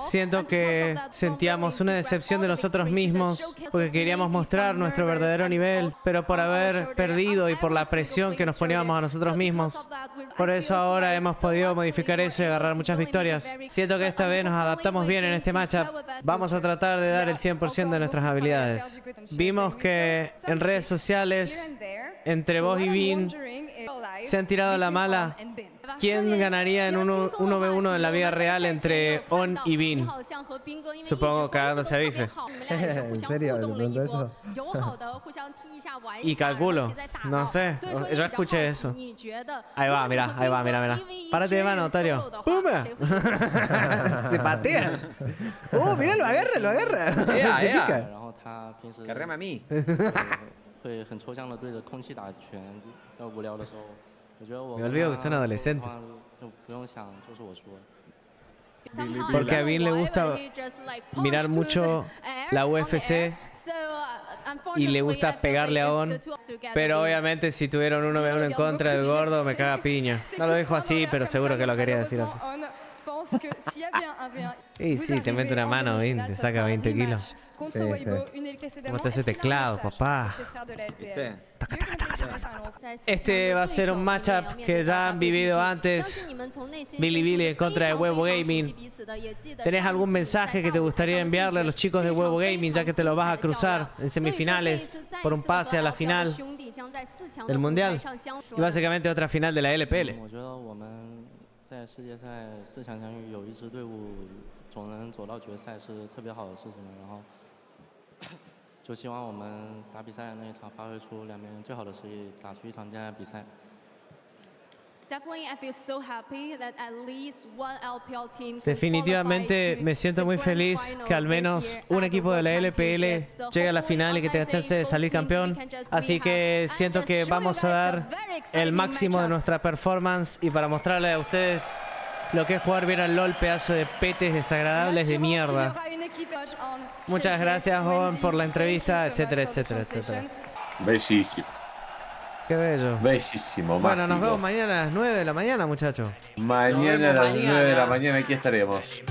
S2: Siento que sentíamos una decepción de nosotros mismos porque queríamos mostrar nuestro verdadero nivel, pero por haber perdido y por la presión que nos poníamos a nosotros mismos. Por eso ahora hemos podido modificar eso y agarrar muchas victorias. Siento que esta vez nos adaptamos bien en este matchup. Vamos a tratar de dar el 100% de nuestras habilidades. Vimos que en redes sociales, entre vos y Vin, se han tirado la mala. ¿Quién ganaría en uno, 1v1 en la vida real entre On y Bin? Supongo que no se bife.
S4: ¿En serio? ¿Le pregunto eso?
S2: y calculo. No sé. Yo escuché eso. Ahí va, mira, ahí va, mira, mira. Párate de mano, Otario. ¡Pum! se patea. ¡Uh, mira, lo agarra, lo agarra! Yeah, se pica.
S5: Yeah. a mí.
S2: Me olvido que son adolescentes. Porque a Vin le gusta mirar mucho la UFC y le gusta pegarle a On. Pero obviamente si tuvieron uno de uno en contra del gordo me caga piña. No lo dijo así, pero seguro que lo quería decir así. Y sí, te mete una mano, Vin, te saca 20 kilos.
S4: Sí, sí.
S2: ¿Cómo está ese teclado, papá? Este va a ser un matchup que ya han vivido antes. Billy Billy en contra de Huevo Gaming. ¿Tenés algún mensaje que te gustaría enviarle a los chicos de Huevo Gaming ya que te lo vas a cruzar en semifinales por un pase a la final del Mundial? Y básicamente otra final de la LPL.
S9: 在世界赛四强相遇，有一支队伍总能走到决赛是特别好的事情。然后就希望我们打比赛的那一场发挥出两边最好的实力，打出一场精彩比赛。
S2: Definitivamente me siento muy feliz que al menos un equipo de la LPL llegue a la final y que tenga chance de salir campeón. Así que siento que vamos a dar el máximo de nuestra performance y para mostrarle a ustedes lo que es jugar bien al LOL, pedazo de petes desagradables de mierda. Muchas gracias, Juan, por la entrevista, etcétera, etcétera, etcétera.
S3: Bellísimo.
S2: Qué bello.
S3: Bellísimo,
S2: Bueno, nos vemos mañana a las 9 de la mañana, muchachos.
S3: Mañana a las 9 de la mañana aquí estaremos.